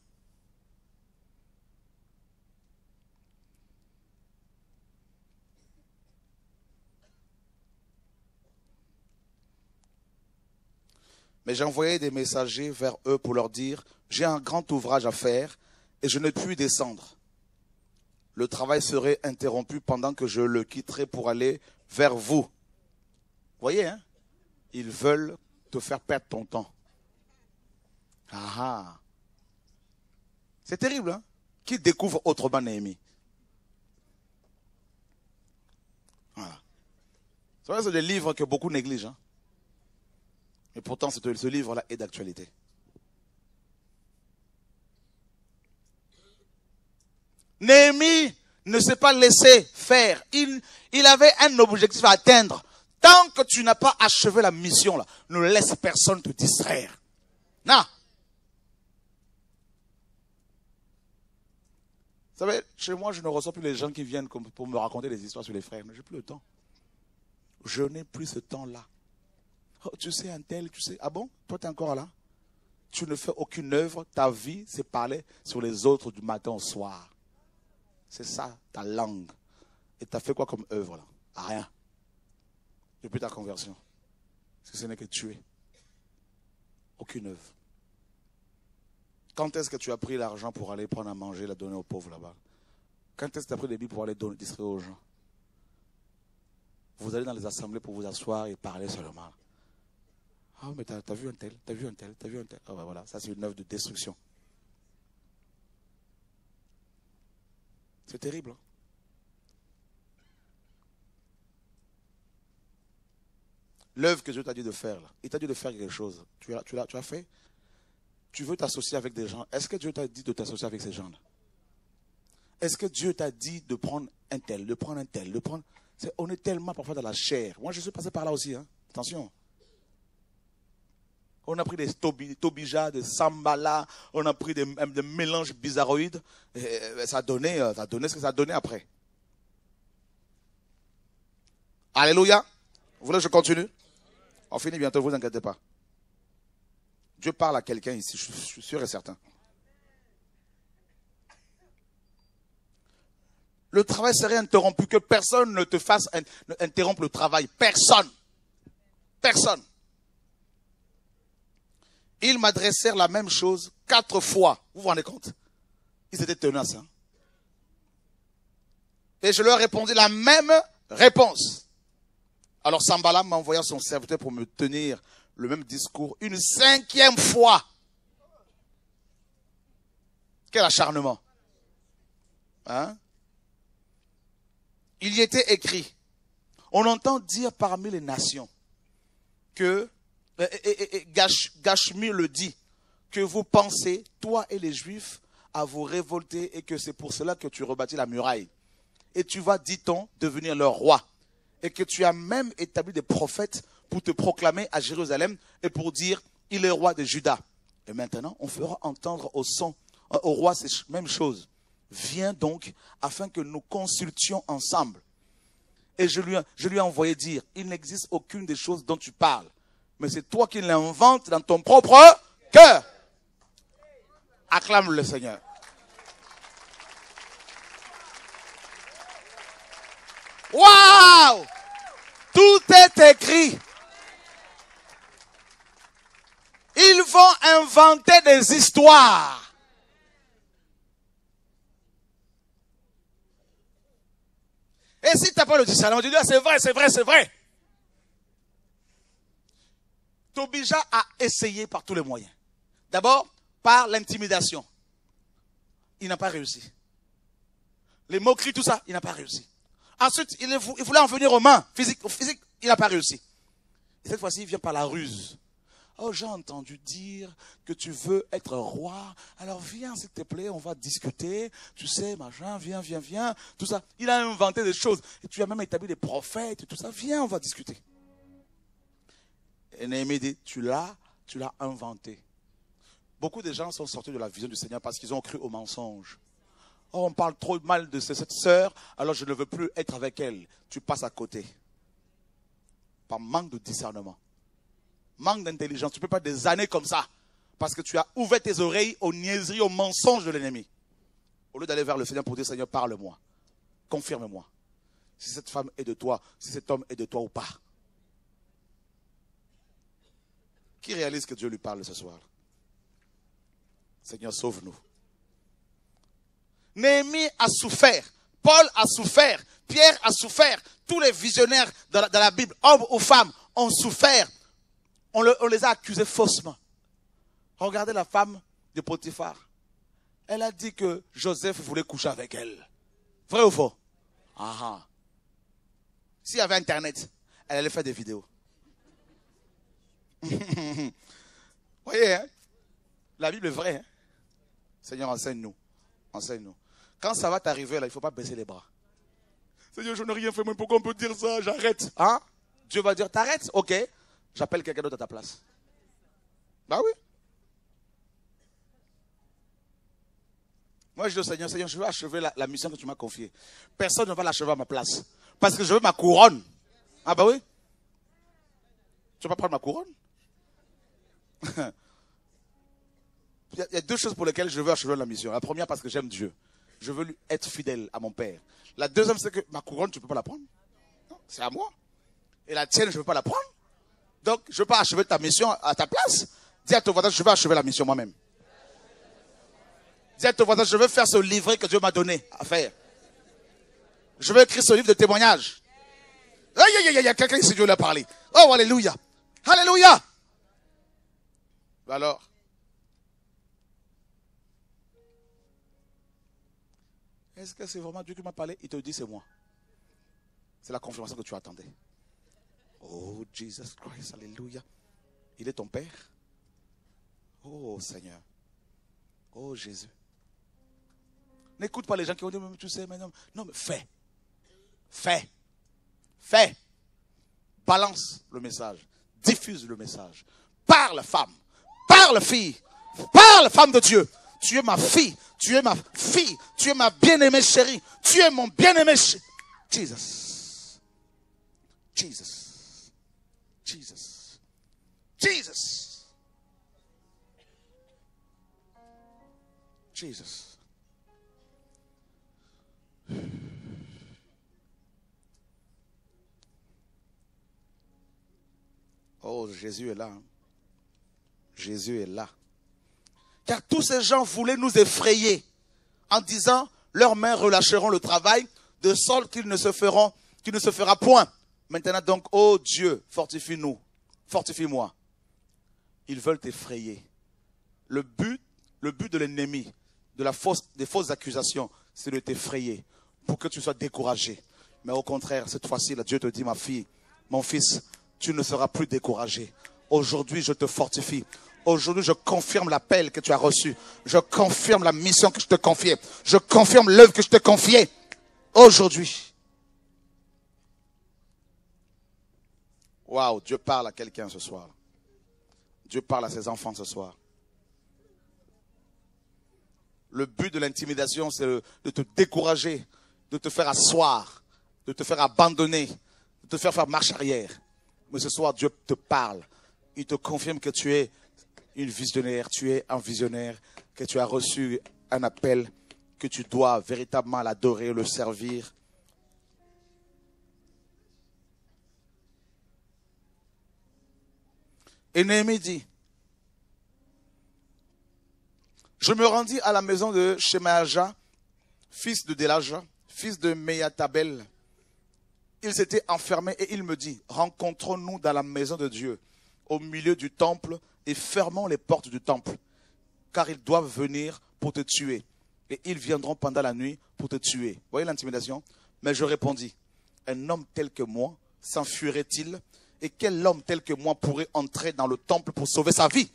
Mais j'ai envoyé des messagers vers eux pour leur dire, j'ai un grand ouvrage à faire et je ne puis descendre. Le travail serait interrompu pendant que je le quitterai pour aller vers vous. Voyez, hein? Ils veulent te faire perdre ton temps. Ah ah. C'est terrible, hein? Qui découvre autrement Néhémie Voilà. C'est des livres que beaucoup négligent. Hein et pourtant, ce livre-là est d'actualité. Néhémie ne s'est pas laissé faire. Il, avait un objectif à atteindre. Tant que tu n'as pas achevé la mission, ne laisse personne te distraire. Non. Vous savez, chez moi, je ne reçois plus les gens qui viennent pour me raconter des histoires sur les frères, mais j'ai plus le temps. Je n'ai plus ce temps-là. Oh, tu sais un tel, tu sais. Ah bon? Toi, tu es encore là? Tu ne fais aucune œuvre. Ta vie, c'est parler sur les autres du matin au soir. C'est ça, ta langue. Et tu as fait quoi comme œuvre là? Rien. Depuis ta conversion. Ce n'est que tuer. Aucune œuvre. Quand est-ce que tu as pris l'argent pour aller prendre à manger, la donner aux pauvres là-bas? Quand est-ce que tu as pris des billes pour aller donner, distribuer aux gens? Vous allez dans les assemblées pour vous asseoir et parler seulement. Ah, mais t'as as vu un tel, t'as vu un tel, t'as vu un tel. Ah, ben voilà, ça c'est une œuvre de destruction. C'est terrible. Hein. L'œuvre que Dieu t'a dit de faire, là, il t'a dit de faire quelque chose. Tu as, tu, tu as fait? Tu veux t'associer avec des gens. Est-ce que Dieu t'a dit de t'associer avec ces gens-là? Est-ce que Dieu t'a dit de prendre un tel, de prendre un tel, de prendre? on est tellement parfois dans la chair. Moi, je suis passé par là aussi. Hein. Attention. On a pris des tobijas, des sambala, on a pris des, mélanges bizarroïdes. Ça, donné, euh, ça ce que ça donné après. Alléluia. Vous voulez que je continue? On finit bientôt, vous inquiétez pas. Dieu parle à quelqu'un ici, je suis sûr et certain. Le travail serait interrompu, que personne ne te fasse interrompre le travail. Personne. Personne ils m'adressèrent la même chose quatre fois. Vous vous rendez compte? Ils étaient tenaces. Hein? Et je leur répondis la même réponse. Alors Sambala m'a envoyé son serviteur pour me tenir le même discours une cinquième fois. Quel acharnement. Hein? Il y était écrit, on entend dire parmi les nations que et, Gashmir le dit, que vous pensez, toi et les Juifs, à vous révolter et que c'est pour cela que tu rebâtis la muraille. Et tu vas, dit-on, devenir leur roi. Et que tu as même établi des prophètes pour te proclamer à Jérusalem et pour dire, il est roi de Juda. Et maintenant, on fera entendre au son, euh, au roi ces mêmes choses. Viens donc afin que nous consultions ensemble. Et je lui, je lui ai envoyé dire, il n'existe aucune des choses dont tu parles mais c'est toi qui l'inventes dans ton propre cœur. Acclame le Seigneur. Waouh Tout est écrit. Ils vont inventer des histoires. Et si tu n'as pas le discernement, tu dis, ah, c'est vrai, c'est vrai, c'est vrai. Tobija a essayé par tous les moyens. D'abord, par l'intimidation. Il n'a pas réussi. Les moqueries, tout ça, il n'a pas réussi. Ensuite, il voulait en venir aux mains, physique, physique il n'a pas réussi. Et cette fois-ci, il vient par la ruse. Oh, j'ai entendu dire que tu veux être roi. Alors viens, s'il te plaît, on va discuter. Tu sais, machin, viens, viens, viens. Tout ça. Il a inventé des choses. Et tu as même établi des prophètes tout ça. Viens, on va discuter. Et Néhémie dit, tu l'as, tu l'as inventé. Beaucoup de gens sont sortis de la vision du Seigneur parce qu'ils ont cru au mensonge. Oh, on parle trop mal de cette sœur, alors je ne veux plus être avec elle. Tu passes à côté. par manque de discernement. Manque d'intelligence. Tu ne peux pas des années comme ça. Parce que tu as ouvert tes oreilles aux niaiseries, aux mensonges de l'ennemi. Au lieu d'aller vers le Seigneur pour dire, Seigneur, parle-moi. Confirme-moi. Si cette femme est de toi, si cet homme est de toi ou pas. Qui réalise que Dieu lui parle ce soir? Seigneur, sauve-nous. Néhémie a souffert. Paul a souffert. Pierre a souffert. Tous les visionnaires dans la, Bible, hommes ou femmes, ont souffert. On, les a accusés faussement. Regardez la femme de Potiphar. Elle a dit que Joseph voulait coucher avec elle. Vrai ou faux? Ah, ah. S'il y avait Internet, elle allait faire des vidéos. Voyez, hein? la Bible est vraie. Hein? Seigneur, enseigne-nous. Enseigne-nous. Quand ça va t'arriver, là, il ne faut pas baisser les bras. Seigneur, je n'ai rien fait, mais pourquoi on peut dire ça? J'arrête. Hein? Dieu va dire, t'arrêtes? Ok. J'appelle quelqu'un d'autre à ta place. Bah oui. Moi, je dis au Seigneur, Seigneur, je veux achever la, mission que tu m'as confiée. Personne ne va l'achever à ma place. Parce que je veux ma couronne. Ah bah oui. Tu vas pas prendre ma couronne? Il, y a, deux choses pour lesquelles je veux achever la mission. La première, parce que j'aime Dieu. Je veux lui être fidèle à mon Père. La deuxième, c'est que ma couronne, tu ne peux pas la prendre. C'est à moi. Et la tienne, je ne veux pas la prendre. Donc, je ne veux pas achever ta mission à ta place. Dis à ton voisin, je vais achever la mission moi-même. Dis à ton voisin, je veux faire ce livret que Dieu m'a donné à faire. Je veux écrire ce livre de témoignage. Aïe, aïe, aïe, quelqu'un ici, Dieu l'a parlé. Oh, alléluia. Alléluia. Alors, est-ce que c'est vraiment Dieu qui m'a parlé? Il te dit, c'est moi. C'est la confirmation que tu attendais. Oh, Jesus Christ, alléluia. Il est ton Père? Oh, Seigneur. Oh, Jésus. N'écoute pas les gens qui ont dit, mais tu sais, mais non, non, mais fais. Fais. Fais. Balance le message. Diffuse le message. Parle, femme. Parle, fille. Parle, femme de Dieu. Tu es ma fille. Tu es ma fille. Tu es ma bien-aimée chérie. Tu es mon bien-aimé chéri. Jesus. Jesus. Jesus. Jesus. Oh, Jésus est là. Hein. Jésus est là. Car tous ces gens voulaient nous effrayer en disant, leurs mains relâcheront le travail de sorte qu'ils ne se feront, qu'il ne se fera point. Maintenant donc, oh Dieu, fortifie-nous, fortifie-moi. Ils veulent t'effrayer. Le but, le but de l'ennemi, de la fausse, des fausses accusations, c'est de t'effrayer pour que tu sois découragé. Mais au contraire, cette fois-ci, Dieu te dit, ma fille, mon fils, tu ne seras plus découragé. Aujourd'hui, je te fortifie. Aujourd'hui, je confirme l'appel que tu as reçu. Je confirme la mission que je te confiais. Je confirme l'œuvre que je te confiais. Aujourd'hui. Waouh, Dieu parle à quelqu'un ce soir. Dieu parle à ses enfants ce soir. Le but de l'intimidation, c'est de te décourager, de te faire asseoir, de te faire abandonner, de te faire faire marche arrière. Mais ce soir, Dieu te parle. Il te confirme que tu es une visionnaire, tu es un visionnaire, que tu as reçu un appel, que tu dois véritablement l'adorer, le servir. Et Néhémie dit, je me rendis à la maison de Shemaja, fils de Delaja, fils de Meyatabel, il s'était enfermé et il me dit, rencontrons-nous dans la maison de Dieu, au milieu du temple, et fermons les portes du temple, car ils doivent venir pour te tuer, et ils viendront pendant la nuit pour te tuer. Voyez l'intimidation? Mais je répondis, un homme tel que moi s'enfuirait-il? Et quel homme tel que moi pourrait entrer dans le temple pour sauver sa vie?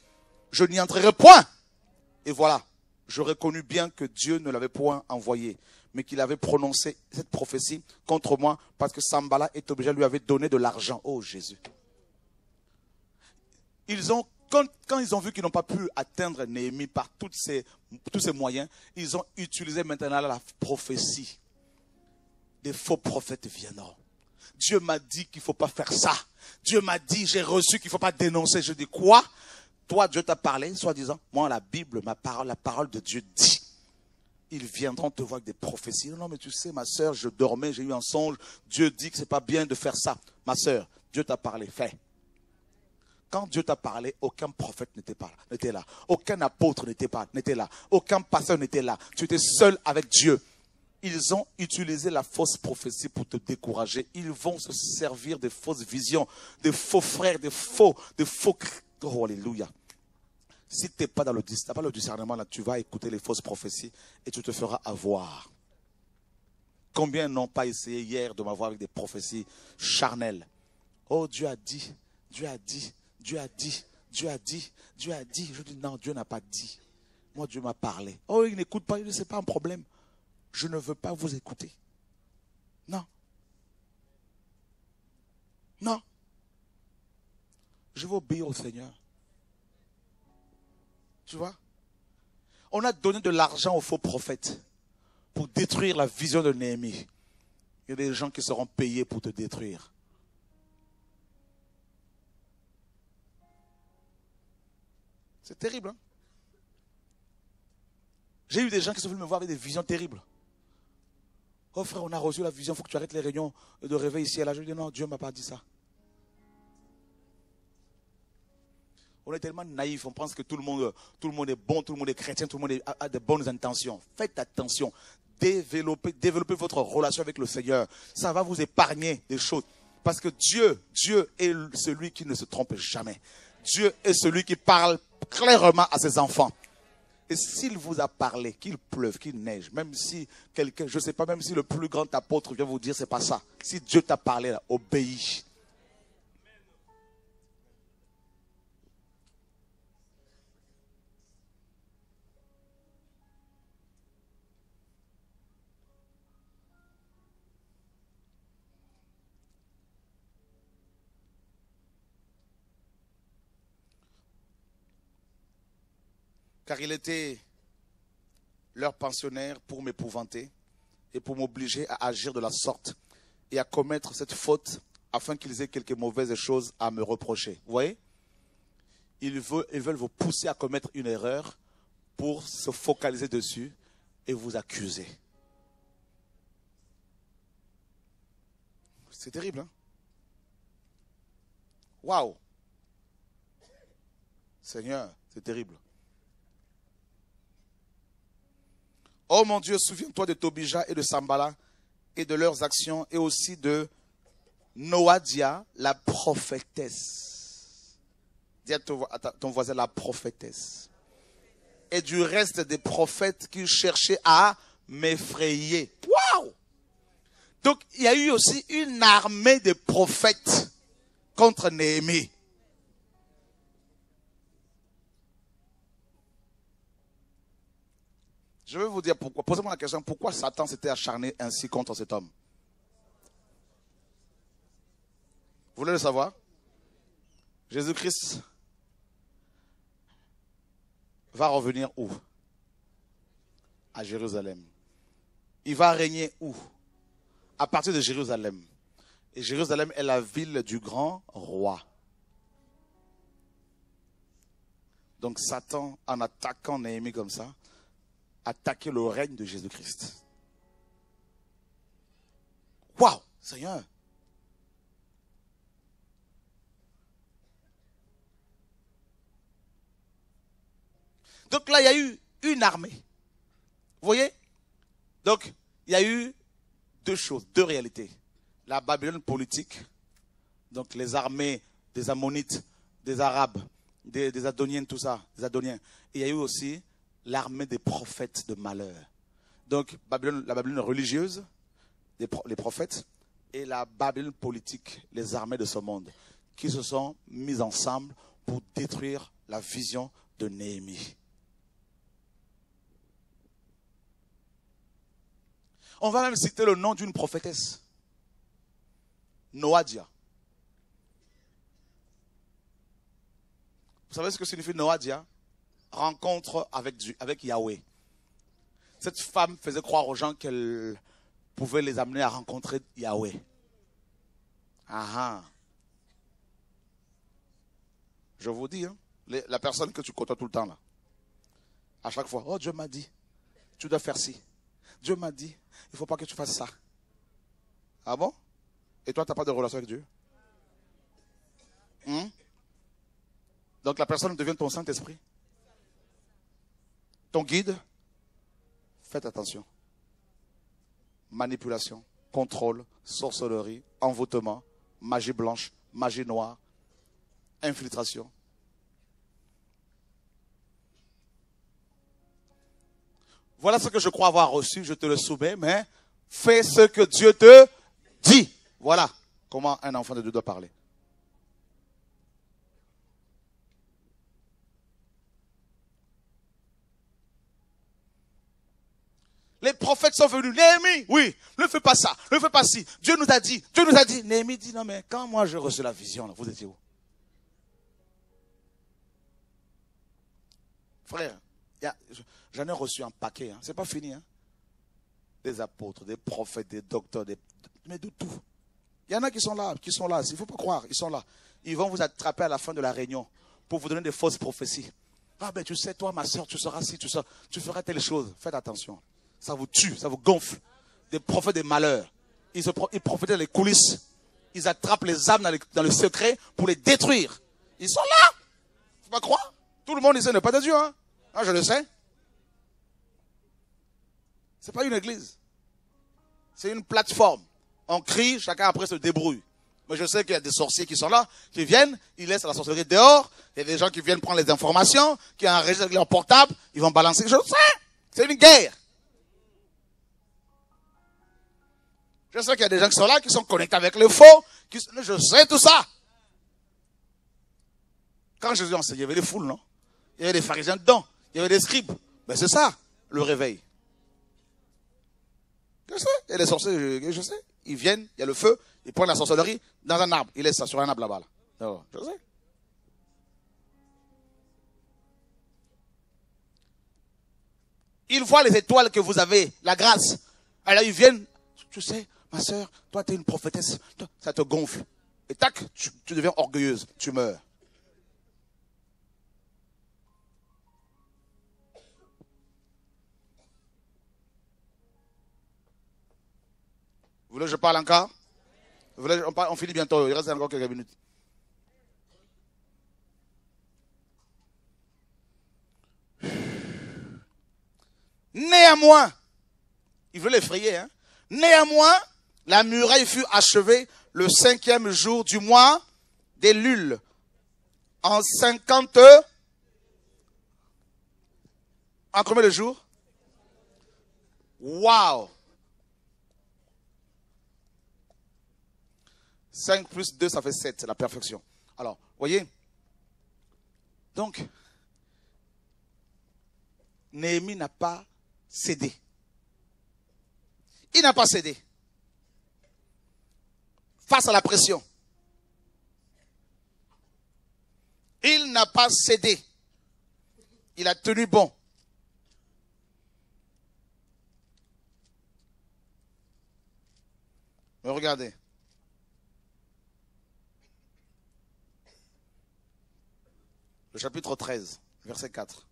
Je n'y entrerai point. Et voilà, je reconnus bien que Dieu ne l'avait point envoyé mais qu'il avait prononcé cette prophétie contre moi parce que Sambala est obligé, lui avait donné de l'argent. Oh Jésus. Ils ont, quand, ils ont vu qu'ils n'ont pas pu atteindre Néhémie par ces, tous ces moyens, ils ont utilisé maintenant la prophétie. Des faux prophètes viendront. Dieu m'a dit qu'il faut pas faire ça. Dieu m'a dit, j'ai reçu qu'il faut pas dénoncer. Je dis quoi? Toi, Dieu t'a parlé, soi-disant. Moi, la Bible, ma parole, la parole de Dieu dit. Ils viendront te voir avec des prophéties. Non, mais tu sais, ma sœur, je dormais, j'ai eu un songe. Dieu dit que c'est pas bien de faire ça. Ma sœur, Dieu t'a parlé, fais. Quand Dieu t'a parlé, aucun prophète n'était là, n'était là. Aucun apôtre n'était pas, n'était là. Aucun pasteur n'était là. Tu étais seul avec Dieu. Ils ont utilisé la fausse prophétie pour te décourager. Ils vont se servir des fausses visions, des faux frères, des faux, des faux. Oh, alléluia. Si tu n'es pas dans le, pas le discernement, là, tu vas écouter les fausses prophéties et tu te feras avoir. Combien n'ont pas essayé hier de m'avoir avec des prophéties charnelles? Oh, Dieu a dit, Dieu a dit, Dieu a dit, Dieu a dit, Dieu a dit. Je dis non, Dieu n'a pas dit. Moi, Dieu m'a parlé. Oh, il n'écoute pas, ce n'est pas un problème. Je ne veux pas vous écouter. Non. Non. Je veux obéir au Seigneur. Tu vois? On a donné de l'argent aux faux prophètes pour détruire la vision de Néhémie. Il y a des gens qui seront payés pour te détruire. C'est terrible. Hein J'ai eu des gens qui sont venus me voir avec des visions terribles. Oh frère, on a reçu la vision, il faut que tu arrêtes les réunions de réveil ici et là. Je dis non, Dieu ne m'a pas dit ça. On est tellement naïf, on pense que tout le monde, est bon, tout le monde est chrétien, tout le monde a, de bonnes intentions. Faites attention. Développez, développez votre relation avec le Seigneur. Ça va vous épargner des choses. Parce que Dieu, Dieu est celui qui ne se trompe jamais. Dieu est celui qui parle clairement à ses enfants. Et s'il vous a parlé, qu'il pleuve, qu'il neige, même si quelqu'un, je ne sais pas, même si le plus grand apôtre vient vous dire c'est pas ça. Si Dieu t'a parlé, là, obéis. Car il était leur pensionnaire pour m'épouvanter et pour m'obliger à agir de la sorte et à commettre cette faute afin qu'ils aient quelques mauvaises choses à me reprocher. Vous voyez? Ils veulent, vous pousser à commettre une erreur pour se focaliser dessus et vous accuser. C'est terrible, hein? Waouh Seigneur, c'est terrible. Oh mon Dieu, souviens-toi de Tobija et de Sambala et de leurs actions et aussi de Noadia, la prophétesse. Dis à ton voisin la prophétesse. Et du reste des prophètes qui cherchaient à m'effrayer. Waouh! Donc il y a eu aussi une armée de prophètes contre Néhémie. Je vais vous dire pourquoi. Posez-moi la question, pourquoi Satan s'était acharné ainsi contre cet homme? Vous voulez le savoir? Jésus-Christ va revenir où? À Jérusalem. Il va régner où? À partir de Jérusalem. Et Jérusalem est la ville du grand roi. Donc Satan, en attaquant Néhémie comme ça, attaquer le règne de Jésus-Christ. Waouh, Seigneur. Donc là, il y a eu une armée. Vous voyez? Donc, il y a eu deux choses, deux réalités. La Babylone politique, donc les armées des Ammonites, des Arabes, des, des Adoniens, tout ça, des Adoniens. Et il y a eu aussi l'armée des prophètes de malheur. Donc, la Babylone religieuse, les prophètes, et la Babylone politique, les armées de ce monde, qui se sont mises ensemble pour détruire la vision de Néhémie. On va même citer le nom d'une prophétesse, Noadia. Vous savez ce que signifie Noadia? Rencontre avec, avec Yahweh. Cette femme faisait croire aux gens qu'elle pouvait les amener à rencontrer Yahweh. Ah ah. Je vous dis, hein, la personne que tu côtoies tout le temps là, à chaque fois, oh Dieu m'a dit, tu dois faire ci. Dieu m'a dit, il ne faut pas que tu fasses ça. Ah bon? Et toi, tu n'as pas de relation avec Dieu? Hmm? Donc la personne devient ton Saint-Esprit. Ton guide. Faites attention. Manipulation, contrôle, sorcellerie, envoûtement, magie blanche, magie noire, infiltration. Voilà ce que je crois avoir reçu, je te le soumets, mais fais ce que Dieu te dit. Voilà comment un enfant de Dieu doit parler. Les prophètes sont venus. Néhémie, oui, ne fais pas ça, ne fais pas ci. Dieu nous a dit, Dieu nous a dit. Néhémie dit, non mais quand moi j'ai reçu la vision, vous étiez où? Frère, j'en ai reçu un paquet, hein. c'est pas fini. Hein. Des apôtres, des prophètes, des docteurs, des, mais de tout. Il y en a qui sont là, qui sont là, il ne faut pas croire, ils sont là. Ils vont vous attraper à la fin de la réunion pour vous donner des fausses prophéties. Ah ben tu sais, toi ma soeur, tu seras ci, tu, seras, tu feras telle chose. Faites attention. Ça vous tue, ça vous gonfle. Des prophètes des malheurs. Ils, se, ils profitent les coulisses. Ils attrapent les âmes dans, les- dans le secret pour les détruire. Ils sont là. Faut pas croire? Tout le monde ici n'est pas de Dieu. Hein. Ah, je le sais. C'est pas une église. C'est une plateforme. On crie, chacun après se débrouille. Mais je sais qu'il y a des sorciers qui sont là, qui viennent, ils laissent la sorcellerie dehors. Il y a des gens qui viennent prendre les informations, qui enregistrent leur portable, ils vont balancer. Je sais. C'est une guerre. Je sais qu'il y a des gens qui sont là, qui sont connectés avec le faux. Je sais tout ça. Quand Jésus enseignait, il y avait des foules, non? Il y avait des pharisiens dedans. Il y avait des scribes. Mais c'est ça, le réveil. Je sais. Il y a des sorciers, je, sais. Ils viennent, il y a le feu, ils prennent la sorcellerie dans un arbre. Ils laissent ça sur un arbre là-bas. Je sais. Ils voient les étoiles que vous avez, la grâce. Alors ils viennent, tu sais, ma soeur, toi tu es une prophétesse, ça te gonfle. Et tac, tu, tu deviens orgueilleuse, tu meurs. Vous voulez que je parle encore? Vous voulez, on, parle- on finit bientôt, il reste encore quelques minutes. Néanmoins, il veut l'effrayer, hein. Néanmoins, la muraille fut achevée le cinquième jour du mois d'Élul, en cinquante... En combien de jours? Waouh 5 plus 2, ça fait 7, c'est la perfection. Alors, voyez? Donc, Néhémie n'a pas cédé. Il n'a pas cédé. Face à la pression. Il n'a pas cédé. Il a tenu bon. Regardez. Le chapitre 13, verset 4.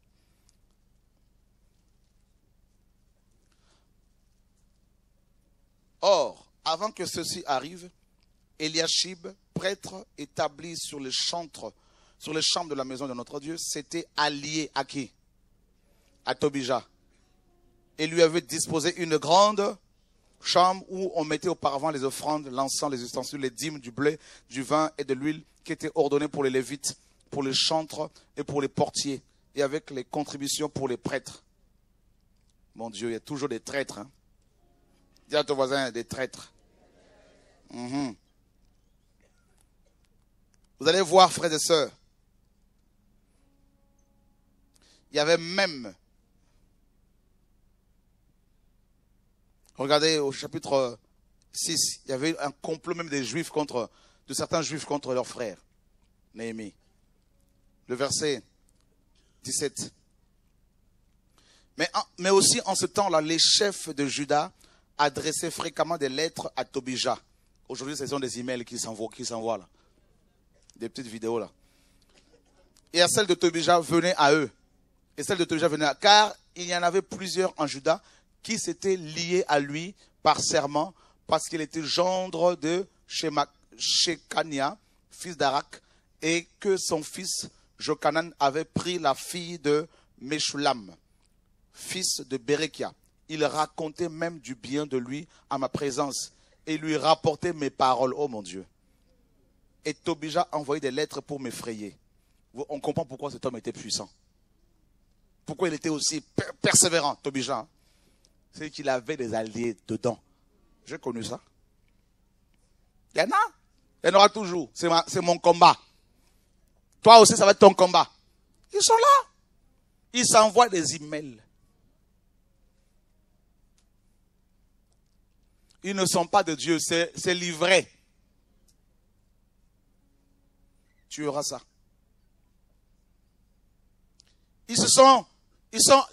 Or, avant que ceci arrive, Eliashib, prêtre établi sur les chantres, sur les chambres de la maison de notre Dieu, s'était allié à qui? À Tobija. Et lui avait disposé une grande chambre où on mettait auparavant les offrandes, l'encens, les ustensiles, les dîmes, du blé, du vin et de l'huile qui étaient ordonnés pour les lévites, pour les chantres et pour les portiers, et avec les contributions pour les prêtres. Mon Dieu, il y a toujours des traîtres. Hein? Dis à ton voisin, des traîtres. Mhm. Vous allez voir, frères et sœurs, il y avait même, regardez au chapitre 6, il y avait un complot même des juifs contre, de certains juifs contre leurs frères, Néhémie. Le verset 17. Mais, aussi en ce temps-là, les chefs de Juda adressaient fréquemment des lettres à Tobija, Aujourd'hui, ce sont des emails qui qui s'envoient là. Des petites vidéos là. Et à celle de Tobija venait à eux. Et celle de Tobija venait à car il y en avait plusieurs en Juda qui s'étaient liés à lui par serment parce qu'il était gendre de Shekania, fils d'Arak, et que son fils Jokanan avait pris la fille de Meshulam, fils de Berekia. Il racontait même du bien de lui à ma présence et lui rapportait mes paroles. Oh mon Dieu. Et Tobija envoyé des lettres pour m'effrayer. On comprend pourquoi cet homme était puissant. Pourquoi il était aussi persévérant, Tobija. Hein. C'est qu'il avait des alliés dedans. J'ai connu ça. Il y en a. Il y en aura toujours. C'est mon combat. Toi aussi, ça va être ton combat. Ils sont là. Ils s'envoient des emails. Ils ne sont pas de Dieu, c'est livré. Tu auras ça. Ils se sont,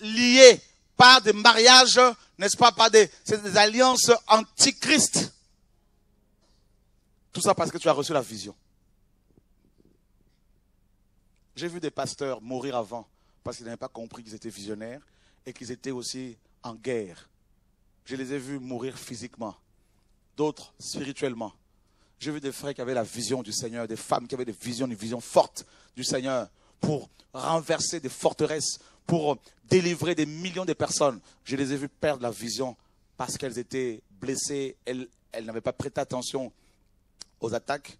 liés par des mariages, n'est-ce pas, par des, des alliances antichrist. Tout ça parce que tu as reçu la vision. J'ai vu des pasteurs mourir avant parce qu'ils n'avaient pas compris qu'ils étaient visionnaires et qu'ils étaient aussi en guerre. Je les ai vus mourir physiquement, d'autres spirituellement. J'ai vu des frères qui avaient la vision du Seigneur, des femmes qui avaient des visions, une vision forte du Seigneur pour renverser des forteresses, pour délivrer des millions de personnes. Je les ai vus perdre la vision parce qu'elles étaient blessées, elles, elles n'avaient pas prêté attention aux attaques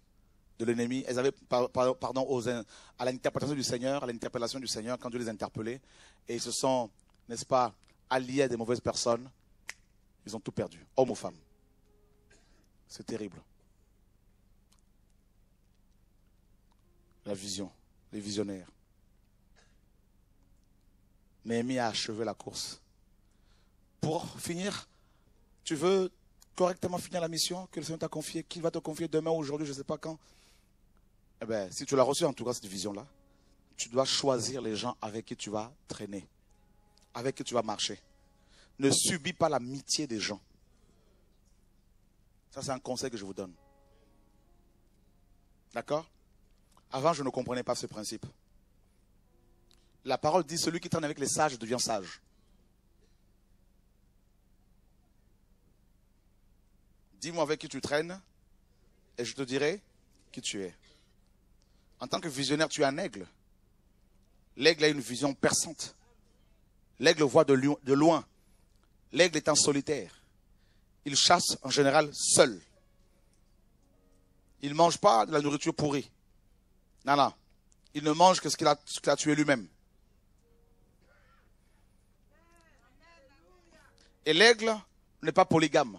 de l'ennemi. Elles avaient, pardon, aux, à l'interprétation du Seigneur, à l'interpellation du Seigneur quand Dieu les interpellait. Et ils se sont, n'est-ce pas, alliés à des mauvaises personnes. Ils ont tout perdu, hommes ou femmes. C'est terrible. La vision, les visionnaires. Néhémie a achevé la course. Pour finir, tu veux correctement finir la mission que le Seigneur t'a confiée, qu'il va te confier demain, ou aujourd'hui, je ne sais pas quand? Eh bien, si tu l'as reçu en tout cas, cette vision-là, tu dois choisir les gens avec qui tu vas traîner, avec qui tu vas marcher. Ne subis pas l'amitié des gens. Ça, c'est un conseil que je vous donne. D'accord? Avant, je ne comprenais pas ce principe. La parole dit, celui qui traîne avec les sages devient sage. Dis-moi avec qui tu traînes et je te dirai qui tu es. En tant que visionnaire, tu es un aigle. L'aigle a une vision perçante. L'aigle voit de loin. L'aigle est un solitaire. Il chasse en général seul. Il ne mange pas de la nourriture pourrie. Non. Il ne mange que ce qu'il a, a, tué lui-même. Et l'aigle n'est pas polygame.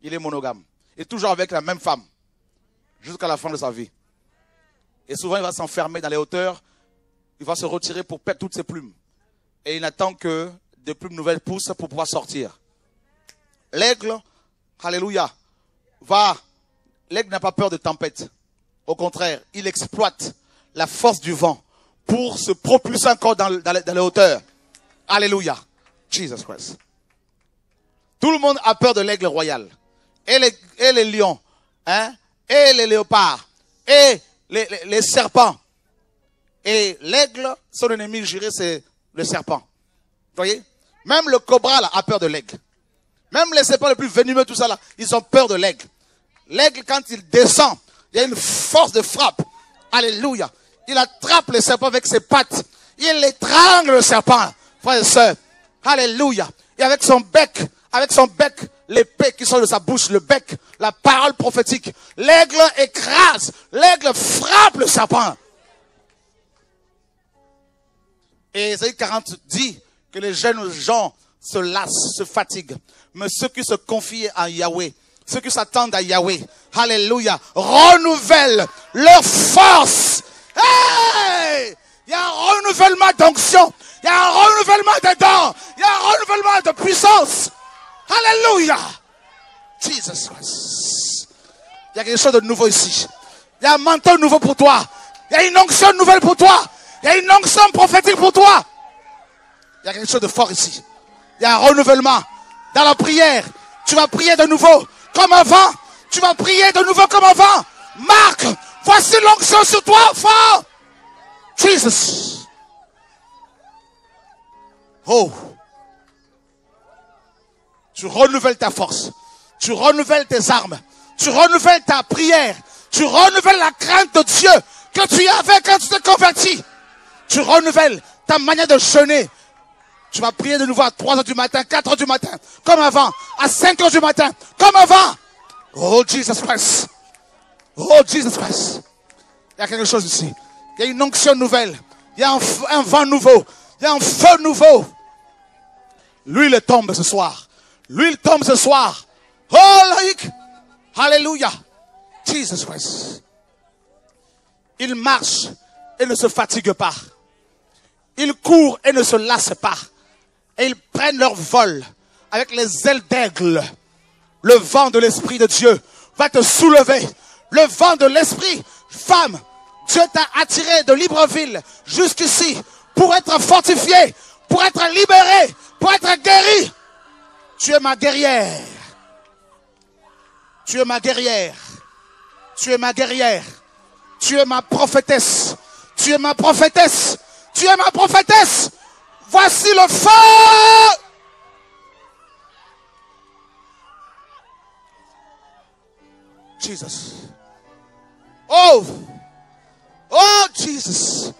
Il est monogame. Et toujours avec la même femme. Jusqu'à la fin de sa vie. Et souvent, il va s'enfermer dans les hauteurs. Il va se retirer pour perdre toutes ses plumes. Et il n'attend que des plumes nouvelles poussent pour pouvoir sortir. L'aigle, alléluia, va. L'aigle n'a pas peur de tempête. Au contraire, il exploite la force du vent pour se propulser encore dans, les, hauteurs. Alléluia. Jesus Christ. Tout le monde a peur de l'aigle royal. Et les, et les lions, hein, et les léopards, et les, serpents. Et l'aigle, son ennemi juré, c'est le serpent. Vous voyez? Même le cobra là, a peur de l'aigle. Même les serpents les plus venimeux, tout ça là, ils ont peur de l'aigle. L'aigle, quand il descend, il y a une force de frappe. Alléluia. Il attrape le serpent avec ses pattes. Il étrangle le serpent, frères et sœurs. Alléluia. Et avec son bec, avec son bec, l'épée qui sort de sa bouche, le bec, la parole prophétique. L'aigle écrase, l'aigle frappe le serpent. Et Ésaïe 40 dit que les jeunes gens se lassent, se fatiguent. Mais ceux qui se confient à Yahweh, ceux qui s'attendent à Yahweh, Alléluia, renouvellent leur force. Hey! Il y a un renouvellement d'onction. Il y a un renouvellement de dents. Il y a un renouvellement de puissance. Alléluia. Jesus Christ. Il y a quelque chose de nouveau ici. Il y a un manteau nouveau pour toi. Il y a une onction nouvelle pour toi. Il y a une onction prophétique pour toi. Il y a quelque chose de fort ici. Il y a un renouvellement. Dans la prière, tu vas prier de nouveau. Comme avant, Tu vas prier de nouveau comme avant. Marc, voici l'onction sur toi, fort. Jesus. Oh. Tu renouvelles ta force. Tu renouvelles tes armes. Tu renouvelles ta prière. Tu renouvelles la crainte de Dieu que tu avais quand tu t'es converti. Tu renouvelles ta manière de jeûner. Tu vas prier de nouveau à 3 heures du matin, 4 heures du matin, comme avant, à 5 heures du matin, comme avant. Oh Jesus Christ. Oh Jesus Christ. Il y a quelque chose ici. Il y a une onction nouvelle. Il y a un, un vent nouveau. Il y a un feu nouveau. L'huile tombe ce soir. L'huile tombe ce soir. Oh, like. Alléluia. Jesus Christ. Ils marchent et ne se fatiguent pas. Ils courent et ne se lassent pas. Et ils prennent leur vol avec les ailes d'aigle. Le vent de l'Esprit de Dieu va te soulever. Le vent de l'Esprit, femme, Dieu t'a attiré de Libreville jusqu'ici pour être fortifié, pour être libéré, pour être guéri. Tu es ma guerrière. Tu es ma guerrière. Tu es ma guerrière. Tu es ma prophétesse. Tu es ma prophétesse. Tu es ma prophétesse. Voici le feu. Jesus. Oh. Oh, Jesus.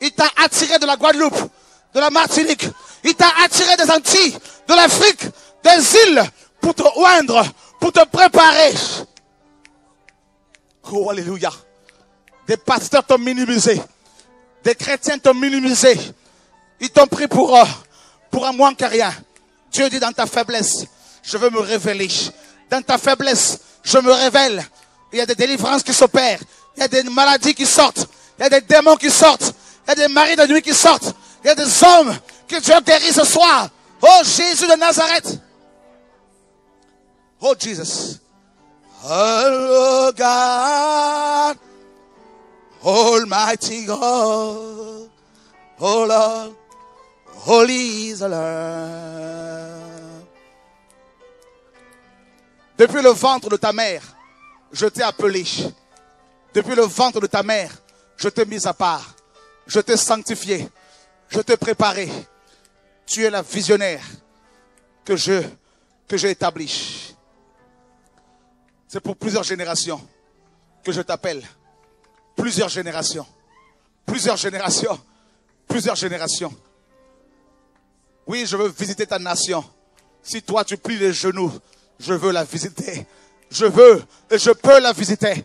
Il t'a attiré de la Guadeloupe, de la Martinique. Il t'a attiré des Antilles, de l'Afrique, des îles, pour te oindre, pour te préparer. Oh, alléluia. Des pasteurs t'ont minimisé. Des chrétiens t'ont minimisé. Ils t'ont pris pour, euh, pour un moins que rien. Dieu dit dans ta faiblesse, je veux me révéler. Dans ta faiblesse, je me révèle. Il y a des délivrances qui s'opèrent. Il y a des maladies qui sortent. Il y a des démons qui sortent. Il y a des maris de nuit qui sortent. Il y a des hommes que Dieu guérit ce soir. Oh Jésus de Nazareth. Oh Jesus. Oh God. Almighty God. Oh Lord. Holy is. Depuis le ventre de ta mère, je t'ai appelé. Depuis le ventre de ta mère, je t'ai mis à part. Je t'ai sanctifié. Je t'ai préparé. Tu es la visionnaire que je, que j'ai établie. C'est pour plusieurs générations que je t'appelle. Plusieurs générations. Plusieurs générations. Plusieurs générations. Oui, je veux visiter ta nation. Si toi tu plies les genoux, je veux la visiter. Je veux et je peux la visiter.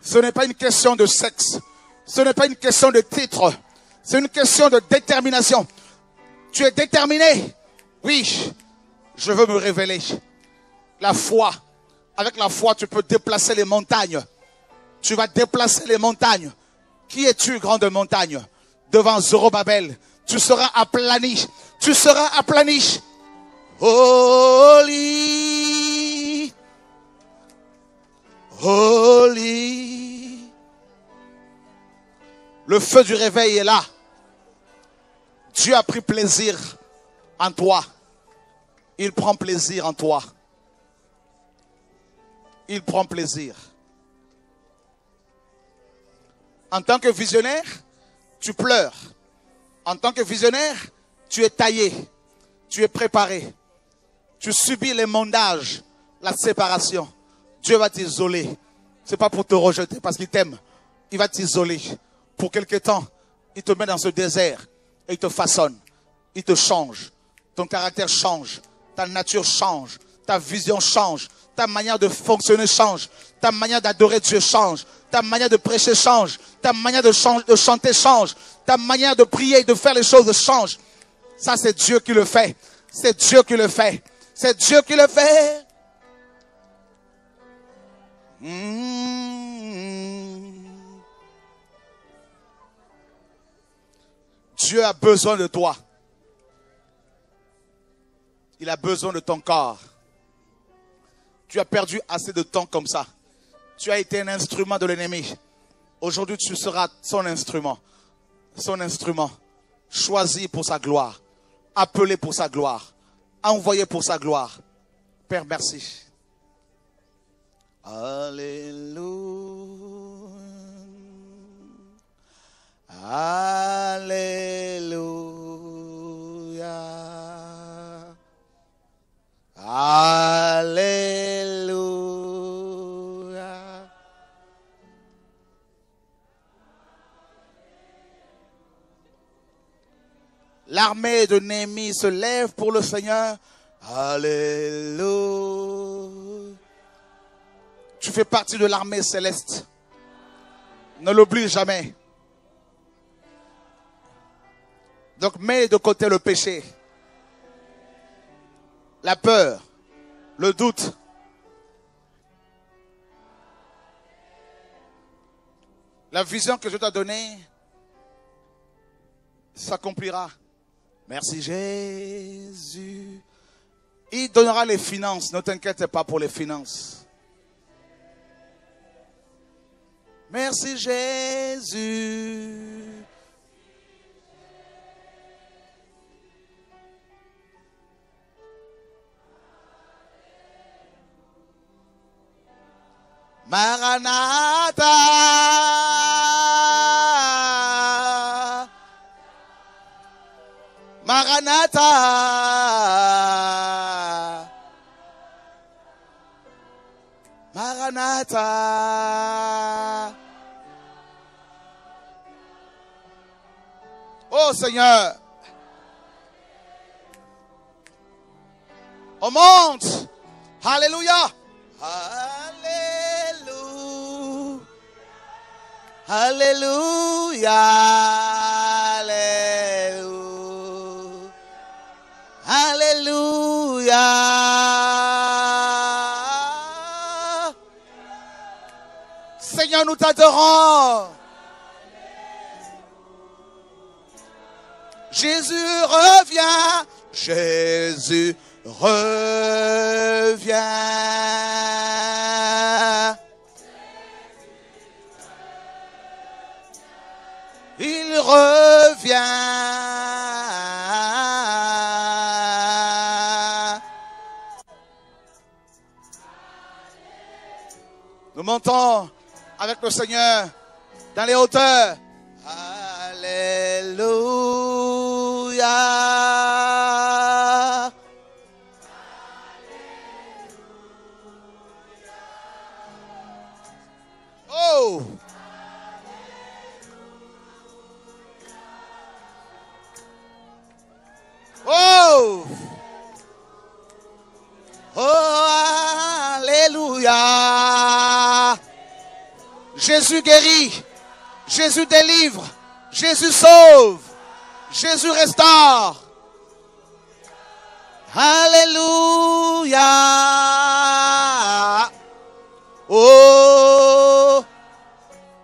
Ce n'est pas une question de sexe. Ce n'est pas une question de titre. C'est une question de détermination. Tu es déterminé. Oui, je veux me révéler. La foi. Avec la foi, tu peux déplacer les montagnes. Tu vas déplacer les montagnes. Qui es-tu, grande montagne? Devant Zorobabel. Tu seras aplani. Tu seras aplani. Holy. Holy. Le feu du réveil est là. Dieu a pris plaisir en toi. Il prend plaisir en toi. Il prend plaisir. En tant que visionnaire, tu pleures. En tant que visionnaire, tu es taillé. Tu es préparé. Tu subis les mondages, la séparation. Dieu va t'isoler. C'est pas pour te rejeter parce qu'il t'aime. Il va t'isoler. Pour quelque temps, il te met dans ce désert et il te façonne. Il te change. Ton caractère change. Ta nature change. Ta vision change. Ta manière de fonctionner change. Ta manière d'adorer Dieu change. Ta manière de prêcher change. Ta manière de, de chanter change. Ta manière de prier et de faire les choses change. Ça, c'est Dieu qui le fait. C'est Dieu qui le fait. C'est Dieu qui le fait. Mm. Dieu a besoin de toi. Il a besoin de ton corps. Tu as perdu assez de temps comme ça. Tu as été un instrument de l'ennemi. Aujourd'hui, tu seras son instrument. Son instrument. Choisi pour sa gloire. Appelé pour sa gloire. Envoyé pour sa gloire. Père, merci. Alléluia. Alléluia. L'armée de Néhémie se lève pour le Seigneur. Alléluia. Tu fais partie de l'armée céleste. Ne l'oublie jamais. Donc mets de côté le péché, la peur, le doute. La vision que je t'ai donnée s'accomplira. Merci Jésus. Il donnera les finances. Ne t'inquiète pas pour les finances. Merci Jésus. Maranatha. Maranatha. Maranatha. Oh Seigneur. On monte. Alléluia. Alléluia. Alléluia. Alléluia. Seigneur, nous t'adorons. Jésus revient. Jésus revient. Il revient. Nous montons avec le Seigneur dans les hauteurs. Alléluia. Oh. Oh. Oh, Alléluia. Jésus guérit. Jésus délivre. Jésus sauve. Jésus restaure. Alléluia. Oh.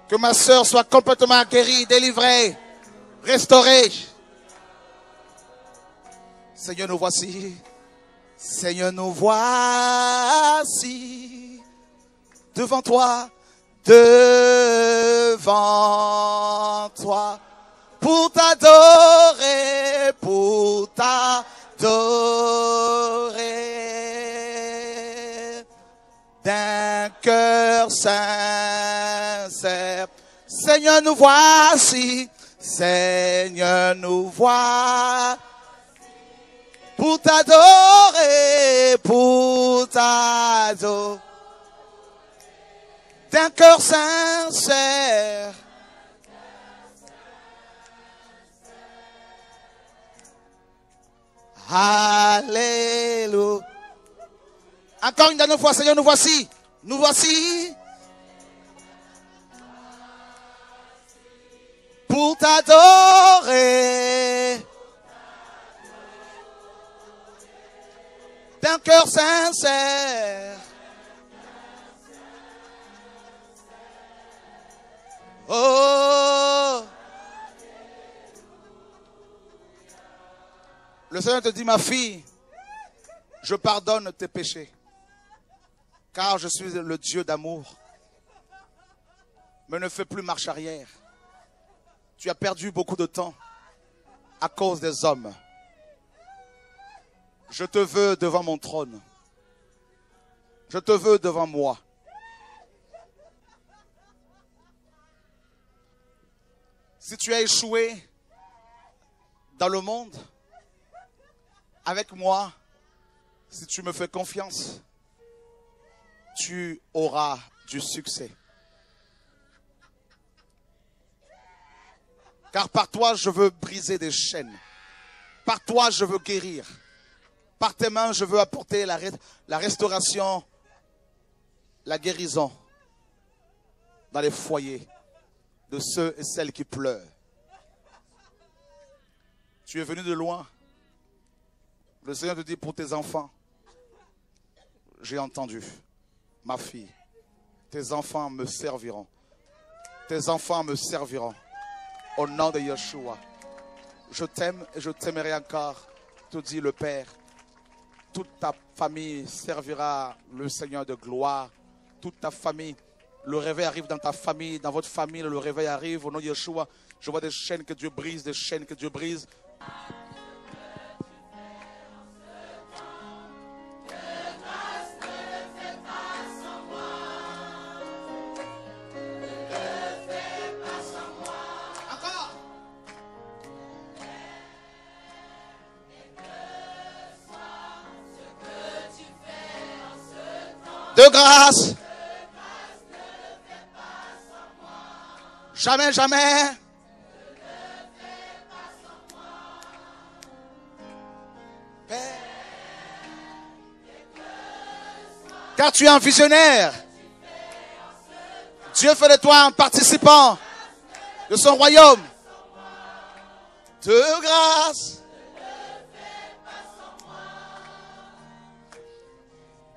Que ma soeur soit complètement guérie, délivrée, restaurée. Seigneur, nous voici. Seigneur, nous voici devant toi, devant toi, pour t'adorer, pour t'adorer, d'un cœur sincère. Seigneur, nous voici, Seigneur, nous voici. Pour t'adorer, pour t'adorer, d'un cœur sincère. Alléluia. Encore une dernière fois, Seigneur, nous voici. Nous voici. Pour t'adorer. d'un cœur sincère. Oh. Le Seigneur te dit, ma fille, je pardonne tes péchés, car je suis le Dieu d'amour. Mais ne fais plus marche arrière. Tu as perdu beaucoup de temps à cause des hommes. Je te veux devant mon trône. Je te veux devant moi. Si tu as échoué dans le monde, avec moi, si tu me fais confiance, tu auras du succès. Car par toi, je veux briser des chaînes. Par toi, je veux guérir. Par tes mains, je veux apporter la, restauration, la guérison dans les foyers de ceux et celles qui pleurent. Tu es venu de loin. Le Seigneur te dit pour tes enfants, j'ai entendu, ma fille, tes enfants me serviront. Tes enfants me serviront. Au nom de Yeshua. Je t'aime et je t'aimerai encore, te dit le Père. Toute ta famille servira le Seigneur de gloire. Toute ta famille le réveil arrive dans ta famille, dans votre famille, le réveil arrive au nom de Yeshua. Je vois des chaînes que Dieu brise, des chaînes que Dieu brise. De grâce. Jamais, jamais. Car tu es un visionnaire. Dieu fait de toi un participant de son royaume. De grâce.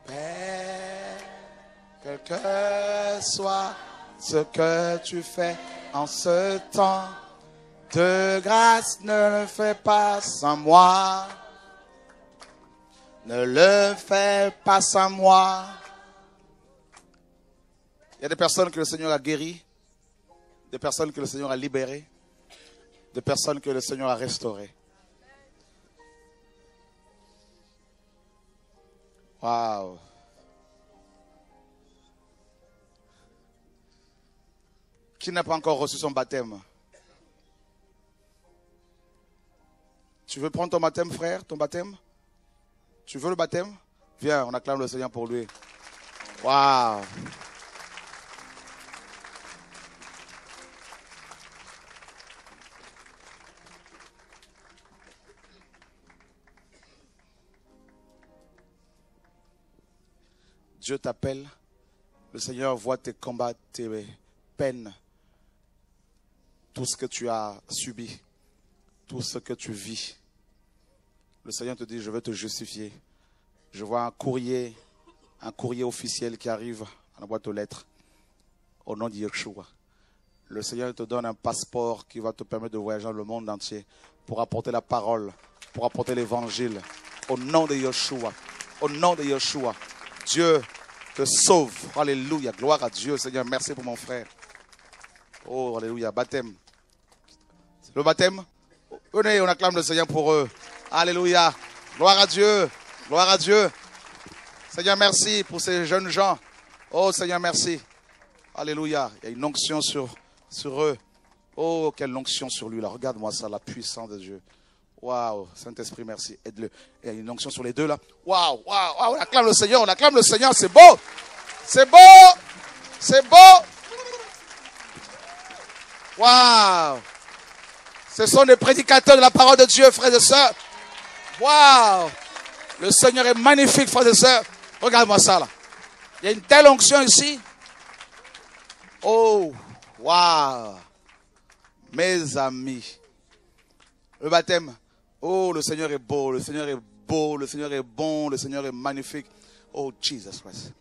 Père, quel que soit ce que tu fais en ce temps de grâce, ne le fais pas sans moi. Ne le fais pas sans moi. Il y a des personnes que le Seigneur a guéries, des personnes que le Seigneur a libérées, des personnes que le Seigneur a restaurées. Waouh. N'a pas encore reçu son baptême. Tu veux prendre ton baptême, frère, ton baptême? Tu veux le baptême? Viens, on acclame le Seigneur pour lui. Waouh. Dieu t'appelle. Le Seigneur voit tes combats, tes peines, tout ce que tu as subi, tout ce que tu vis. Le Seigneur te dit, je veux te justifier. Je vois un courrier, un courrier officiel qui arrive à la boîte aux lettres au nom de Yeshua. Le Seigneur te donne un passeport qui va te permettre de voyager dans le monde entier pour apporter la parole, pour apporter l'évangile. Au nom de Yeshua. Au nom de Yeshua. Dieu te sauve. Alléluia. Gloire à Dieu, Seigneur. Merci pour mon frère. Oh, Alléluia. Baptême. Le baptême. Venez, on acclame le Seigneur pour eux. Alléluia. Gloire à Dieu. Gloire à Dieu. Seigneur, merci pour ces jeunes gens. Oh, Seigneur, merci. Alléluia. Il y a une onction sur, sur eux. Oh, quelle onction sur lui là. Regarde-moi ça, la puissance de Dieu. Waouh, Saint-Esprit, merci. Aide-le. Il y a une onction sur les deux là. Waouh, waouh, waouh. On acclame le Seigneur, on acclame le Seigneur. C'est beau. C'est beau. C'est beau. Waouh. Ce sont des prédicateurs de la parole de Dieu, frères et sœurs. Waouh. Le Seigneur est magnifique, frères et sœurs. Regarde-moi ça là. Il y a une telle onction ici. Oh, waouh. Mes amis. Le baptême. Oh, le Seigneur est beau, le Seigneur est beau, le Seigneur est bon, le Seigneur est magnifique. Oh, Jesus Christ.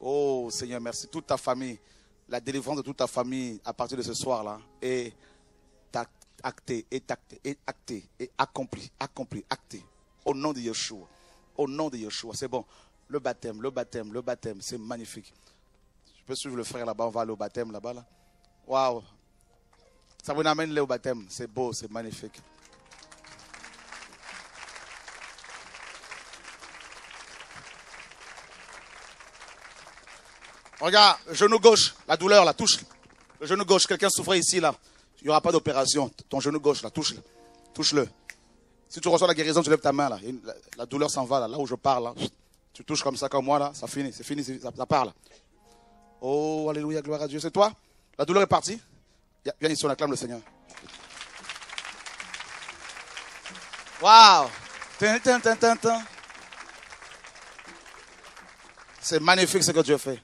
Oh, Seigneur, merci. Toute ta famille, la délivrance de toute ta famille à partir de ce soir-là est actée, est actée, est actée, est accomplie, accomplie, actée. Au nom de Yeshua. Au nom de Yeshua. C'est bon. Le baptême, le baptême, le baptême, c'est magnifique. Je peux suivre le frère là-bas, on va aller au baptême là-bas. Là. Waouh. Ça vous amène au baptême. C'est beau, c'est magnifique. Regarde, le genou gauche, la douleur, la touche. Le genou gauche, quelqu'un souffrait ici, là. Il n'y aura pas d'opération. Ton genou gauche, là, touche-le. Touche-le. Si tu reçois la guérison, tu lèves ta main, là. La, douleur s'en va, là. Là où je parle, là. Tu touches comme ça, comme moi, là. Ça finit. C'est fini. Ça, ça part, là. Oh, alléluia, gloire à Dieu. C'est toi? La douleur est partie? Viens ici, on acclame le Seigneur. Waouh. C'est magnifique ce que Dieu fait.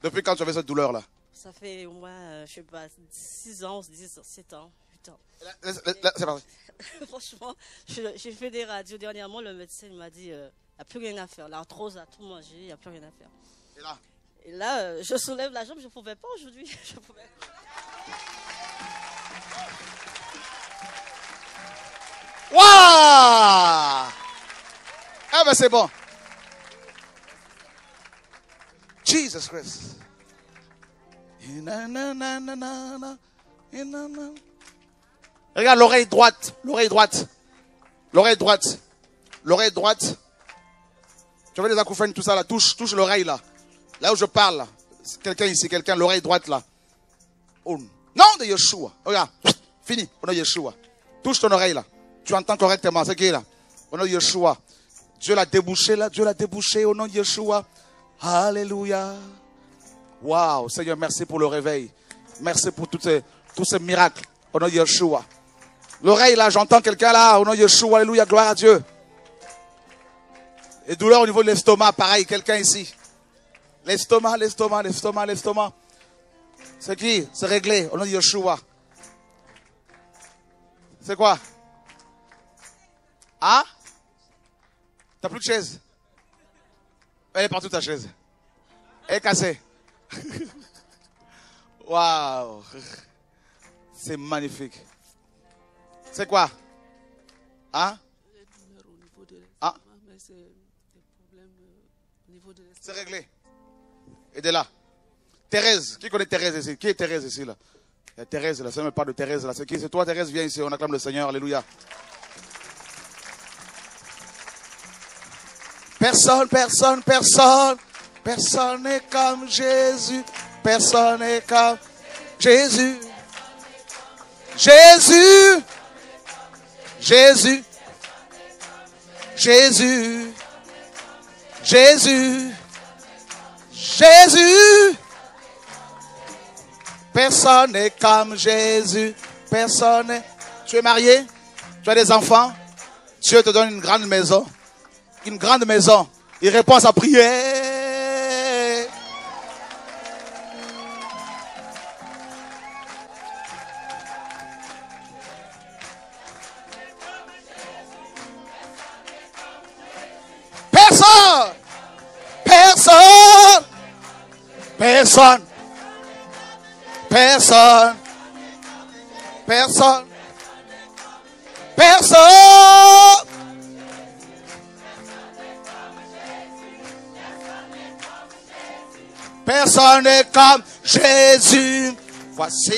Depuis quand tu avais cette douleur-là Ça fait au moins, euh, je sais pas, 6 ans, 10, 7 ans, 8 ans. C'est parti. Franchement, j'ai fait des radios dernièrement. Le médecin m'a dit il n'y a plus rien à faire. L'arthrose a tout mangé, il n'y a plus rien à faire. Et là? Et là, euh, je soulève la jambe, je ne pouvais pas aujourd'hui. Je pouvais- Waouh Ah ben c'est bon. Jesus Christ. Regarde l'oreille droite, l'oreille droite, l'oreille droite, l'oreille droite. Tu vois les acouphènes, tout ça là, touche, touche l'oreille là. Là où je parle, quelqu'un ici, quelqu'un, l'oreille droite là. Nom de Yeshua. Regarde, fini, au nom de Yeshua. Touche ton oreille là. Tu entends correctement, c'est qui là Au nom de Yeshua. Dieu l'a débouché là, Dieu l'a débouché au nom de Yeshua. Alléluia. Waouh, Seigneur, merci pour le réveil. Merci pour tous ces, miracles au nom de Yeshua. L'oreille là, j'entends quelqu'un là, au nom de Yeshua, Alléluia, gloire à Dieu. Et douleur au niveau de l'estomac, pareil, quelqu'un ici. L'estomac, l'estomac, l'estomac, l'estomac. C'est qui? C'est réglé au nom de Yeshua. C'est quoi? Ah? T'as plus de chaise? Elle est partout ta chaise. Elle est cassée. Waouh C'est magnifique. C'est quoi? Hein? Ah? c'est. C'est réglé. Et de là. Thérèse. Qui connaît Thérèse ici? Qui est Thérèse ici là? Il y a Thérèse là. Ça ne pas de Thérèse là. C'est qui? C'est toi Thérèse? Viens ici. On acclame le Seigneur. Alléluia. Personne, personne, personne. Personne n'est comme Jésus. Personne n'est comme Jésus. Jésus. Jésus. Jésus. Jésus. Jésus. Personne n'est comme Jésus. Personne. Tu es marié? Tu as des enfants? Dieu te donne une grande maison. Une grande maison. Il répond à sa prière. Personne Personne Personne Personne Personne Personne n'est comme Jésus. Voici,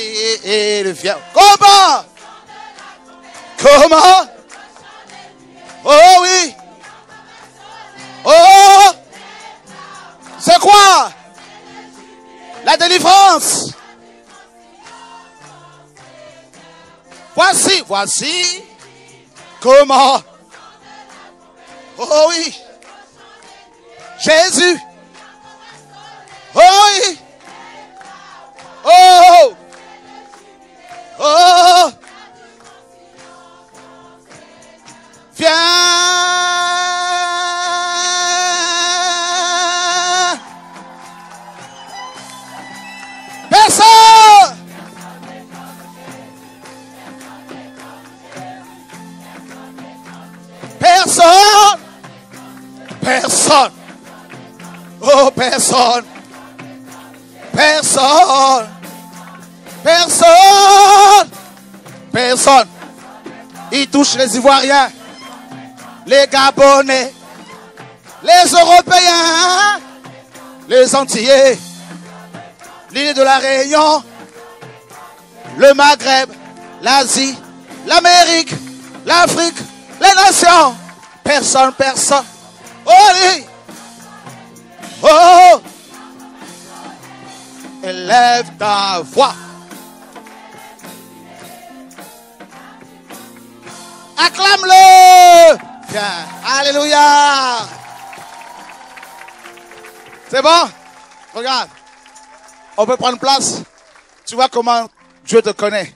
il vient. Comment? Comment? Oh oui. Oh C'est quoi La délivrance? Voici, voici comment. Oh oui. Jésus. Oh oui. Oh Oh Viens Personne Oh personne Personne Personne Personne Il touche les Ivoiriens. Les Gabonais. Les Européens. Les Antillais. L'île de la Réunion. Le Maghreb. L'Asie. L'Amérique. L'Afrique. Les nations. Personne, personne holy. Oh, élève ta voix. Acclame-le. Bien. Alléluia. C'est bon? Regarde. On peut prendre place. Tu vois comment Dieu te connaît.